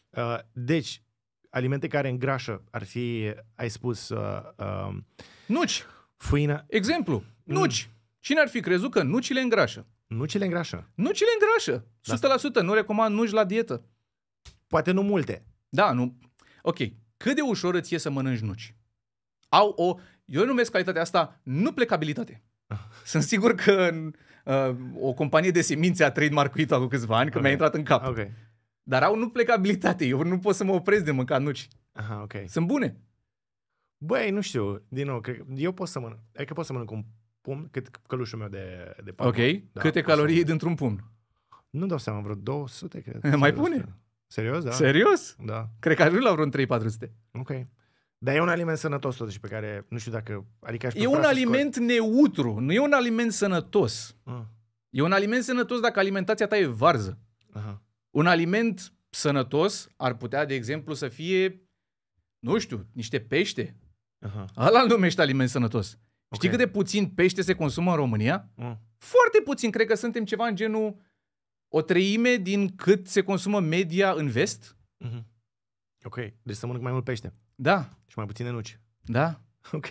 B: Uh, deci, alimente care îngrașă ar fi, ai spus, uh, uh,
A: Nuci,
B: făină,
A: exemplu,
B: Mm.
A: nuci. Cine ar fi crezut că nucile îngrașă?
B: nu ce le îngrașă.
A: Nucile îngrașă, 100%. Nu recomand nuci la dietă.
B: Poate nu multe.
A: Da, nu. Ok, cât de ușor îți e să mănânci nuci? Au o, eu numesc calitatea asta nuplecabilitate. Sunt sigur că uh, o companie de semințe a trademark-uit cu câțiva ani, că
B: Ok.
A: mi-a intrat în cap.
B: Ok.
A: Dar au nuplecabilitate. Eu nu pot să mă opresc de mâncat nuci.
B: Aha, ok.
A: Sunt bune.
B: Băi, nu știu, din nou, cred, eu pot să mănânc, adică pot să mănânc un pumn, cât călușul meu de, de palmă.
A: Ok?
B: Da,
A: Câte
B: pot să
A: calorii
B: mănânc.
A: dintr-un pumn?
B: Nu dau seama, vreo 200, cred.
A: Mai
B: Serios,
A: pune?
B: Da. Serios, da?
A: Serios?
B: Da,
A: Cred că ajung la vreun 3-400.
B: ok. Dar e un aliment sănătos totuși pe care, nu știu dacă, adică aș
A: E
B: prefera
A: un
B: să
A: aliment neutru, nu e un aliment sănătos.
B: Scot. Ah,
A: E un aliment sănătos dacă alimentația ta e varză.
B: aha.
A: Un aliment sănătos ar putea, de exemplu, să fie, nu știu, niște pește.
B: Aha.
A: Ăla îl numește aliment sănătos. Știi
B: Ok.
A: cât de puțin pește se consumă în România?
B: Mm.
A: Foarte puțin. Cred că suntem ceva în genul o treime din cât se consumă media în vest.
B: Mhm. Ok, deci să mănânc mai mult pește
A: Da,
B: și mai puține nuci.
A: da.
B: Ok.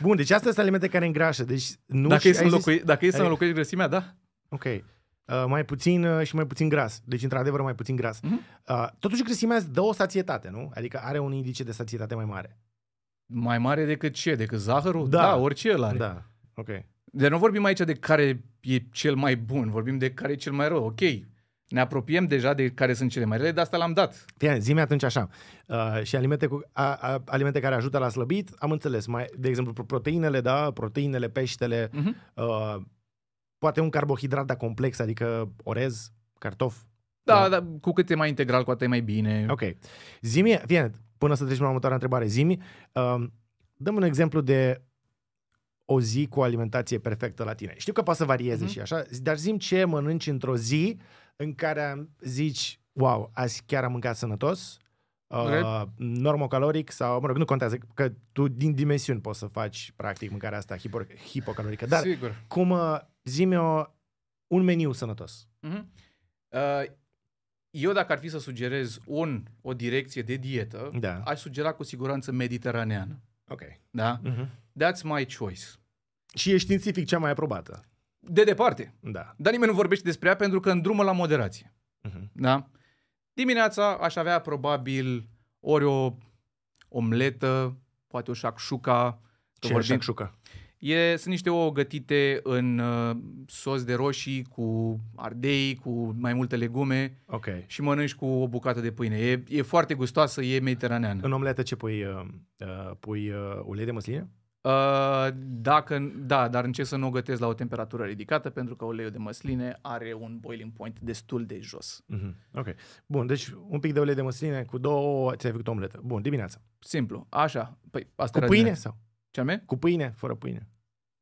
B: Bun, deci astea sunt alimente care îngrașă. Deci nu
A: Dacă e
B: și
A: să
B: ai zis-
A: înlocui, dacă e să
B: ai-
A: înlocuiești grăsimea, da.
B: Ok. uh, mai puțin uh, și mai puțin gras. Deci, într-adevăr, mai puțin gras.
A: Mhm.
B: Uh, totuși, grăsimea îți dă o sațietate, nu? Adică are un indice de sațietate mai mare.
A: Mai mare decât ce? Decât zahărul?
B: Da.
A: da orice el are.
B: Da, ok.
A: Deci nu vorbim aici de care e cel mai bun, vorbim de care e cel mai rău. Ok, ne apropiem deja de care sunt cele mai rele, de asta l-am dat.
B: Fie, zi atunci așa. Uh, și alimente, cu, a, a, alimente care ajută la slăbit, am înțeles. Mai, de exemplu, pro- proteinele, da, proteinele, peștele,
A: Mhm.
B: uh, poate un carbohidrat, dar complex, adică orez, cartof.
A: Da,
B: Da.
A: da, cu cât e mai integral, cu atât e mai bine.
B: Ok. Zimi, fie, până să trecem la următoarea întrebare, zimi, uh, dăm un exemplu de o zi cu o alimentație perfectă la tine. Știu că poate să varieze
A: Mhm.
B: și așa, dar zim ce mănânci într-o zi în care zici, wow, azi chiar am mâncat sănătos,
A: Ok.
B: uh, normocaloric sau, mă rog, nu contează, că tu din dimensiuni poți să faci practic mâncarea asta hipo- hipocalorică. Dar
A: Sigur.
B: cum uh, zi o un meniu sănătos.
A: Mhm. Uh, eu dacă ar fi să sugerez un, o direcție de dietă,
B: Da.
A: aș sugera cu siguranță mediteraneană.
B: Ok.
A: Da?
B: Uh-huh.
A: That's my choice.
B: Și e științific cea mai aprobată.
A: De departe.
B: Da.
A: Dar nimeni nu vorbește despre ea pentru că îndrumă la moderație.
B: Uh-huh.
A: Da? Dimineața aș avea probabil ori o omletă, poate o șacșuca. că
B: Ce e
A: vorbim-
B: șacșuca?
A: E, sunt niște ouă gătite în uh, sos de roșii, cu ardei, cu mai multe legume
B: Ok.
A: și mănânci cu o bucată de pâine. E, e foarte gustoasă, e mediteraneană.
B: În omletă ce pui? Uh, uh, pui uh, ulei de măsline?
A: Uh, dacă, da, dar încerc să nu o gătesc la o temperatură ridicată pentru că uleiul de măsline are un boiling point destul de jos.
B: Uh-huh. Ok. Bun, deci un pic de ulei de măsline cu două ouă, ți-ai făcut o omletă. Bun, dimineața.
A: Simplu, așa. Păi, asta
B: Cu
A: era
B: pâine
A: dimineața.
B: sau?
A: Ce anume?
B: Cu pâine? Fără pâine?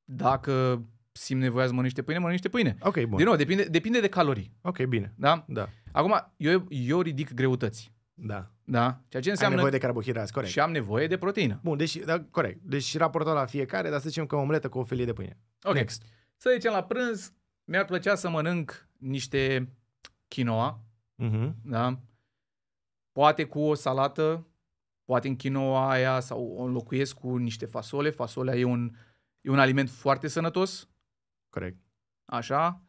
A: Dacă simt nevoia să mănânci niște pâine, mănânci niște pâine.
B: Ok, bun.
A: Din nou, depinde, depinde de calorii.
B: Ok, bine.
A: Da?
B: Da.
A: Acum, eu, eu ridic greutăți.
B: Da.
A: Da? Ceea ce
B: Ai
A: înseamnă
B: nevoie de carbohidrați, corect.
A: și am nevoie de proteină.
B: Bun, deci, da, corect. Deci raportat la fiecare, dar să zicem că o omletă cu o felie de pâine.
A: Ok.
B: Next.
A: Să zicem la prânz, mi-ar plăcea să mănânc niște quinoa,
B: Uh-huh.
A: da? Poate cu o salată, poate în quinoa aia sau o înlocuiesc cu niște fasole. Fasolea e un, e un aliment foarte sănătos,
B: Corect.
A: așa.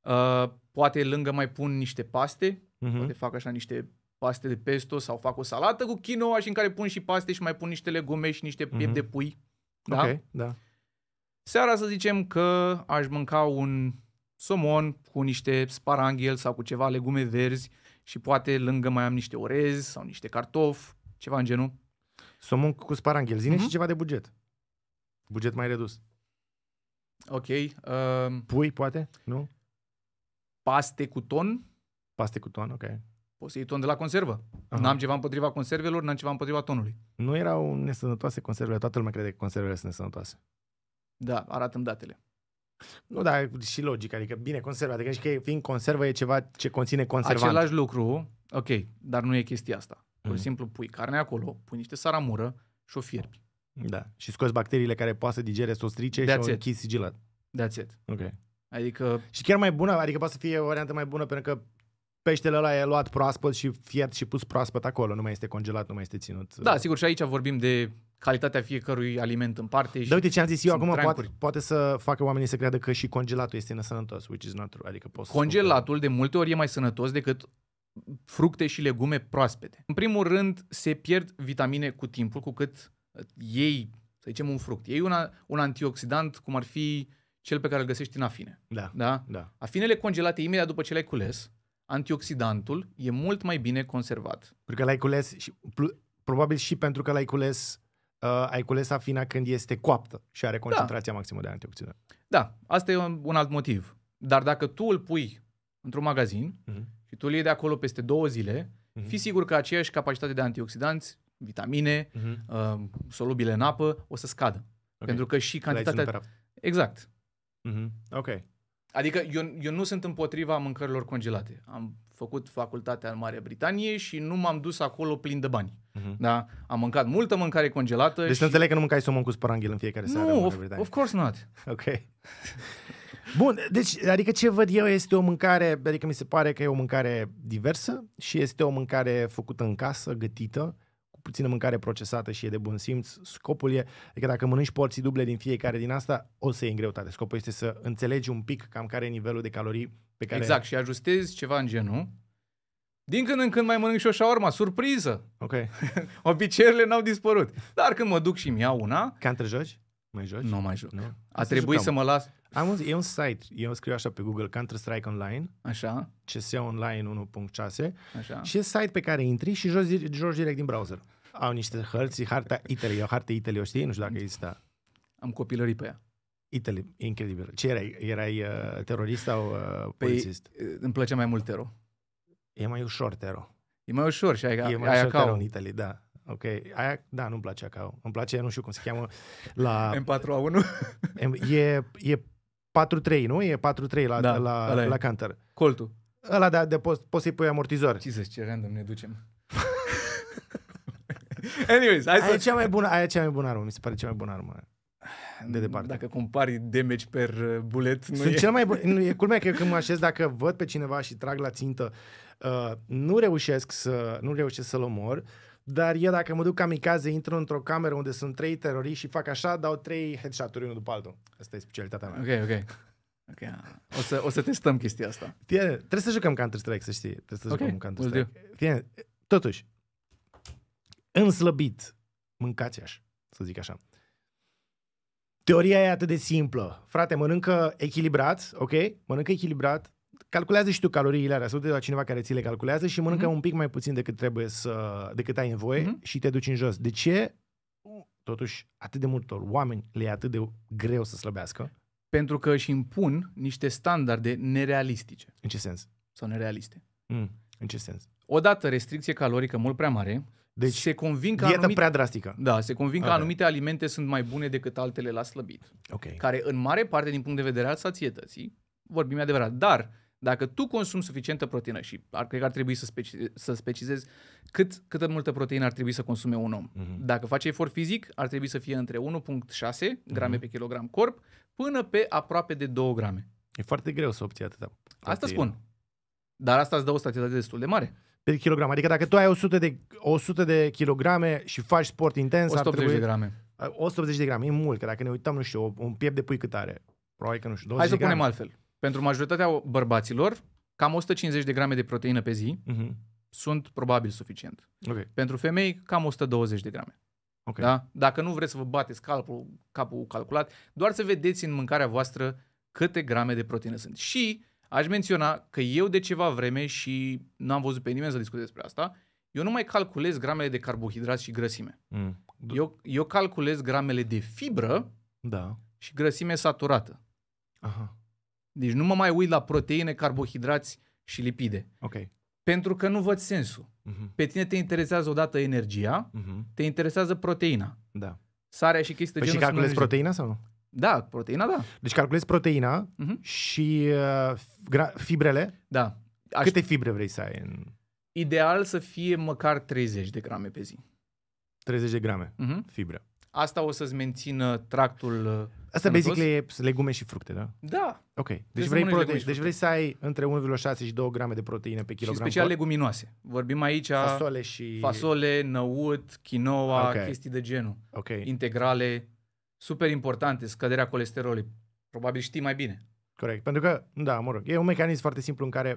A: Uh, poate lângă mai pun niște paste,
B: Uh-huh.
A: poate fac așa niște paste de pesto sau fac o salată cu quinoa și în care pun și paste și mai pun niște legume și niște piept
B: Mhm.
A: de pui. Da?
B: Ok, da.
A: Seara să zicem că aș mânca un somon cu niște sparanghel sau cu ceva legume verzi și poate lângă mai am niște orez sau niște cartofi, ceva în genul.
B: Somon cu sparanghel. Zine
A: Mhm.
B: și ceva de buget. Buget mai redus.
A: Ok. Uh,
B: Pui, poate? Nu?
A: paste cu ton.
B: Paste cu ton, ok.
A: Poți să iei ton de la conservă.
B: Aha.
A: N-am ceva împotriva conservelor, n-am ceva împotriva tonului.
B: Nu erau nesănătoase conservele. Toată lumea crede că conservele sunt nesănătoase.
A: Da, arată-mi datele.
B: Nu, dar și logic. Adică, bine, conservă. Adică și că fiind conservă e ceva ce conține conservant.
A: Același lucru, ok, dar nu e chestia asta. Pur și
B: Mhm.
A: simplu pui carne acolo, pui niște saramură și o fierbi.
B: Da. Și scoți bacteriile care poate să digere, să o strice și
A: That's
B: o
A: it.
B: închizi sigilat.
A: That's it.
B: Ok.
A: Adică,
B: Și chiar mai bună, adică poate să fie o variantă mai bună pentru că peștele ăla e luat proaspăt și fiert și pus proaspăt acolo. Nu mai este congelat, nu mai este ținut.
A: da, sigur, și aici vorbim de calitatea fiecărui aliment în parte. Și
B: Dar uite ce am zis eu
A: sunt
B: acum, poate,
A: trancuri.
B: poate să facă oamenii să creadă că și congelatul este nesănătos, which is not true. Adică poți să spun
A: Congelatul de multe ori e mai sănătos decât fructe și legume proaspete. În primul rând, se pierd vitamine cu timpul, cu cât ei, să zicem, un fruct. Ei una, un antioxidant, cum ar fi cel pe care îl găsești în afine.
B: Că... Da,
A: Da?
B: da.
A: Afinele congelate imediat după ce le-ai cules, antioxidantul e mult mai bine conservat.
B: Pentru că l-ai cules și plu- probabil și pentru că l-ai cules uh, ai cules afina când este coaptă și are concentrația maximă de antioxidant.
A: Da, asta e un, un alt motiv. Dar dacă tu îl pui într-un magazin
B: Mhm.
A: Și tu îl iei de acolo peste două zile,
B: Mhm.
A: fii sigur că aceeași capacitate de antioxidanți, vitamine,
B: Mhm.
A: uh, solubile în apă, o să scadă.
B: Ok.
A: Pentru că și
B: L-ai ținut pe
A: cantitatea...
B: raft.
A: Exact.
B: Mhm. Ok.
A: Adică eu, eu nu sunt împotriva mâncărilor congelate. Am făcut facultatea în Marea Britanie și nu m-am dus acolo plin de bani.
B: Mhm.
A: Da? Am mâncat multă mâncare congelată
B: Deci
A: și...
B: să înțeleg că nu mâncai somon cu sparanghel în fiecare seară. în
A: Nu,
B: Marea
A: of,
B: Britanie.
A: of course not.
B: Ok. Bun, deci, adică ce văd eu este o mâncare, adică mi se pare că e o mâncare diversă și este o mâncare făcută în casă, gătită, cu cu puțină mâncare procesată și e de bun simț. Scopul e, adică dacă mănânci porții duble din fiecare din asta, o să iei în greutate. Scopul este să înțelegi un pic cam care e nivelul de calorii pe care...
A: Exact, și ajustezi ceva în genul. Din când în când mai mănânc și o shawarma, surpriză!
B: Ok.
A: Obiceiurile n-au dispărut. Dar când mă duc și mi iau una,
B: Counter joci? Mai joci?
A: nu mai joc.
B: Nu?
A: A
B: Să
A: trebuit
B: jucăm.
A: să mă las...
B: Am un, e un site, eu scriu așa pe Google, Counter-Strike Online,
A: Așa,
B: CS Online 1.6
A: așa.
B: și e site pe care intri și joci, di- joci direct din browser. Au niște hărți, harta Italy, o hartă Italy, o știi? Nu știu dacă există.
A: Am copilărit pe ea.
B: Italy, e incredibil. Ce erai? Erai uh, terorist sau uh,
A: Păi,
B: polițist?
A: îmi plăcea mai mult tero.
B: E mai ușor, Tero.
A: E mai ușor și ai,
B: e
A: ai
B: mai ușor Tero
A: acau.
B: în Italy, da. Ok. Aia, da, nu-mi place acau. Îmi place, nu știu cum se cheamă, la...
A: M4A1.
B: e, e 4-3, nu? E 4-3 la,
A: Da,
B: la,
A: ăla e.
B: la Counter.
A: Coltul.
B: Ăla de, de poți, poți să-i pui amortizor.
A: Ce să ce random ne ducem. Anyways, hai
B: Aia e
A: să...
B: cea mai bună, aia e cea mai bună armă, mi se pare cea mai bună armă. de departe.
A: Dacă compari damage per uh, bullet, nu
B: Sunt
A: e...
B: cel mai bun. nu, E culmea că când mă așez, dacă văd pe cineva și trag la țintă, uh, nu reușesc să nu reușesc să-l omor, dar eu dacă mă duc kamikaze, intru într-o cameră unde sunt trei teroriști și fac așa, dau trei headshot-uri unul după altul. Asta e specialitatea mea.
A: Ok, ok. Ok, o să, o să testăm chestia asta.
B: Fie, trebuie să jucăm Counter-Strike, să știi. Trebuie să
A: Ok,
B: jucăm
A: we'll
B: Counter-Strike. Fie, totuși, înslăbit, mâncați aș, să zic așa. Teoria e atât de simplă. Frate, mănâncă echilibrat, ok? Mănâncă echilibrat, calculează și tu caloriile alea, sau de la cineva care ți le calculează și mănâncă
A: Mhm.
B: un pic mai puțin decât trebuie să, decât ai nevoie
A: Mhm.
B: și te duci în jos. De ce? Totuși, atât de multor oameni le e atât de greu să slăbească.
A: Pentru că își impun niște standarde nerealistice
B: În ce sens?
A: sau nerealiste.
B: Mm, în ce sens?
A: Odată restricție calorică mult prea mare,
B: Deci,
A: se convin că
B: dietă
A: anumite,
B: prea drastică.
A: da, se convin că
B: Ok.
A: anumite alimente sunt mai bune decât altele la slăbit.
B: Ok.
A: care în mare parte din punct de vedere al sațietății, vorbim adevărat, dar dacă tu consumi suficientă proteină și ar, cred că ar trebui să, speci, să specizezi cât, câtă multă proteină ar trebui să consume un om.
B: Mhm.
A: Dacă face efort fizic, ar trebui să fie între 1.6 grame
B: Mhm.
A: pe kilogram corp până pe aproape de 2 grame.
B: E foarte greu să obții atâta.
A: Asta
B: proteină.
A: spun. Dar asta îți dă o satietate destul de mare.
B: Pe kilogram. Adică dacă tu ai 100 de, 100 de kilograme și faci sport intens,
A: 180
B: ar trebui...
A: de grame.
B: 180 de grame, e mult. Că dacă ne uităm, nu știu, un piept de pui cât are? Probabil că nu știu, 20
A: Hai să
B: de
A: punem
B: grame.
A: altfel. Pentru majoritatea bărbaților, cam 150 de grame de proteină pe zi
B: Mhm.
A: sunt probabil suficient.
B: Ok,
A: Pentru femei, cam 120 de grame.
B: ok.
A: Da? Dacă nu vreți să vă bateți capul, capul calculat, doar să vedeți în mâncarea voastră câte grame de proteină sunt. Și aș menționa că eu de ceva vreme și nu am văzut pe nimeni să discute despre asta, eu nu mai calculez gramele de carbohidrați și grăsime.
B: Mm.
A: Eu, eu calculez gramele de fibră
B: Da.
A: și grăsime saturată.
B: Aha.
A: Deci nu mă mai uit la proteine, carbohidrați și lipide.
B: Ok.
A: Pentru că nu văd sensul.
B: Mhm.
A: Pe tine te interesează odată energia,
B: Mhm.
A: te interesează proteina.
B: Da.
A: Sarea și chestii de
B: Păi și
A: genul sunt
B: calculezi
A: energie.
B: proteina sau nu?
A: Da, proteina da.
B: Deci calculezi proteina
A: Mhm.
B: și uh, gra- fibrele.
A: Da. Aș,
B: Câte fibre vrei să ai în
A: Ideal să fie măcar 30 de grame pe zi.
B: 30 de grame
A: Mhm.
B: fibre?
A: Asta o să-ți mențină tractul... uh,
B: Asta
A: sănătos.
B: basically e legume și fructe, da?
A: Da,
B: Ok. Deci
A: să
B: vrei,
A: mănânci
B: prote-
A: legume și
B: deci vrei să ai între 1,6 și 2 grame de proteină pe
A: și
B: kilogram
A: special
B: corp?
A: leguminoase. Vorbim aici
B: fasole și...
A: fasole năut, quinoa,
B: Ok.
A: chestii de genul.
B: Ok.
A: Integrale, super importante, scăderea colesterolului. Probabil știi mai bine.
B: Corect. Pentru că, da, mă rog, e un mecanism foarte simplu în care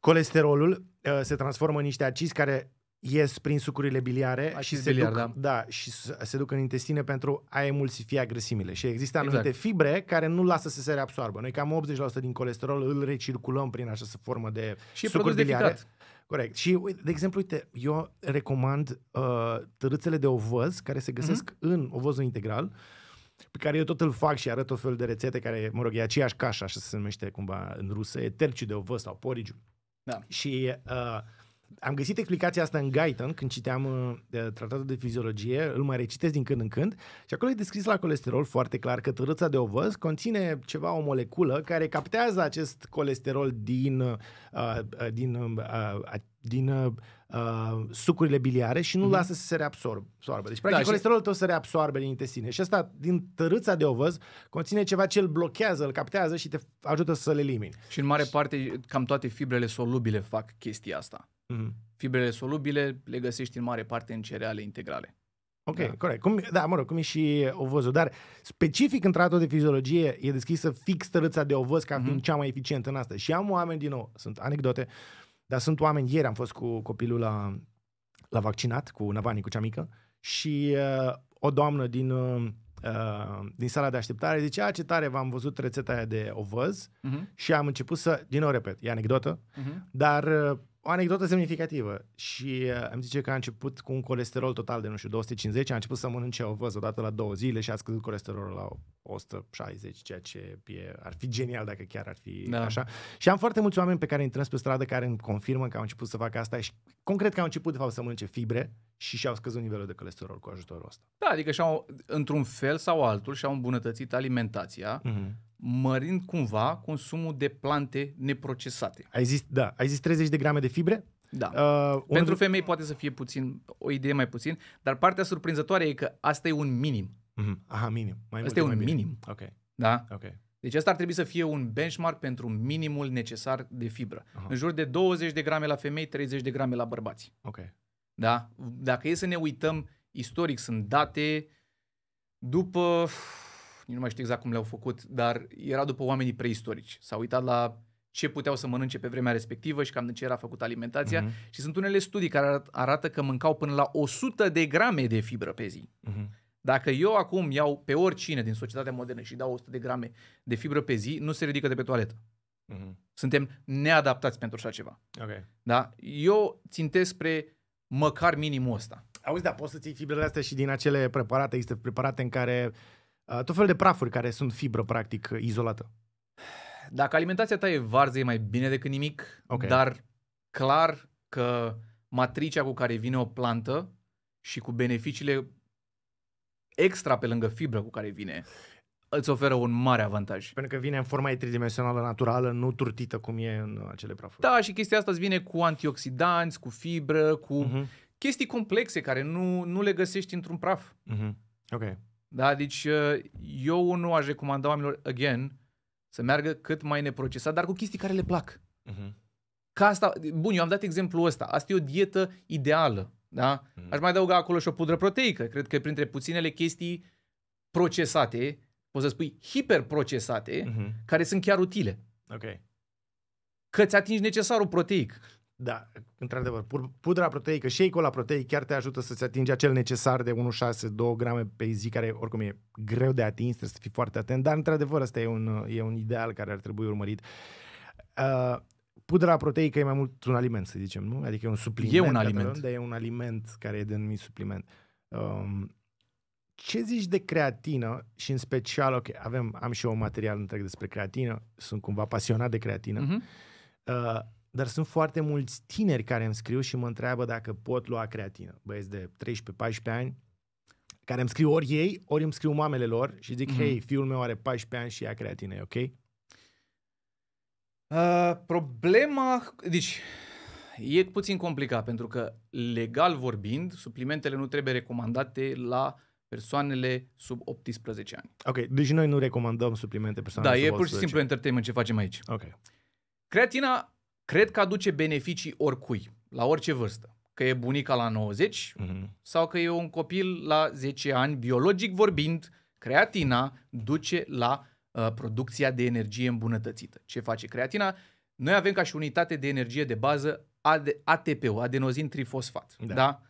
B: colesterolul uh, se transformă în niște acizi care ies prin sucurile biliare
A: Acizi
B: și se
A: biliar,
B: duc,
A: da.
B: da, și s- se duc în intestine pentru a emulsifia grăsimile. Și există anumite
A: Exact.
B: fibre care nu lasă să se reabsoarbă. Noi cam 80% din colesterol îl recirculăm prin această formă de
A: Și e
B: sucuri
A: produs de
B: biliare.
A: ficat.
B: Corect. Și, uite, de exemplu, uite, eu recomand uh, tărâțele de ovăz care se găsesc
A: Mhm.
B: în ovozul integral, pe care eu tot îl fac și arăt tot felul de rețete care, mă rog, e aceeași cașă, așa se numește cumva în rusă, e terciu de ovăz sau porigiu.
A: Da.
B: Și uh, am găsit explicația asta în Guyton când citeam uh, tratatul de fiziologie, îl mai recitesc din când în când și acolo e descris la colesterol foarte clar că tărâța de ovăz conține ceva, o moleculă care captează acest colesterol din, uh, uh, din uh, uh, din uh, uh, sucurile biliare și nu
A: Mhm.
B: lasă să se reabsorbe. Deci, practic,
A: și-
B: colesterolul tău se reabsorbe din intestine. Și asta, din tărâța de ovăz, conține ceva ce îl blochează, îl captează și te ajută să le elimini.
A: Și în mare parte, cam toate fibrele solubile fac chestia asta.
B: Mhm.
A: Fibrele solubile le găsești în mare parte în cereale integrale.
B: Ok,
A: Da.
B: da. corect. Cum, da, mă rog, cum e și ovăzul. Dar specific în tratatul de fiziologie e deschisă fix tărâța de ovăz ca fiind
A: Mhm.
B: cea mai eficientă în asta. Și am oameni, din nou, sunt anecdote, dar sunt oameni, ieri am fost cu copilul la, la vaccinat, cu Navani, cu cea mică, și uh, o doamnă din, uh, uh, din sala de așteptare zice, a, ce tare, v-am văzut rețeta aia de ovăz
A: Uh-huh.
B: și am început să, din nou repet, e anecdotă,
A: Uh-huh.
B: dar uh, o anecdotă semnificativă și uh, îmi zice că a început cu un colesterol total de, nu știu, 250, a început să mănânce ovăz odată la două zile și a scăzut colesterolul la 160, ceea ce e, ar fi genial dacă chiar ar fi
A: Da.
B: așa. Și am foarte mulți oameni pe care îi întâlnesc pe stradă care îmi confirmă că au început să facă asta și concret că au început de fapt să mănânce fibre și și-au scăzut nivelul de colesterol cu ajutorul ăsta.
A: Da, adică și-au, într-un fel sau altul, și-au îmbunătățit alimentația,
B: Mm-hmm.
A: Mărind cumva consumul de plante neprocesate.
B: Ai zis, da, ai zis 30 de grame de fibre?
A: Da.
B: Uh, unul-
A: Pentru femei poate să fie puțin, o idee mai puțin, dar partea surprinzătoare e că asta e un minim.
B: Mhm. Aha, minim. Mai mult
A: Asta e
B: mai
A: un
B: bine.
A: minim.
B: Ok,
A: Da?
B: ok.
A: Deci asta ar trebui să fie un benchmark pentru minimul necesar de fibră.
B: Aha.
A: În jur de 20 de grame la femei, 30 de grame la bărbați.
B: Ok.
A: Da? Dacă e să ne uităm istoric, sunt date după, nu mai știu exact cum le-au făcut, dar era după oamenii preistorici. S-au uitat la ce puteau să mănânce pe vremea respectivă și cam de ce era făcută alimentația.
B: Mhm.
A: Și sunt unele studii care arat- arată că mâncau până la 100 de grame de fibră pe zi.
B: Mhm.
A: Dacă eu acum iau pe oricine din societatea modernă și dau 100 de grame de fibră pe zi, nu se ridică de pe toaletă.
B: Mhm.
A: Suntem neadaptați pentru așa ceva.
B: Ok.
A: Da? Eu țintesc spre măcar minimul ăsta.
B: Auzi, da, poți să ții fibrele astea și din acele preparate. Există preparate în care uh, tot fel de prafuri care sunt fibră, practic, uh, izolată.
A: Dacă alimentația ta e varză, e mai bine decât nimic,
B: Ok.
A: dar clar că matricea cu care vine o plantă și cu beneficiile extra pe lângă fibră cu care vine, îți oferă un mare avantaj.
B: Pentru că vine în forma ei tridimensională naturală, nu turtită cum e în acele prafuri.
A: Da, și chestia asta îți vine cu antioxidanți, cu fibră, cu
B: Mhm.
A: chestii complexe care nu, nu le găsești într-un praf.
B: Mhm. Ok.
A: Da, deci uh, eu nu aș recomanda oamenilor, again, să meargă cât mai neprocesat, dar cu chestii care le plac.
B: Mhm.
A: Ca asta, bun, eu am dat exemplul ăsta. Asta e o dietă ideală, da?
B: Mhm.
A: Aș mai adăuga acolo și o pudră proteică. Cred că printre puținele chestii procesate, poți să spui hiperprocesate,
B: Mhm.
A: care sunt chiar utile.
B: Ok.
A: Că îți atingi necesarul proteic.
B: Da, într-adevăr, pur- pudra proteică, shake-ul la proteic chiar te ajută să-ți atingi acel necesar de 1,6-2 grame pe zi, care oricum e greu de atins, trebuie să fii foarte atent, dar într-adevăr ăsta e un, e un ideal care ar trebui urmărit. Uh, pudra proteică e mai mult un aliment, să zicem, nu? Adică e un supliment.
A: E un
B: ca
A: aliment.
B: talon, Dar e un aliment care e denumit supliment. Um, ce zici de creatină și în special, ok, avem, am și eu un material întreg despre creatină, sunt cumva pasionat de creatină,
A: Mhm.
B: Uh, dar sunt foarte mulți tineri care îmi scriu și mă întreabă dacă pot lua creatină. Băieți de 13-14 ani, care îmi scriu ori ei, ori îmi scriu mamele lor și zic,
A: Mhm.
B: hei, fiul meu are 14 ani și ia creatină, e ok?
A: Uh, problema, deci e puțin complicat pentru că legal vorbind, suplimentele nu trebuie recomandate la persoanele sub 18 ani.
B: Ok, deci noi nu recomandăm suplimente persoane
A: Da,
B: sub
A: e pur și
B: 18.
A: simplu entertainment ce facem aici.
B: Ok.
A: Creatina cred că aduce beneficii oricui, la orice vârstă. Că e bunica la 90
B: Mhm.
A: sau că e un copil la 10 ani, biologic vorbind, creatina duce la uh, producția de energie îmbunătățită. Ce face creatina? Noi avem ca și unitate de energie de bază AD- ATP-ul, adenozin trifosfat.
B: Da.
A: Da. da?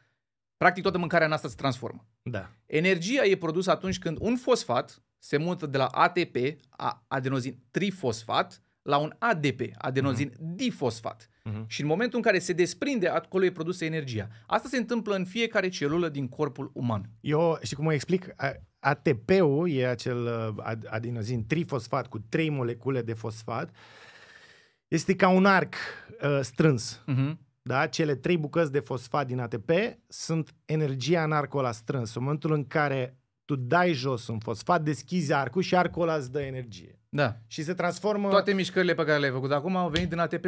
A: Practic toată mâncarea noastră se transformă.
B: Da.
A: Energia e produsă atunci când un fosfat se mută de la ATP, a- adenozin trifosfat, la un ADP, adenozin difosfat.
B: Mhm.
A: Și în momentul în care se desprinde, acolo e produsă energia. Asta se întâmplă în fiecare celulă din corpul uman.
B: Eu, și cum o explic, A- ATP-ul e acel uh, ad- adenozin trifosfat cu trei molecule de fosfat. Este ca un arc uh, strâns.
A: Uh-huh.
B: Da? Cele trei bucăți de fosfat din ATP sunt energia în arcul ăla strâns. În momentul în care tu dai jos un fosfat, deschizi arcul și arcul ăla îți dă energie.
A: Da.
B: Și se transformă...
A: Toate mișcările pe care le-ai făcut acum au venit din ATP.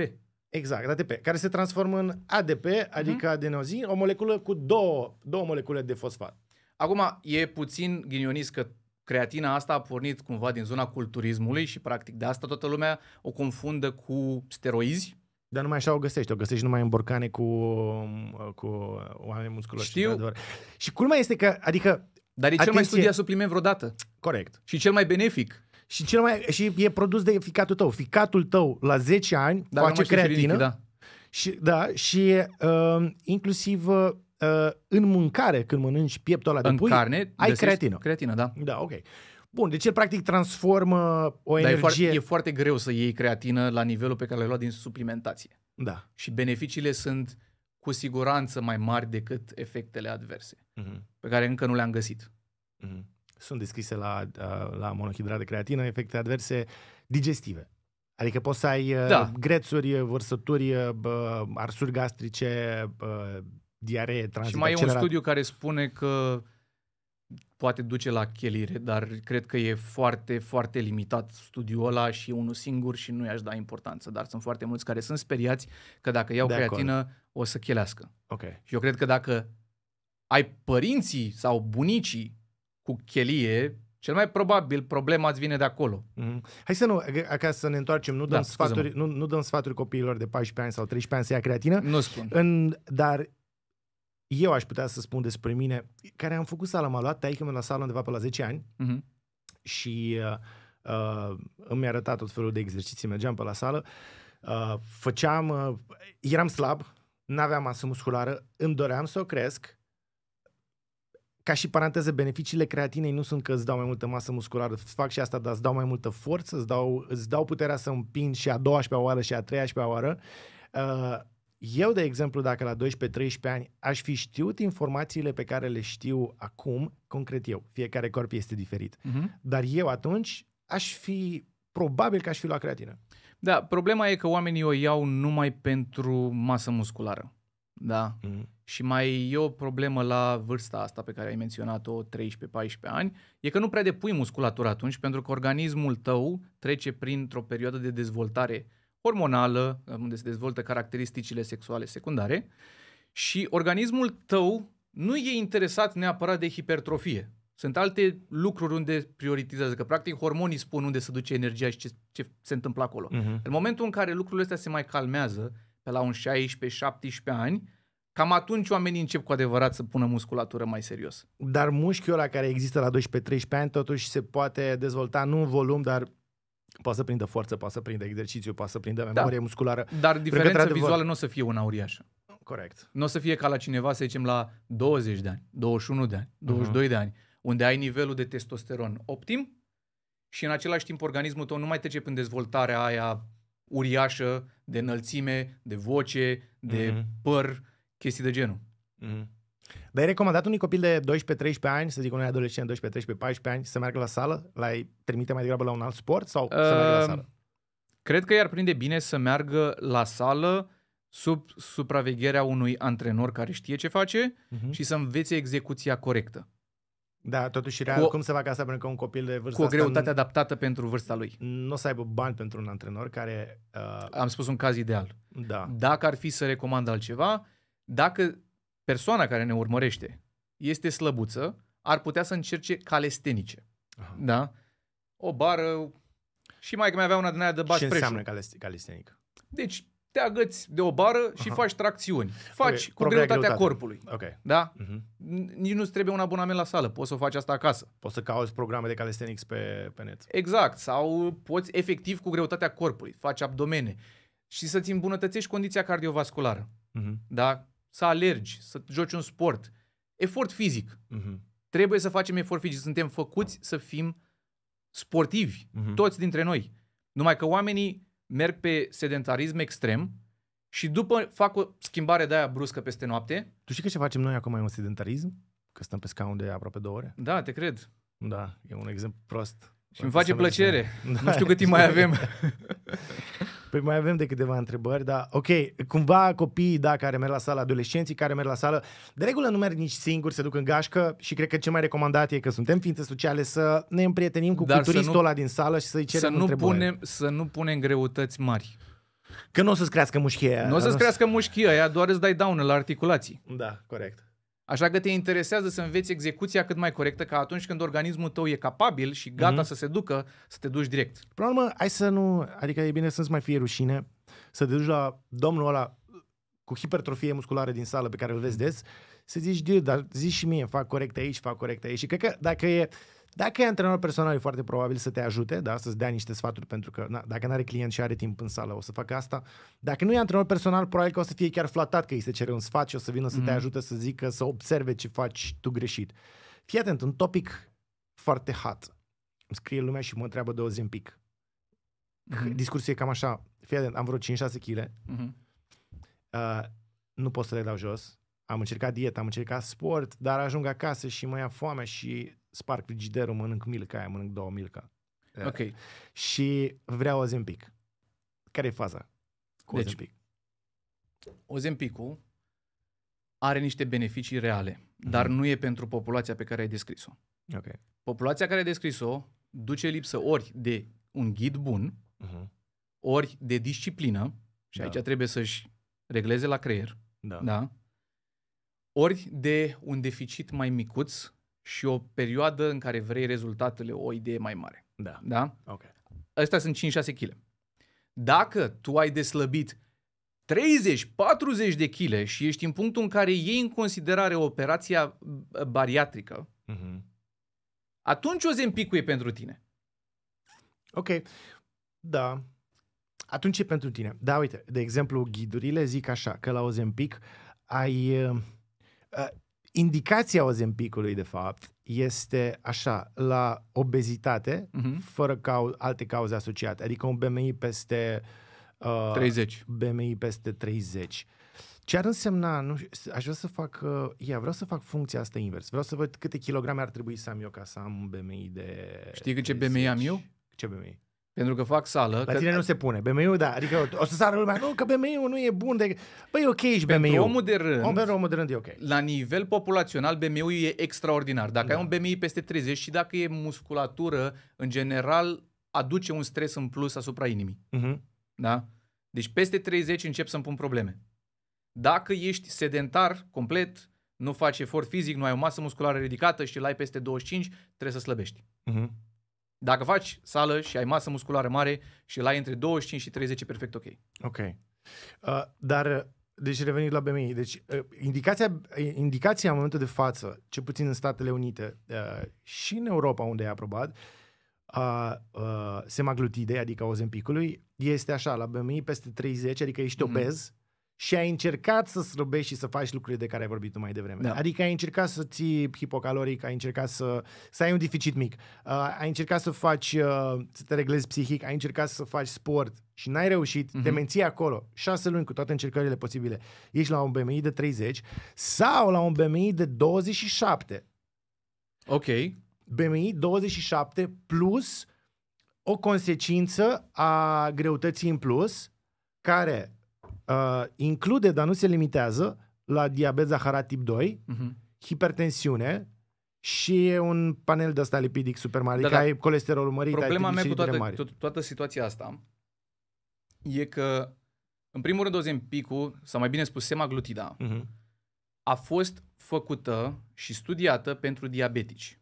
B: Exact, ATP, care se transformă în ADP, adică adenozin, o moleculă cu două, două molecule de fosfat.
A: Acum, e puțin ghinionist că creatina asta a pornit cumva din zona culturismului și practic de asta toată lumea o confundă cu steroizi.
B: Dar numai așa o găsești, o găsești numai în borcane cu, cu oameni musculoși.
A: Știu.
B: într-adevăr. Și culmea este că, adică,
A: Dar e cel mai
B: Atenție.
A: studiat supliment vreodată
B: corect,
A: și cel mai benefic.
B: Și, cel mai, și e produs de ficatul tău. Ficatul tău la 10 ani
A: Dacă
B: face
A: nu mă știu și
B: creatină
A: ridic, da.
B: și, da, și uh, inclusiv uh, în mâncare, când mănânci pieptul ăla de
A: În
B: pui,
A: carne
B: ai
A: găsești
B: creatină.
A: Creatină, da.
B: Da, ok. Bun, deci el practic transformă o
A: Dar e
B: energie...
A: foarte, e foarte greu să iei creatină la nivelul pe care l-ai luat din suplimentație.
B: Da.
A: Și beneficiile sunt cu siguranță mai mari decât efectele adverse,
B: Mhm.
A: pe care încă nu le-am găsit.
B: Mhm. Sunt descrise la, uh, la monohidrat de creatină efecte adverse digestive. Adică poți să ai uh,
A: Da.
B: grețuri, vărsături, uh, bă, arsuri gastrice, bă, diaree, tranzit
A: Și mai e un
B: accelerat.
A: studiu care spune că poate duce la chelire, dar cred că e foarte, foarte limitat studiul ăla și e unul singur și nu i-aș da importanță. Dar sunt foarte mulți care sunt speriați că dacă iau
B: De acord.
A: creatină o să chelească.
B: Ok.
A: Și eu cred că dacă ai părinții sau bunicii cu chelie, cel mai probabil problema îți vine de acolo.
B: Mhm. Hai să nu, ca să ne întoarcem, nu dăm,
A: Da, scuză-mă.
B: sfaturi, nu, nu dăm sfaturi copiilor de 14 ani sau 13 ani să ia creatină,
A: Nu spun.
B: în, dar eu aș putea să spun despre mine, care am făcut sală, m-a luat taică la sală undeva pe la 10 ani,
A: Mhm.
B: și uh, uh, îmi arăta tot felul de exerciții, mergeam pe la sală, uh, făceam, uh, eram slab, n-aveam masă musculară, îmi doream să o cresc, ca și paranteză, beneficiile creatinei nu sunt că îți dau mai multă masă musculară, fac și asta, dar îți dau mai multă forță, îți dau, îți dau puterea să împing și a 12-a oară și a 13-a oară. Uh, eu, de exemplu, dacă la 12-13 ani aș fi știut informațiile pe care le știu acum, concret eu, fiecare corp este diferit,
A: Mhm.
B: dar eu atunci aș fi, probabil că aș fi luat creatină.
A: Da, problema e că oamenii o iau numai pentru masă musculară. Da.
B: Mm.
A: Și mai e o problemă la vârsta asta pe care ai menționat-o, 13-14 ani, e că nu prea depui musculatură atunci, pentru că organismul tău trece printr-o perioadă de dezvoltare hormonală, unde se dezvoltă caracteristicile sexuale secundare, și organismul tău nu e interesat neapărat de hipertrofie. Sunt alte lucruri unde prioritizează, că practic hormonii spun unde se duce energia și ce, ce se întâmplă acolo.
B: Mm-hmm.
A: În momentul în care lucrurile astea se mai calmează, pe la un 16-17 ani, cam atunci oamenii încep cu adevărat să pună musculatură mai serios.
B: Dar mușchiul ăla care există la 12-13 ani totuși se poate dezvolta nu în volum, dar poate să prindă forță, poate să prindă exercițiu, poate să prindă memorie musculară.
A: Dar diferența
B: într-adevăr-
A: vizuală nu o să fie una uriașă.
B: Corect.
A: Nu o să fie ca la cineva, să zicem, la 20 de ani, 21 de ani, 22 de ani, unde ai nivelul de testosteron optim și în același timp organismul tău nu mai trece prin dezvoltarea aia uriașă de înălțime, de voce, de
B: Mhm.
A: păr, chestii de genul.
B: Mm-hmm. Dar ai recomandat unui copil de 12-13 ani, să zic unui adolescent 12, 13, 14 ani, să meargă la sală? L-ai trimite mai degrabă la un alt sport sau să meargă la
A: Uh,
B: sală?
A: Cred că i-ar prinde bine să meargă la sală sub supravegherea unui antrenor care știe ce face
B: Mm-hmm.
A: și să învețe execuția corectă,
B: Da, totuși real,
A: Cu o-
B: cum să facă asta pentru că un copil de vârstă
A: cu o
B: asta
A: greutate adaptată pentru vârsta lui.
B: nu o să aibă bani pentru un antrenor care... Uh,
A: Am spus un caz ideal.
B: da.
A: Dacă ar fi să recomand altceva, dacă persoana care ne urmărește este slăbuță, ar putea să încerce calestenice.
B: Aha.
A: Da? O bară și mai că mai avea una din aia de baș
B: Ce
A: preșul.
B: înseamnă calist- calistenic?
A: Deci te agăți de o bară și
B: Aha.
A: faci tracțiuni. Faci
B: Ok,
A: cu
B: propria
A: greutatea
B: greutate.
A: corpului.
B: Ok.
A: Da?
B: Mm-hmm.
A: Nici nu-ți trebuie un abonament la sală, poți să o faci asta acasă.
B: Poți să cauți programe de calisthenics pe, pe net.
A: Exact, sau poți efectiv cu greutatea corpului, faci abdomene și să-ți îmbunătățești condiția cardiovasculară.
B: Mm-hmm.
A: Da? Să alergi, să joci un sport. Efort fizic.
B: Mm-hmm.
A: Trebuie să facem efort fizic. Suntem făcuți să fim sportivi,
B: Mhm.
A: toți dintre noi. Numai că oamenii merg pe sedentarism extrem și după fac o schimbare de aia bruscă peste noapte.
B: Tu știi că ce facem noi acum e un sedentarism? Că stăm pe scaun de aproape două ore?
A: Da, te cred.
B: Da, e un exemplu prost.
A: Și îmi face
B: Să mergem.
A: plăcere.
B: Da,
A: Nu știu cât timp mai avem.
B: Păi mai avem de câteva întrebări, dar ok, cumva copiii, da, care merg la sală, adolescenții care merg la sală, de regulă nu merg nici singuri, se duc în gașcă și cred că cel mai recomandat e că suntem ființe sociale să ne împrietenim cu
A: Dar să
B: culturistul
A: nu-
B: întâlnul ăla din sală și să-i
A: să,
B: cerem
A: nu
B: întrebări.
A: punem, să nu punem greutăți mari.
B: Că nu o să-ți crească mușchia
A: Nu o să-ți crească mușchia aia, doar îți dai daună la articulații.
B: Da, corect.
A: Așa că te interesează să înveți execuția cât mai corectă, ca atunci când organismul tău e capabil și gata
B: Mhm.
A: să se ducă, să te duci direct.
B: Până la urmă, hai să nu... Adică e bine să nu mai fie rușine să te duci la domnul ăla cu hipertrofie musculară din sală pe care îl vezi des, să zici, dude, dar zici și mie, fac corect aici, fac corect aici. Și cred că dacă e, dacă e antrenor personal, e foarte probabil să te ajute, da? să-ți dea niște sfaturi, pentru că na, dacă nu are client și are timp în sală, o să facă asta. Dacă nu e antrenor personal, probabil că o să fie chiar flatat că îi se cere un sfat și o să vină să te
A: Mhm.
B: ajute să zică, să observe ce faci tu greșit. Fii atent, un topic foarte hot. Îmi scrie lumea și mă întreabă de Ozempic.
A: Mhm.
B: Discursul e cam așa. Fii atent, am vreo 5-6 kg.
A: Mhm.
B: Uh, nu pot să le dau jos. Am încercat dietă, am încercat sport, dar ajung acasă și mă ia foamea și sparg frigiderul, mănânc milca aia, mănânc două milca. Uh,
A: Ok.
B: Și vreau Ozempic. Care e faza cu
A: Deci,
B: Ozempic?
A: Ozempicul are niște beneficii reale, dar nu e pentru populația pe care ai descris-o.
B: Ok.
A: Populația care ai descris-o duce lipsă ori de un ghid bun,
B: Uh-huh.
A: ori de disciplină, și
B: Da.
A: aici trebuie să-și regleze la creier,
B: Da.
A: da? ori de un deficit mai micuț și o perioadă în care vrei rezultatele, o idee mai mare.
B: Da.
A: Da?
B: Ok.
A: Astea sunt 5-6 kg. Dacă tu ai deslăbit 30-40 de kg și ești în punctul în care iei în considerare operația b- bariatrică,
B: Uh-huh.
A: atunci Ozempicul e pentru tine.
B: Ok. Da. Atunci e pentru tine. Da, uite, de exemplu, ghidurile zic așa, că la Ozempic ai... Uh, uh, indicația Ozempicului, de fapt, este așa, la obezitate,
A: Mhm.
B: fără cau- alte cauze asociate, adică un BMI peste... Uh,
A: 30.
B: BMI peste 30. Ce ar însemna, nu știu, aș vrea să fac, uh, ia, vreau să fac funcția asta invers. Vreau să văd câte kilograme ar trebui să am eu ca să am un BMI de
A: Știi cât ce BMI am eu?
B: Ce BMI?
A: Pentru că fac sală.
B: La
A: că
B: tine nu se pune. BMI-ul, da. Adică o să sară lumea, nu, că BMI-ul nu e bun. De... Băi, ok, ești
A: pentru
B: BMI-ul.
A: omul de rând,
B: Om pentru omul de rând e ok.
A: la nivel populațional, BMI-ul e extraordinar. Dacă
B: Da.
A: ai un BMI peste 30 și dacă e musculatură, în general, aduce un stres în plus asupra inimii.
B: Uh-huh.
A: Da? Deci peste 30 încep să-mi pun probleme. Dacă ești sedentar complet, nu faci efort fizic, nu ai o masă musculară ridicată și l-ai peste 25, trebuie să slăbești.
B: Uh-huh.
A: Dacă faci sală și ai masă musculară mare și l-ai între 25 și 30, e perfect ok.
B: Ok. Uh, dar, uh, deci revenind la BMI, deci uh, indicația, indicația în momentul de față, ce puțin în Statele Unite uh, și în Europa unde e aprobat, a uh, semaglutide, adică ozempicului, este așa, la BMI peste 30, adică ești
A: Mhm.
B: obez și ai încercat să slăbești și să faci lucrurile de care ai vorbit tu mai devreme.
A: Da.
B: Adică ai încercat să ții hipocaloric, ai încercat să, să ai un deficit mic, uh, ai încercat să faci, uh, să te reglezi psihic, ai încercat să faci sport și n-ai reușit,
A: Mhm.
B: te menții acolo șase luni cu toate încercările posibile, ești la un BMI de 30 sau la un BMI de 27.
A: Ok.
B: BMI 27 plus o consecință a greutății în plus care uh, include, dar nu se limitează, la diabet zaharat tip 2,
A: Mhm.
B: hipertensiune și un panel de ăsta lipidic super mare,
A: Da,
B: adică
A: da.
B: ai colesterol mărit,
A: Problema
B: ai
A: mea cu
B: trigliceridele
A: toată,
B: mari.
A: to- toată situația asta e că, în primul rând, Ozempicul, sau mai bine spus, semaglutida,
B: Mhm.
A: a fost făcută și studiată pentru diabetici.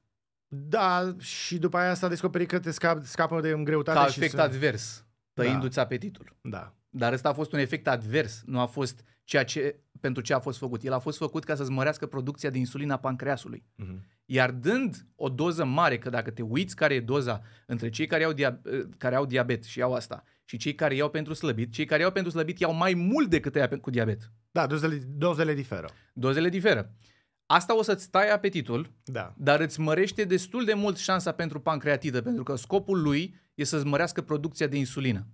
B: Da, și după aia s-a descoperit că te scap, scapă de greutate
A: Ca
B: și
A: efect
B: să-
A: advers, tăindu-ți apetitul.
B: Da.
A: Dar ăsta a fost un efect advers, nu a fost ceea ce, pentru ce a fost făcut. El a fost făcut ca să-ți mărească producția de insulină a pancreasului.
B: Mhm.
A: Iar dând o doză mare, că dacă te uiți care e doza între cei care au, dia- care au diabet și iau asta și cei care iau pentru slăbit, cei care iau pentru slăbit iau mai mult decât ia cu diabet.
B: Da, dozele, dozele diferă.
A: Dozele diferă. Asta o să-ți tai apetitul,
B: Da.
A: dar îți mărește destul de mult șansa pentru pancreatidă, pentru că scopul lui e să-ți mărească producția de insulină.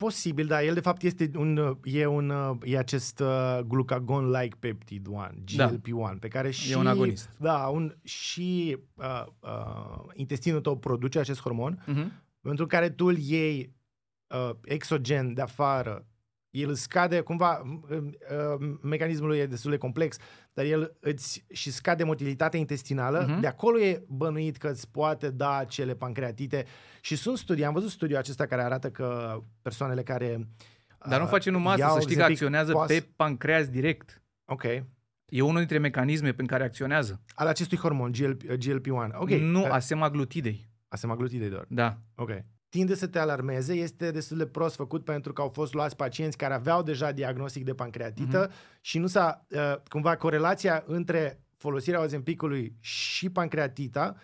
B: Da, Posibil, da. El de fapt este un, e un, e acest uh, glucagon-like peptid 1,
A: Da.
B: GLP-1, pe care și...
A: un agonist.
B: Da, un, și uh, uh, intestinul tău produce acest hormon,
A: Uh-huh.
B: pentru care tu îl iei uh, exogen de afară el scade, cumva, uh, mecanismul lui e destul de complex, dar el îți și scade motilitatea intestinală, uh-huh. de acolo e bănuit că îți poate da acele pancreatite și sunt studii, am văzut studiul acesta care arată că persoanele care
A: Dar nu face numai asta, să știi că acționează poas... pe pancreas direct.
B: Ok.
A: E unul dintre mecanisme prin care acționează.
B: Al acestui hormon, GL, GLP-1. Ok.
A: Nu, uh, asemaglutidei.
B: Asemaglutidei doar.
A: Da.
B: Ok tinde să te alarmeze, este destul de prost făcut pentru că au fost luați pacienți care aveau deja diagnostic de pancreatită uh-huh. și nu s-a, uh, cumva, corelația între folosirea ozempicului și pancreatita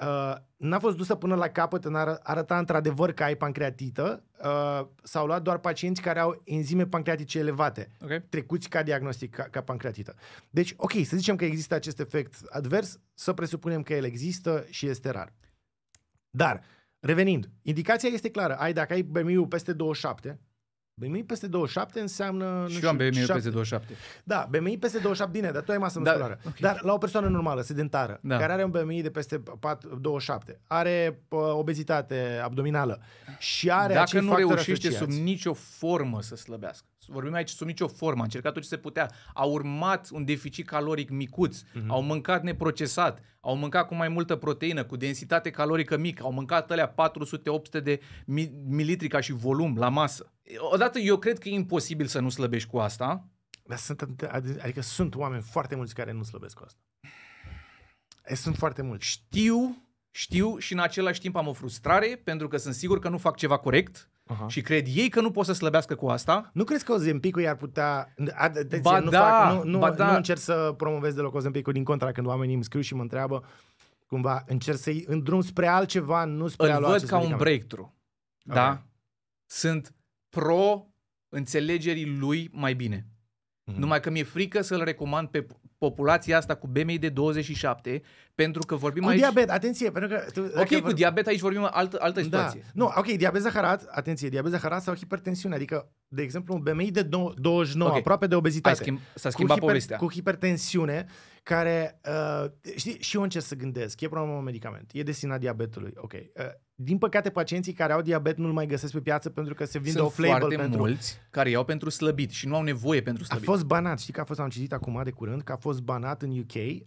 B: uh, n-a fost dusă până la capăt în a arăta într-adevăr că ai pancreatită. Uh, s-au luat doar pacienți care au enzime pancreatice elevate, okay. trecuți ca diagnostic ca, ca pancreatită. Deci, ok, să zicem că există acest efect advers, să presupunem că el există și este rar. Dar, Revenind, indicația este clară. Ai, dacă ai BMI-ul peste 27, BMI peste 27 înseamnă...
A: Și eu am BMI peste 27.
B: Da, BMI peste 27, bine, dar tu ai masă da, musculară. Okay. Dar la o persoană normală, sedentară, da. care are un BMI de peste 4, 27, are uh, obezitate abdominală și are
A: Dacă nu reușește
B: asociați,
A: sub nicio formă să slăbească, vorbim aici sub nicio formă, a încercat tot ce se putea, a urmat un deficit caloric micuț, uh-huh. au măncat neprocesat, au mâncat cu mai multă proteină, cu densitate calorică mică, au mâncat alea 400-800 de mililitri ca și volum la masă. Odată eu cred că e imposibil să nu slăbești cu asta.
B: Dar sunt, adică sunt oameni foarte mulți care nu slăbesc cu asta. Sunt foarte mulți.
A: Știu, știu și în același timp am o frustrare pentru că sunt sigur că nu fac ceva corect Aha. și cred ei că nu pot să slăbească cu asta.
B: Nu crezi că Ozempicul i-ar putea... Atenție, ba nu, da, fac, nu, nu, ba da. nu încerc să promovez deloc Ozempicul, din contra, când oamenii îmi scriu și mă întreabă, cumva încerc să-i în drum spre altceva, nu spre
A: Îl
B: a lua
A: văd ca un breakthrough. Okay. Da? Sunt pro înțelegerii lui mai bine. Mm-hmm. Numai că mi-e frică să-l recomand pe populația asta cu BMI de 27, pentru că vorbim
B: cu
A: aici...
B: diabet, atenție, pentru că... Tu,
A: ok, cu vor... diabet aici vorbim altă, altă da. situație.
B: Nu, ok, diabet zaharat, atenție, diabet zaharat sau hipertensiune, adică, de exemplu, un BMI de 29, okay. aproape de obezitate.
A: Schimb, s-a schimbat
B: cu
A: hiper, povestea.
B: Cu hipertensiune, care, uh, știi, și eu încerc să gândesc, e problema un medicament, e destinat diabetului, ok. Uh, din păcate, pacienții care au diabet nu-l mai găsesc pe piață pentru că se vinde
A: Sunt
B: off-label
A: foarte
B: pentru...
A: mulți care iau pentru slăbit și nu au nevoie pentru slăbit.
B: A fost banat, știi că a fost, am citit acum de curând, că a fost banat în UK, uh,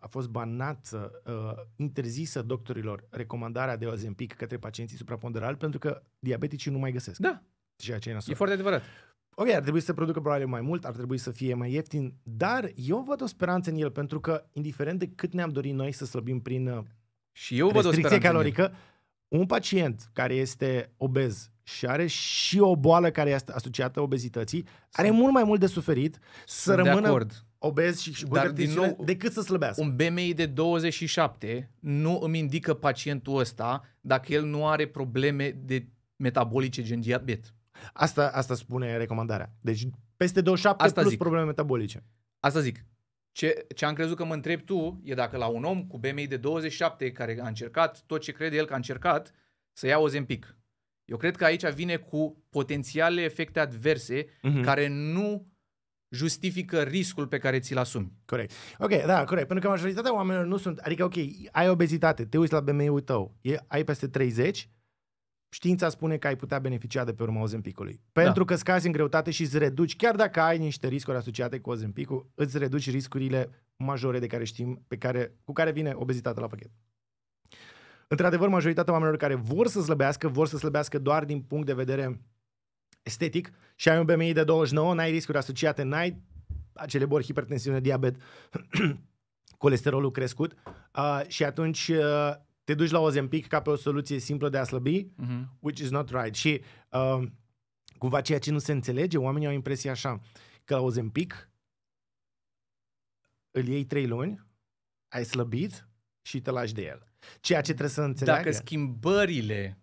B: a fost banat, uh, interzisă doctorilor recomandarea de Ozempic către pacienții supraponderali pentru că diabeticii nu mai găsesc.
A: Da.
B: Ceea ce e,
A: e foarte adevărat.
B: Ok, ar trebui să producă probabil mai mult, ar trebui să fie mai ieftin, dar eu văd o speranță în el, pentru că, indiferent de cât ne-am dorit noi să slăbim prin uh,
A: și eu văd o
B: calorică, un pacient care este obez și are și o boală care este asociată obezității, are mult mai mult de suferit să Sunt rămână acord. obez și, și Dar, din nou, decât să slăbească.
A: Un BMI de 27 nu îmi indică pacientul ăsta dacă el nu are probleme de metabolice gen diabet.
B: Asta, asta spune recomandarea. Deci peste 27 asta plus zic. probleme metabolice.
A: Asta zic. Ce, ce am crezut că mă întreb tu e dacă la un om cu BMI de 27 care a încercat tot ce crede el că a încercat să ia Ozempic. Eu cred că aici vine cu potențiale efecte adverse uh-huh. care nu justifică riscul pe care ți-l asumi.
B: Corect. Ok, da, corect. Pentru că majoritatea oamenilor nu sunt... Adică, ok, ai obezitate, te uiți la BMI-ul tău, e, ai peste 30, știința spune că ai putea beneficia de pe urma Ozempicului. Pentru da. că scazi în greutate și îți reduci, chiar dacă ai niște riscuri asociate cu Ozempicul, îți reduci riscurile majore de care știm, pe care, cu care vine obezitatea la pachet. Într-adevăr, majoritatea oamenilor care vor să slăbească, vor să slăbească doar din punct de vedere estetic și ai un BMI de 29, n-ai riscuri asociate, n-ai acele boli, hipertensiune, diabet, colesterolul crescut uh, și atunci uh, te duci la Ozempic ca pe o soluție simplă de a slăbi, uh-huh. which is not right. Și uh, cumva ceea ce nu se înțelege, oamenii au impresia așa, că la Ozempic îl iei trei luni, ai slăbit și te lași de el. Ceea ce trebuie să înțeleagă...
A: Dacă schimbările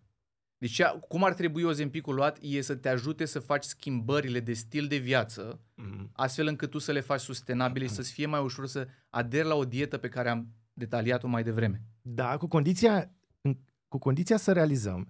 A: deci cum ar trebui Ozempicul luat e să te ajute să faci schimbările de stil de viață, mm-hmm. astfel încât tu să le faci sustenabile și să-ți fie mai ușor să aderi la o dietă pe care am detaliat-o mai devreme.
B: Da, cu condiția, cu condiția să realizăm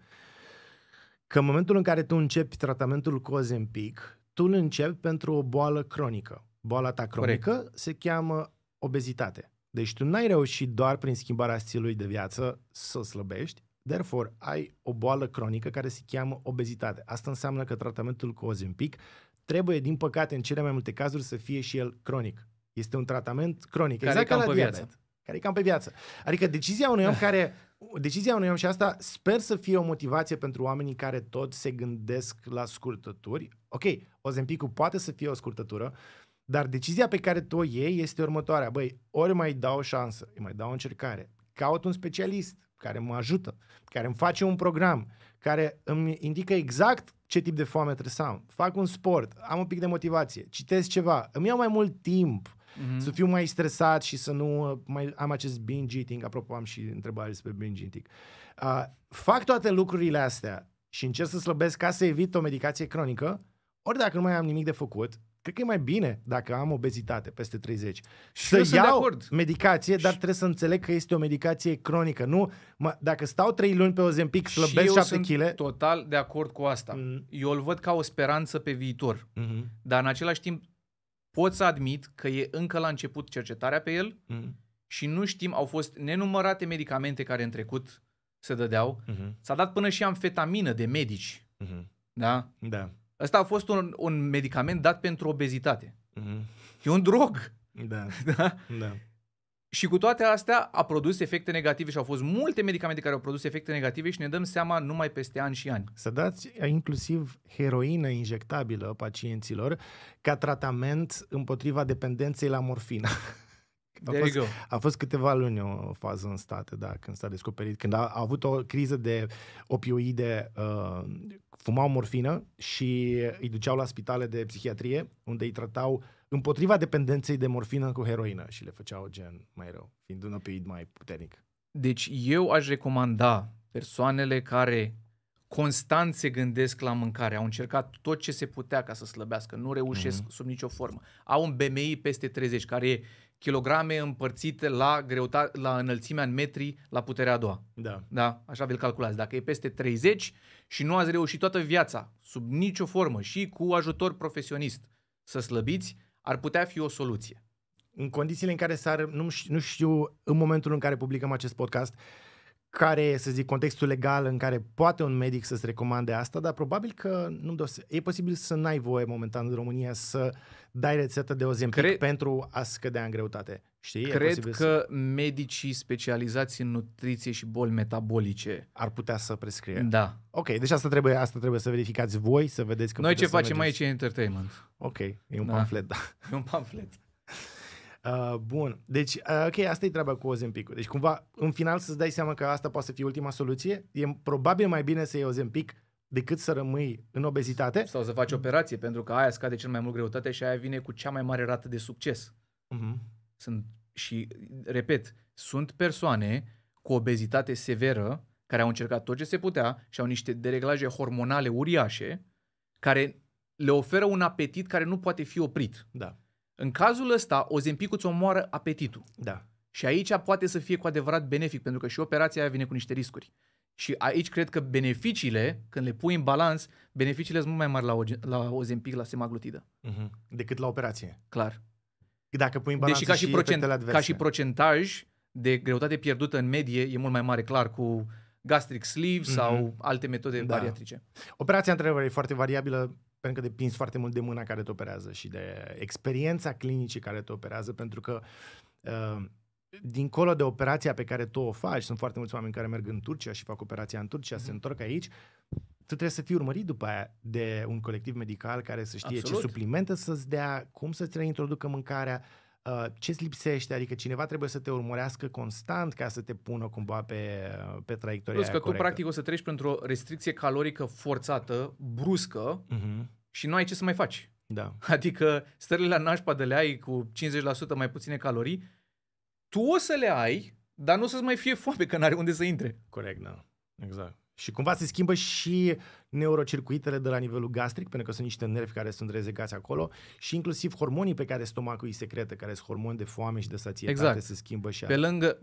B: că în momentul în care tu începi tratamentul cu Ozempic, tu îl începi pentru o boală cronică. Boala ta cronică Corect. se cheamă obezitate. Deci tu n-ai reușit doar prin schimbarea stilului de viață să slăbești, Therefore, ai o boală cronică care se cheamă obezitate. Asta înseamnă că tratamentul cu Ozempic trebuie, din păcate, în cele mai multe cazuri să fie și el cronic. Este un tratament cronic,
A: Care
B: exact
A: e cam
B: ca la
A: pe
B: diabet.
A: viață.
B: Care e cam pe viață. Adică decizia unui om care decizia unui om și asta sper să fie o motivație pentru oamenii care tot se gândesc la scurtături. Ok, Ozempicul poate să fie o scurtătură, dar decizia pe care tu o iei este următoarea. Băi, ori mai dau o șansă, îi mai dau o încercare, caut un specialist care mă ajută, care îmi face un program, care îmi indică exact ce tip de foame trebuie să am. Fac un sport, am un pic de motivație, citesc ceva, îmi iau mai mult timp
A: Mhm.
B: să fiu mai stresat și să nu uh, mai am acest binge eating. Apropo, am și întrebare despre binge eating. Uh, fac toate lucrurile astea și încerc să slăbesc ca să evit o medicație cronică, ori dacă nu mai am nimic de făcut, cred că e mai bine dacă am obezitate peste 30.
A: Și eu
B: să
A: sunt de
B: iau
A: acord.
B: medicație, dar trebuie să înțeleg că este o medicație cronică. Nu, mă, dacă stau 3 luni pe Ozempic,
A: Și
B: slăbesc
A: eu
B: 7
A: sunt
B: kg.
A: total de acord cu asta.
B: Mm.
A: Eu îl văd ca o speranță pe viitor.
B: Mhm,
A: Dar în același timp pot să admit că e încă la început cercetarea pe el
B: mhm,
A: și nu știm, au fost nenumărate medicamente care în trecut se dădeau.
B: mhm,
A: S-a dat până și amfetamină de medici.
B: mhm.
A: Da?
B: Da.
A: Ăsta a fost un, un medicament dat pentru obezitate.
B: mhm,
A: E un drog.
B: Da.
A: Da?
B: Da.
A: Și cu toate astea a produs efecte negative și au fost multe medicamente care au produs efecte negative și ne dăm seama numai peste ani și ani.
B: Să dați inclusiv heroină injectabilă pacienților ca tratament împotriva dependenței la morfină. A
A: There
B: fost,
A: you go.
B: a fost câteva luni o fază în state, da, când s-a descoperit, când a, a avut o criză de opioide, uh, fumau morfină și îi duceau la spitale de psihiatrie, unde îi tratau împotriva dependenței de morfină cu heroină și le făceau gen mai rău, fiind un opioid mai puternic.
A: Deci eu aș recomanda persoanele care constant se gândesc la mâncare, au încercat tot ce se putea ca să slăbească, nu reușesc
B: Mhm.
A: sub nicio formă. Au un BMI peste 30, care e kilograme împărțite la, greuta- la înălțimea în metri la puterea a doua.
B: Da.
A: Da? Așa vi-l calculați. Dacă e peste 30 și nu ați reușit toată viața, sub nicio formă și cu ajutor profesionist, să slăbiți, ar putea fi o soluție.
B: în condițiile în care s-ar, nu, ș- nu știu în momentul în care publicăm acest podcast, care e, să zic, contextul legal în care poate un medic să-ți recomande asta, dar probabil că nu dos- e posibil să n-ai voie momentan în România să dai rețetă de Ozempic
A: Cred-
B: pentru a scădea în greutate. Știi? E
A: Cred
B: posibil să
A: că medicii specializați în nutriție și boli metabolice,
B: ar putea să prescrie.
A: da.
B: Ok, deci asta trebuie, asta trebuie să verificați voi, să vedeți că
A: Noi ce
B: puteți să
A: facem
B: mergeți.
A: aici e entertainment.
B: Ok, e un
A: Da.
B: pamflet, da.
A: E un pamflet.
B: Uh, bun, deci, uh, ok, asta e treaba cu Ozempic. Deci, cumva, în final, să-ți dai seama că asta poate să fie ultima soluție. E probabil mai bine să iei Ozempic decât să rămâi în obezitate.
A: Sau să faci operație, pentru că aia scade cel mai mult greutate și aia vine cu cea mai mare rată de succes.
B: Uh-huh.
A: Sunt, și, repet, sunt persoane cu obezitate severă care au încercat tot ce se putea și au niște dereglaje hormonale uriașe care le oferă un apetit care nu poate fi oprit.
B: Da,
A: În cazul ăsta, Ozempicul îți omoară apetitul.
B: da.
A: Și aici poate să fie cu adevărat benefic, pentru că și operația aia vine cu niște riscuri. Și aici cred că beneficiile, când le pui în balans, beneficiile sunt mult mai mari la, o, la Ozempic, la semaglutidă.
B: Uh-huh. Decât la operație.
A: Clar.
B: Dacă pui în balanță
A: Deși ca și, procent,
B: efectele adverse.
A: ca și procentaj de greutate pierdută în medie e mult mai mare, clar, cu gastric sleeve
B: Mhm.
A: sau alte metode
B: Da.
A: bariatrice.
B: Operația, într-adevăr, e foarte variabilă pentru că depinzi foarte mult de mâna care te operează și de experiența clinicii care te operează, pentru că uh, dincolo de operația pe care tu o faci, sunt foarte mulți oameni care merg în Turcia și fac operația în Turcia, se întorc aici, tu trebuie să fii urmărit după aia de un colectiv medical care să știe
A: Absolut.
B: ce suplimente să-ți dea, cum să-ți reintroducă mâncarea, uh, ce-ți lipsește, adică cineva trebuie să te urmărească constant ca să te pună cumva pe, pe traiectoria
A: Plus că
B: aia
A: tu,
B: corectă.
A: practic, o să treci printr-o restricție calorică forțată, bruscă,
B: Mhm.
A: și nu ai ce să mai faci.
B: Da.
A: Adică stările la nașpa de le ai cu 50% mai puține calorii, tu o să le ai, dar nu o să-ți mai fie foame, că n-are unde să intre.
B: Corect, da. Exact. Și cumva se schimbă și neurocircuitele de la nivelul gastric, pentru că sunt niște nervi care sunt rezegați acolo și inclusiv hormonii pe care stomacul îi secretă, care sunt hormoni de foame și de sățietate,
A: Exact.
B: se schimbă și
A: Pe lângă,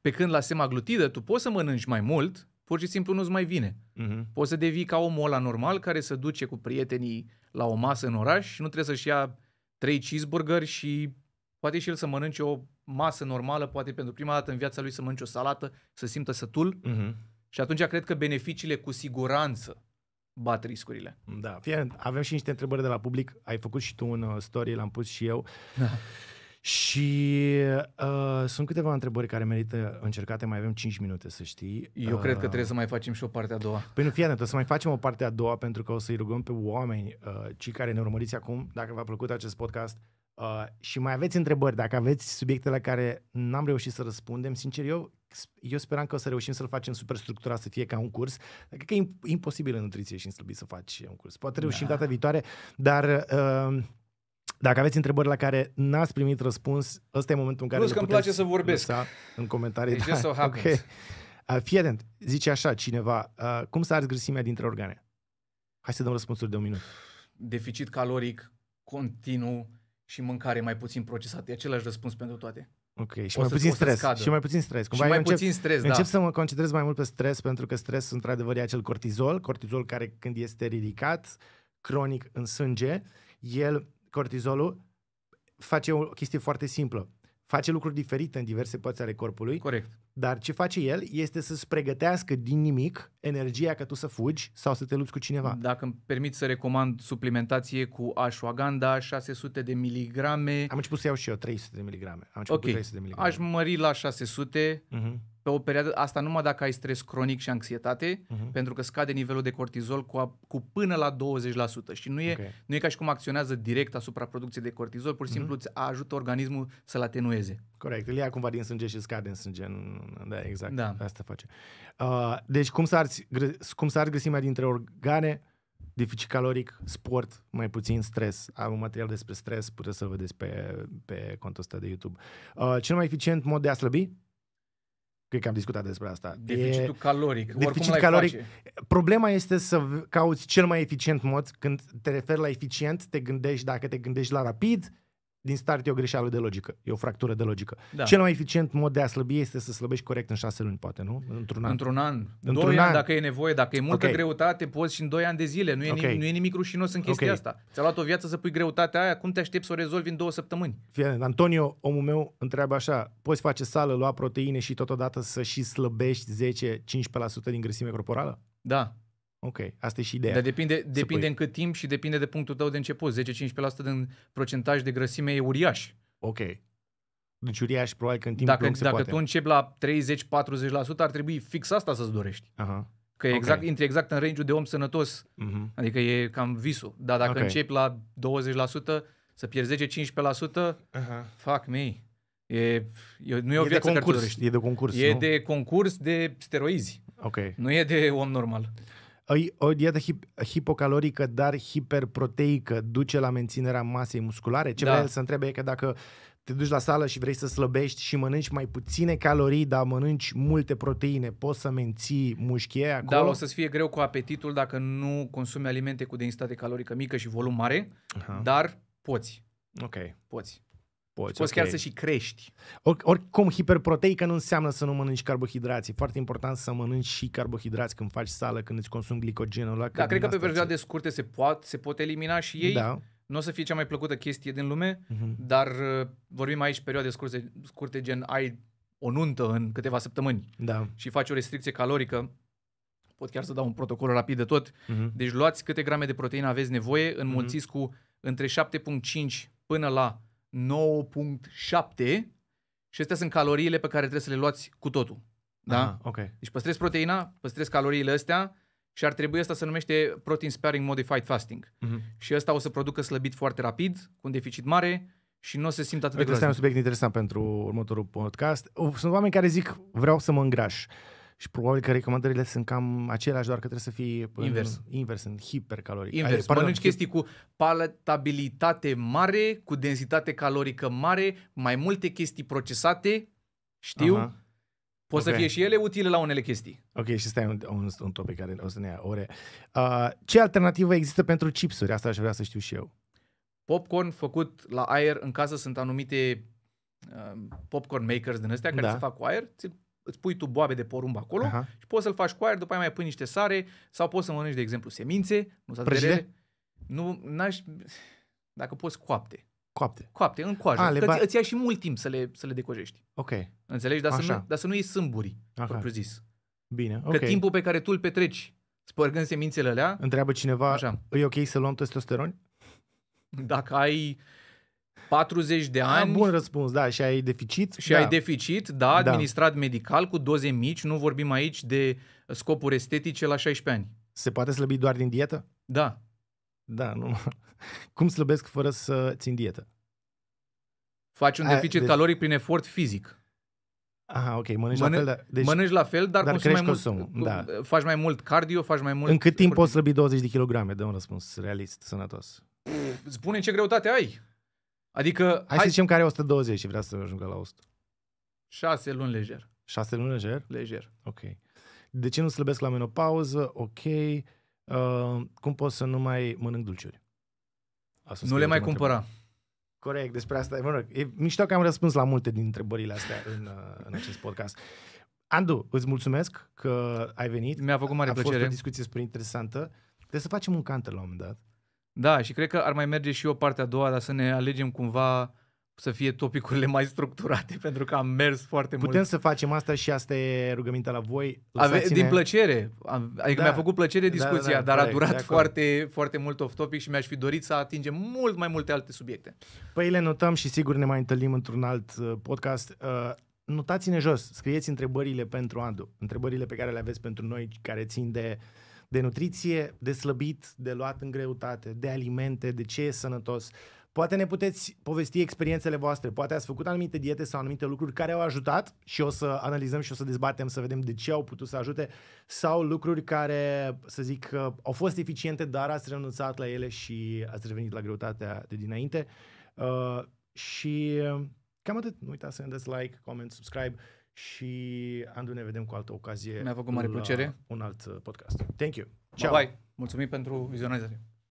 A: pe când la semaglutidă, tu poți să mănânci mai mult, pur și simplu nu-ți mai vine.
B: Mhm.
A: Poți să devii ca omul ăla normal care se duce cu prietenii la o masă în oraș și nu trebuie să-și ia trei cheeseburgeri și poate și el să mănânce o masă normală, poate pentru prima dată în viața lui să mănânce o salată, să simtă sătul
B: Mhm.
A: Și atunci cred că beneficiile cu siguranță bat riscurile.
B: Da, fie, avem și niște întrebări de la public. Ai făcut și tu un uh, story, l-am pus și eu.
A: Da.
B: Și uh, sunt câteva întrebări care merită încercate. Mai avem 5 minute, să știi.
A: Eu
B: uh,
A: cred că trebuie să mai facem și o parte a doua.
B: Păi nu, fii atent, o să mai facem o parte a doua pentru că o să-i rugăm pe oameni, uh, cei care ne urmăriți acum, dacă v-a plăcut acest podcast uh, și mai aveți întrebări, dacă aveți subiecte la care n-am reușit să răspundem, sincer, eu, eu speram că o să reușim să-l facem super structurat, să fie ca un curs. Cred că e im- imposibil în nutriție și în slăbit să faci un curs. Poate reușim
A: Da.
B: data viitoare, dar... Uh, dacă aveți întrebări la care n-ați primit răspuns, ăsta e momentul în care
A: Plus
B: le
A: că îmi
B: puteți
A: place să vorbesc.
B: lăsa în comentarii.
A: It just so happens.
B: Uh, fii atent, zice așa cineva, uh, cum să arzi grăsimea dintre organe? Hai să dăm răspunsuri de un minut.
A: Deficit caloric continuu și mâncare mai puțin procesată. E același răspuns pentru toate.
B: Ok, și
A: O
B: mai
A: să-
B: puțin
A: o să
B: stres.
A: scadă.
B: Și mai puțin stres.
A: și
B: Cumva
A: mai
B: eu încep,
A: puțin stres, da.
B: încep să mă concentrez mai mult pe stres pentru că stresul într-adevăr e acel cortizol, cortizol care când este ridicat cronic în sânge, el, cortizolul, face o chestie foarte simplă. Face lucruri diferite în diverse părți ale corpului,
A: Corect.
B: Dar ce face el este să-ți pregătească din nimic energia ca tu să fugi sau să te lupți cu cineva.
A: Dacă îmi permit să recomand suplimentație cu ashwagandha, 600 de miligrame.
B: Am început să iau și eu 300 de miligrame. Am început
A: Ok,
B: cu 300 de miligrame.
A: aș mări la 600
B: Mhm,
A: pe o perioadă, asta numai dacă ai stres cronic și anxietate,
B: mhm.
A: pentru că scade nivelul de cortizol cu, a, cu până la 20% și nu e,
B: Ok.
A: nu e ca și cum acționează direct asupra producției de cortizol, pur și
B: Mhm.
A: simplu îți ajută organismul să-l atenueze.
B: Corect, îl ia cumva din sânge și scade în sânge. în- Da, exact.
A: Da.
B: Asta face. Uh, deci cum să, arzi, gră- cum să arzi grăsimea dintre organe? Deficit caloric, sport, mai puțin stres. Am un material despre stres, puteți să-l vedeți pe, pe contul ăsta de YouTube. Uh, cel mai eficient mod de a slăbi? Cred că am discutat despre asta.
A: Deficitul
B: E,
A: caloric.
B: deficit
A: oricum l-ai
B: caloric.
A: face.
B: problema este să v- cauți cel mai eficient mod. Când te referi la eficient, te gândești, dacă te gândești la rapid, din start e o greșeală de logică. E o fractură de logică.
A: Da.
B: Cel mai eficient mod de a slăbi este să slăbești corect în șase luni, poate, nu? Într-un an.
A: Într-un an.
B: Într-un
A: doi ani
B: an.
A: dacă e nevoie. Dacă e multă
B: Ok.
A: greutate, poți și în doi ani de zile. Nu e,
B: Ok.
A: nimic, nu e nimic rușinos în chestia
B: Ok.
A: asta. Ți-a luat o viață să pui greutatea aia, cum te aștepți să o rezolvi în două săptămâni?
B: Fii atent, Antonio, omul meu, întreabă așa, poți face sală, lua proteine și totodată să și slăbești 10-15% din grăsime corporală?
A: Da.
B: Ok, asta e și ideea.
A: Dar depinde, depinde
B: pui.
A: în cât timp și depinde de punctul tău de început. 10-15% din procentaj de grăsime e uriaș.
B: Ok. Deci uriaș, probabil că în timp
A: Dacă,
B: lung se
A: dacă
B: poate.
A: tu începi la 30-40%, ar trebui fix asta să-ți dorești.
B: Aha.
A: Că
B: Ok.
A: exact, intri exact în range de om sănătos.
B: Mhm.
A: Adică e cam visul. Dar dacă
B: Ok.
A: începi la 20%, să pierzi 10-15%,
B: Aha.
A: fuck me. E, e, nu e o
B: E de
A: viață care ți-o
B: concurs,
A: dorești.
B: e de concurs,
A: E
B: nu?
A: de concurs de steroizi.
B: Ok.
A: Nu e de om normal.
B: Ai o dietă hip- hipocalorică, dar hiperproteică, duce la menținerea masei musculare? Ce
A: Da.
B: vrea el să întrebe e că dacă te duci la sală și vrei să slăbești și mănânci mai puține calorii, dar mănânci multe proteine, poți să menții mușchie acolo?
A: Dar o să-ți fie greu cu apetitul dacă nu consumi alimente cu densitate calorică mică și volum mare,
B: Aha.
A: dar poți.
B: Ok.
A: Poți.
B: Poți,
A: Poți
B: ok.
A: chiar să și crești.
B: Or, oricum, hiperproteică nu înseamnă să nu mănânci carbohidrați. E foarte important să mănânci și carbohidrați când faci sală, când îți consumi glicogenul ăla.
A: Da, cred că pe
B: din asta
A: perioade scurte se, pot, se pot elimina și ei.
B: Da.
A: Nu o să fie cea mai plăcută chestie din lume,
B: Mhm.
A: dar uh, vorbim aici perioade scurte, scurte gen ai o nuntă în câteva săptămâni
B: Da.
A: și faci o restricție calorică, pot chiar să dau un protocol rapid de tot.
B: Mhm.
A: Deci luați câte grame de proteină aveți nevoie, înmulțiți cu între 7.5 până la 9.7 și astea sunt caloriile pe care trebuie să le luați cu totul. Da?
B: Aha, ok.
A: Deci păstrezi proteina, păstrezi caloriile astea și ar trebui asta să numește Protein Sparing Modified Fasting.
B: Mhm.
A: Și ăsta o să producă slăbit foarte rapid, cu un deficit mare și nu o să se simtă atât de
B: Uite, ăsta e un
A: groaznic.
B: subiect interesant pentru următorul podcast. Uh, Sunt oameni care zic, vreau să mă îngraș. Și probabil că recomandările sunt cam aceleași, doar că trebuie să fie în-
A: Invers.
B: invers, în hipercaloric.
A: Invers,
B: Ai, pardon,
A: mănânci chestii cu palatabilitate mare, cu densitate calorică mare, mai multe chestii procesate, știu,
B: Aha.
A: pot să
B: Ok.
A: fie și ele utile la unele chestii.
B: Ok, și stai un, un, un topic care o să ne ia ore. Uh, ce alternativă există pentru chipsuri? Asta aș vrea să știu și eu.
A: Popcorn făcut la aer, în casă sunt anumite uh, popcorn makers din astea care
B: Da.
A: se fac cu aer, ți, îți pui tu boabe de porumb acolo
B: Aha.
A: și poți să-l faci cu aer, după aia mai pui niște sare sau poți să mănânci, de exemplu, semințe, nu să
B: Prăjite?
A: Nu, n-aș, dacă poți coapte.
B: Coapte.
A: Coapte, în coajă.
B: A, le
A: că
B: ba-
A: îți, îți ia și mult timp să le, să le decojești.
B: Ok.
A: Înțelegi? Dar să,
B: Așa.
A: nu, dar să nu iei sâmburi,
B: Aha.
A: propriu zis.
B: Bine.
A: Că
B: Ok.
A: timpul pe care tu îl petreci spărgând semințele alea,
B: Întreabă cineva,
A: Așa.
B: e ok să luăm testosteron?
A: dacă ai 40 de ani
B: Ah, bun răspuns, da, și ai deficit?
A: și
B: da.
A: ai deficit, da,
B: Da.
A: administrat medical cu doze mici, nu vorbim aici de scopuri estetice la 16 ani.
B: Se poate slăbi doar din dietă?
A: Da.
B: Da, nu. Cum slăbesc fără să țin dietă?
A: Faci un
B: Aia,
A: deficit
B: deci-
A: caloric prin efort fizic.
B: Aha, ok, mănânci
A: Mănân-
B: la fel, da. Deci,
A: Mănânci la fel, dar,
B: dar
A: consumi mai
B: crești
A: mult.
B: consumul, da.
A: Faci mai mult cardio, faci mai mult...
B: în cât timp
A: efort
B: poți slăbi 20 de kilograme? Dă un răspuns realist, sănătos.
A: Spune ce greutate ai. Adică,
B: Hai,
A: hai,
B: să zicem că are 120 și vrea să ajungă la 100.
A: 6 luni lejer.
B: 6 luni lejer?
A: Lejer.
B: Ok. De ce nu slăbesc la menopauză? Ok. Uh, cum pot să nu mai mănânc dulciuri? Asta
A: Nu
B: scrie
A: le mai
B: ultima
A: cumpăra.
B: întrebare. Corect, despre asta. Mă rog, e mișto că am răspuns la multe din întrebările astea în, uh, în acest podcast. Andu, îți mulțumesc că ai venit.
A: Mi-a făcut mare
B: A fost
A: plăcere.
B: o discuție super interesantă. Trebuie să facem un canter la un moment dat.
A: Da, și cred că ar mai merge și o parte a doua, dar să ne alegem cumva să fie topicurile mai structurate, pentru că am mers foarte
B: Putem
A: mult.
B: să facem asta și asta e rugămintea la voi.
A: Ave,
B: Lăsați-ne-
A: din plăcere. Am- Adică
B: Da.
A: mi-a făcut plăcere
B: Da, da,
A: discuția,
B: da,
A: dar
B: corect,
A: a durat
B: de acord.
A: foarte, foarte mult off-topic și mi-aș fi dorit să atingem mult mai multe alte subiecte.
B: Păi le notăm și sigur ne mai întâlnim într-un alt uh, podcast. Uh, notați-ne jos, scrieți întrebările pentru Andu, întrebările pe care le aveți pentru noi, care țin de, de nutriție, de slăbit, de luat în greutate, de alimente, de ce e sănătos. Poate ne puteți povesti experiențele voastre, poate ați făcut anumite diete sau anumite lucruri care au ajutat și o să analizăm și o să dezbatem să vedem de ce au putut să ajute sau lucruri care, să zic, uh, au fost eficiente, dar ați renunțat la ele și ați revenit la greutatea de dinainte. Uh, și uh, cam atât. Nu uitați să ne dați like, comment, subscribe și Andu ne vedem cu altă ocazie.
A: Mi-a făcut mare
B: la
A: plăcere.
B: Un alt uh, podcast. Thank you.
A: Ciao.
B: Ciao.
A: Bye. Mulțumim pentru vizionare.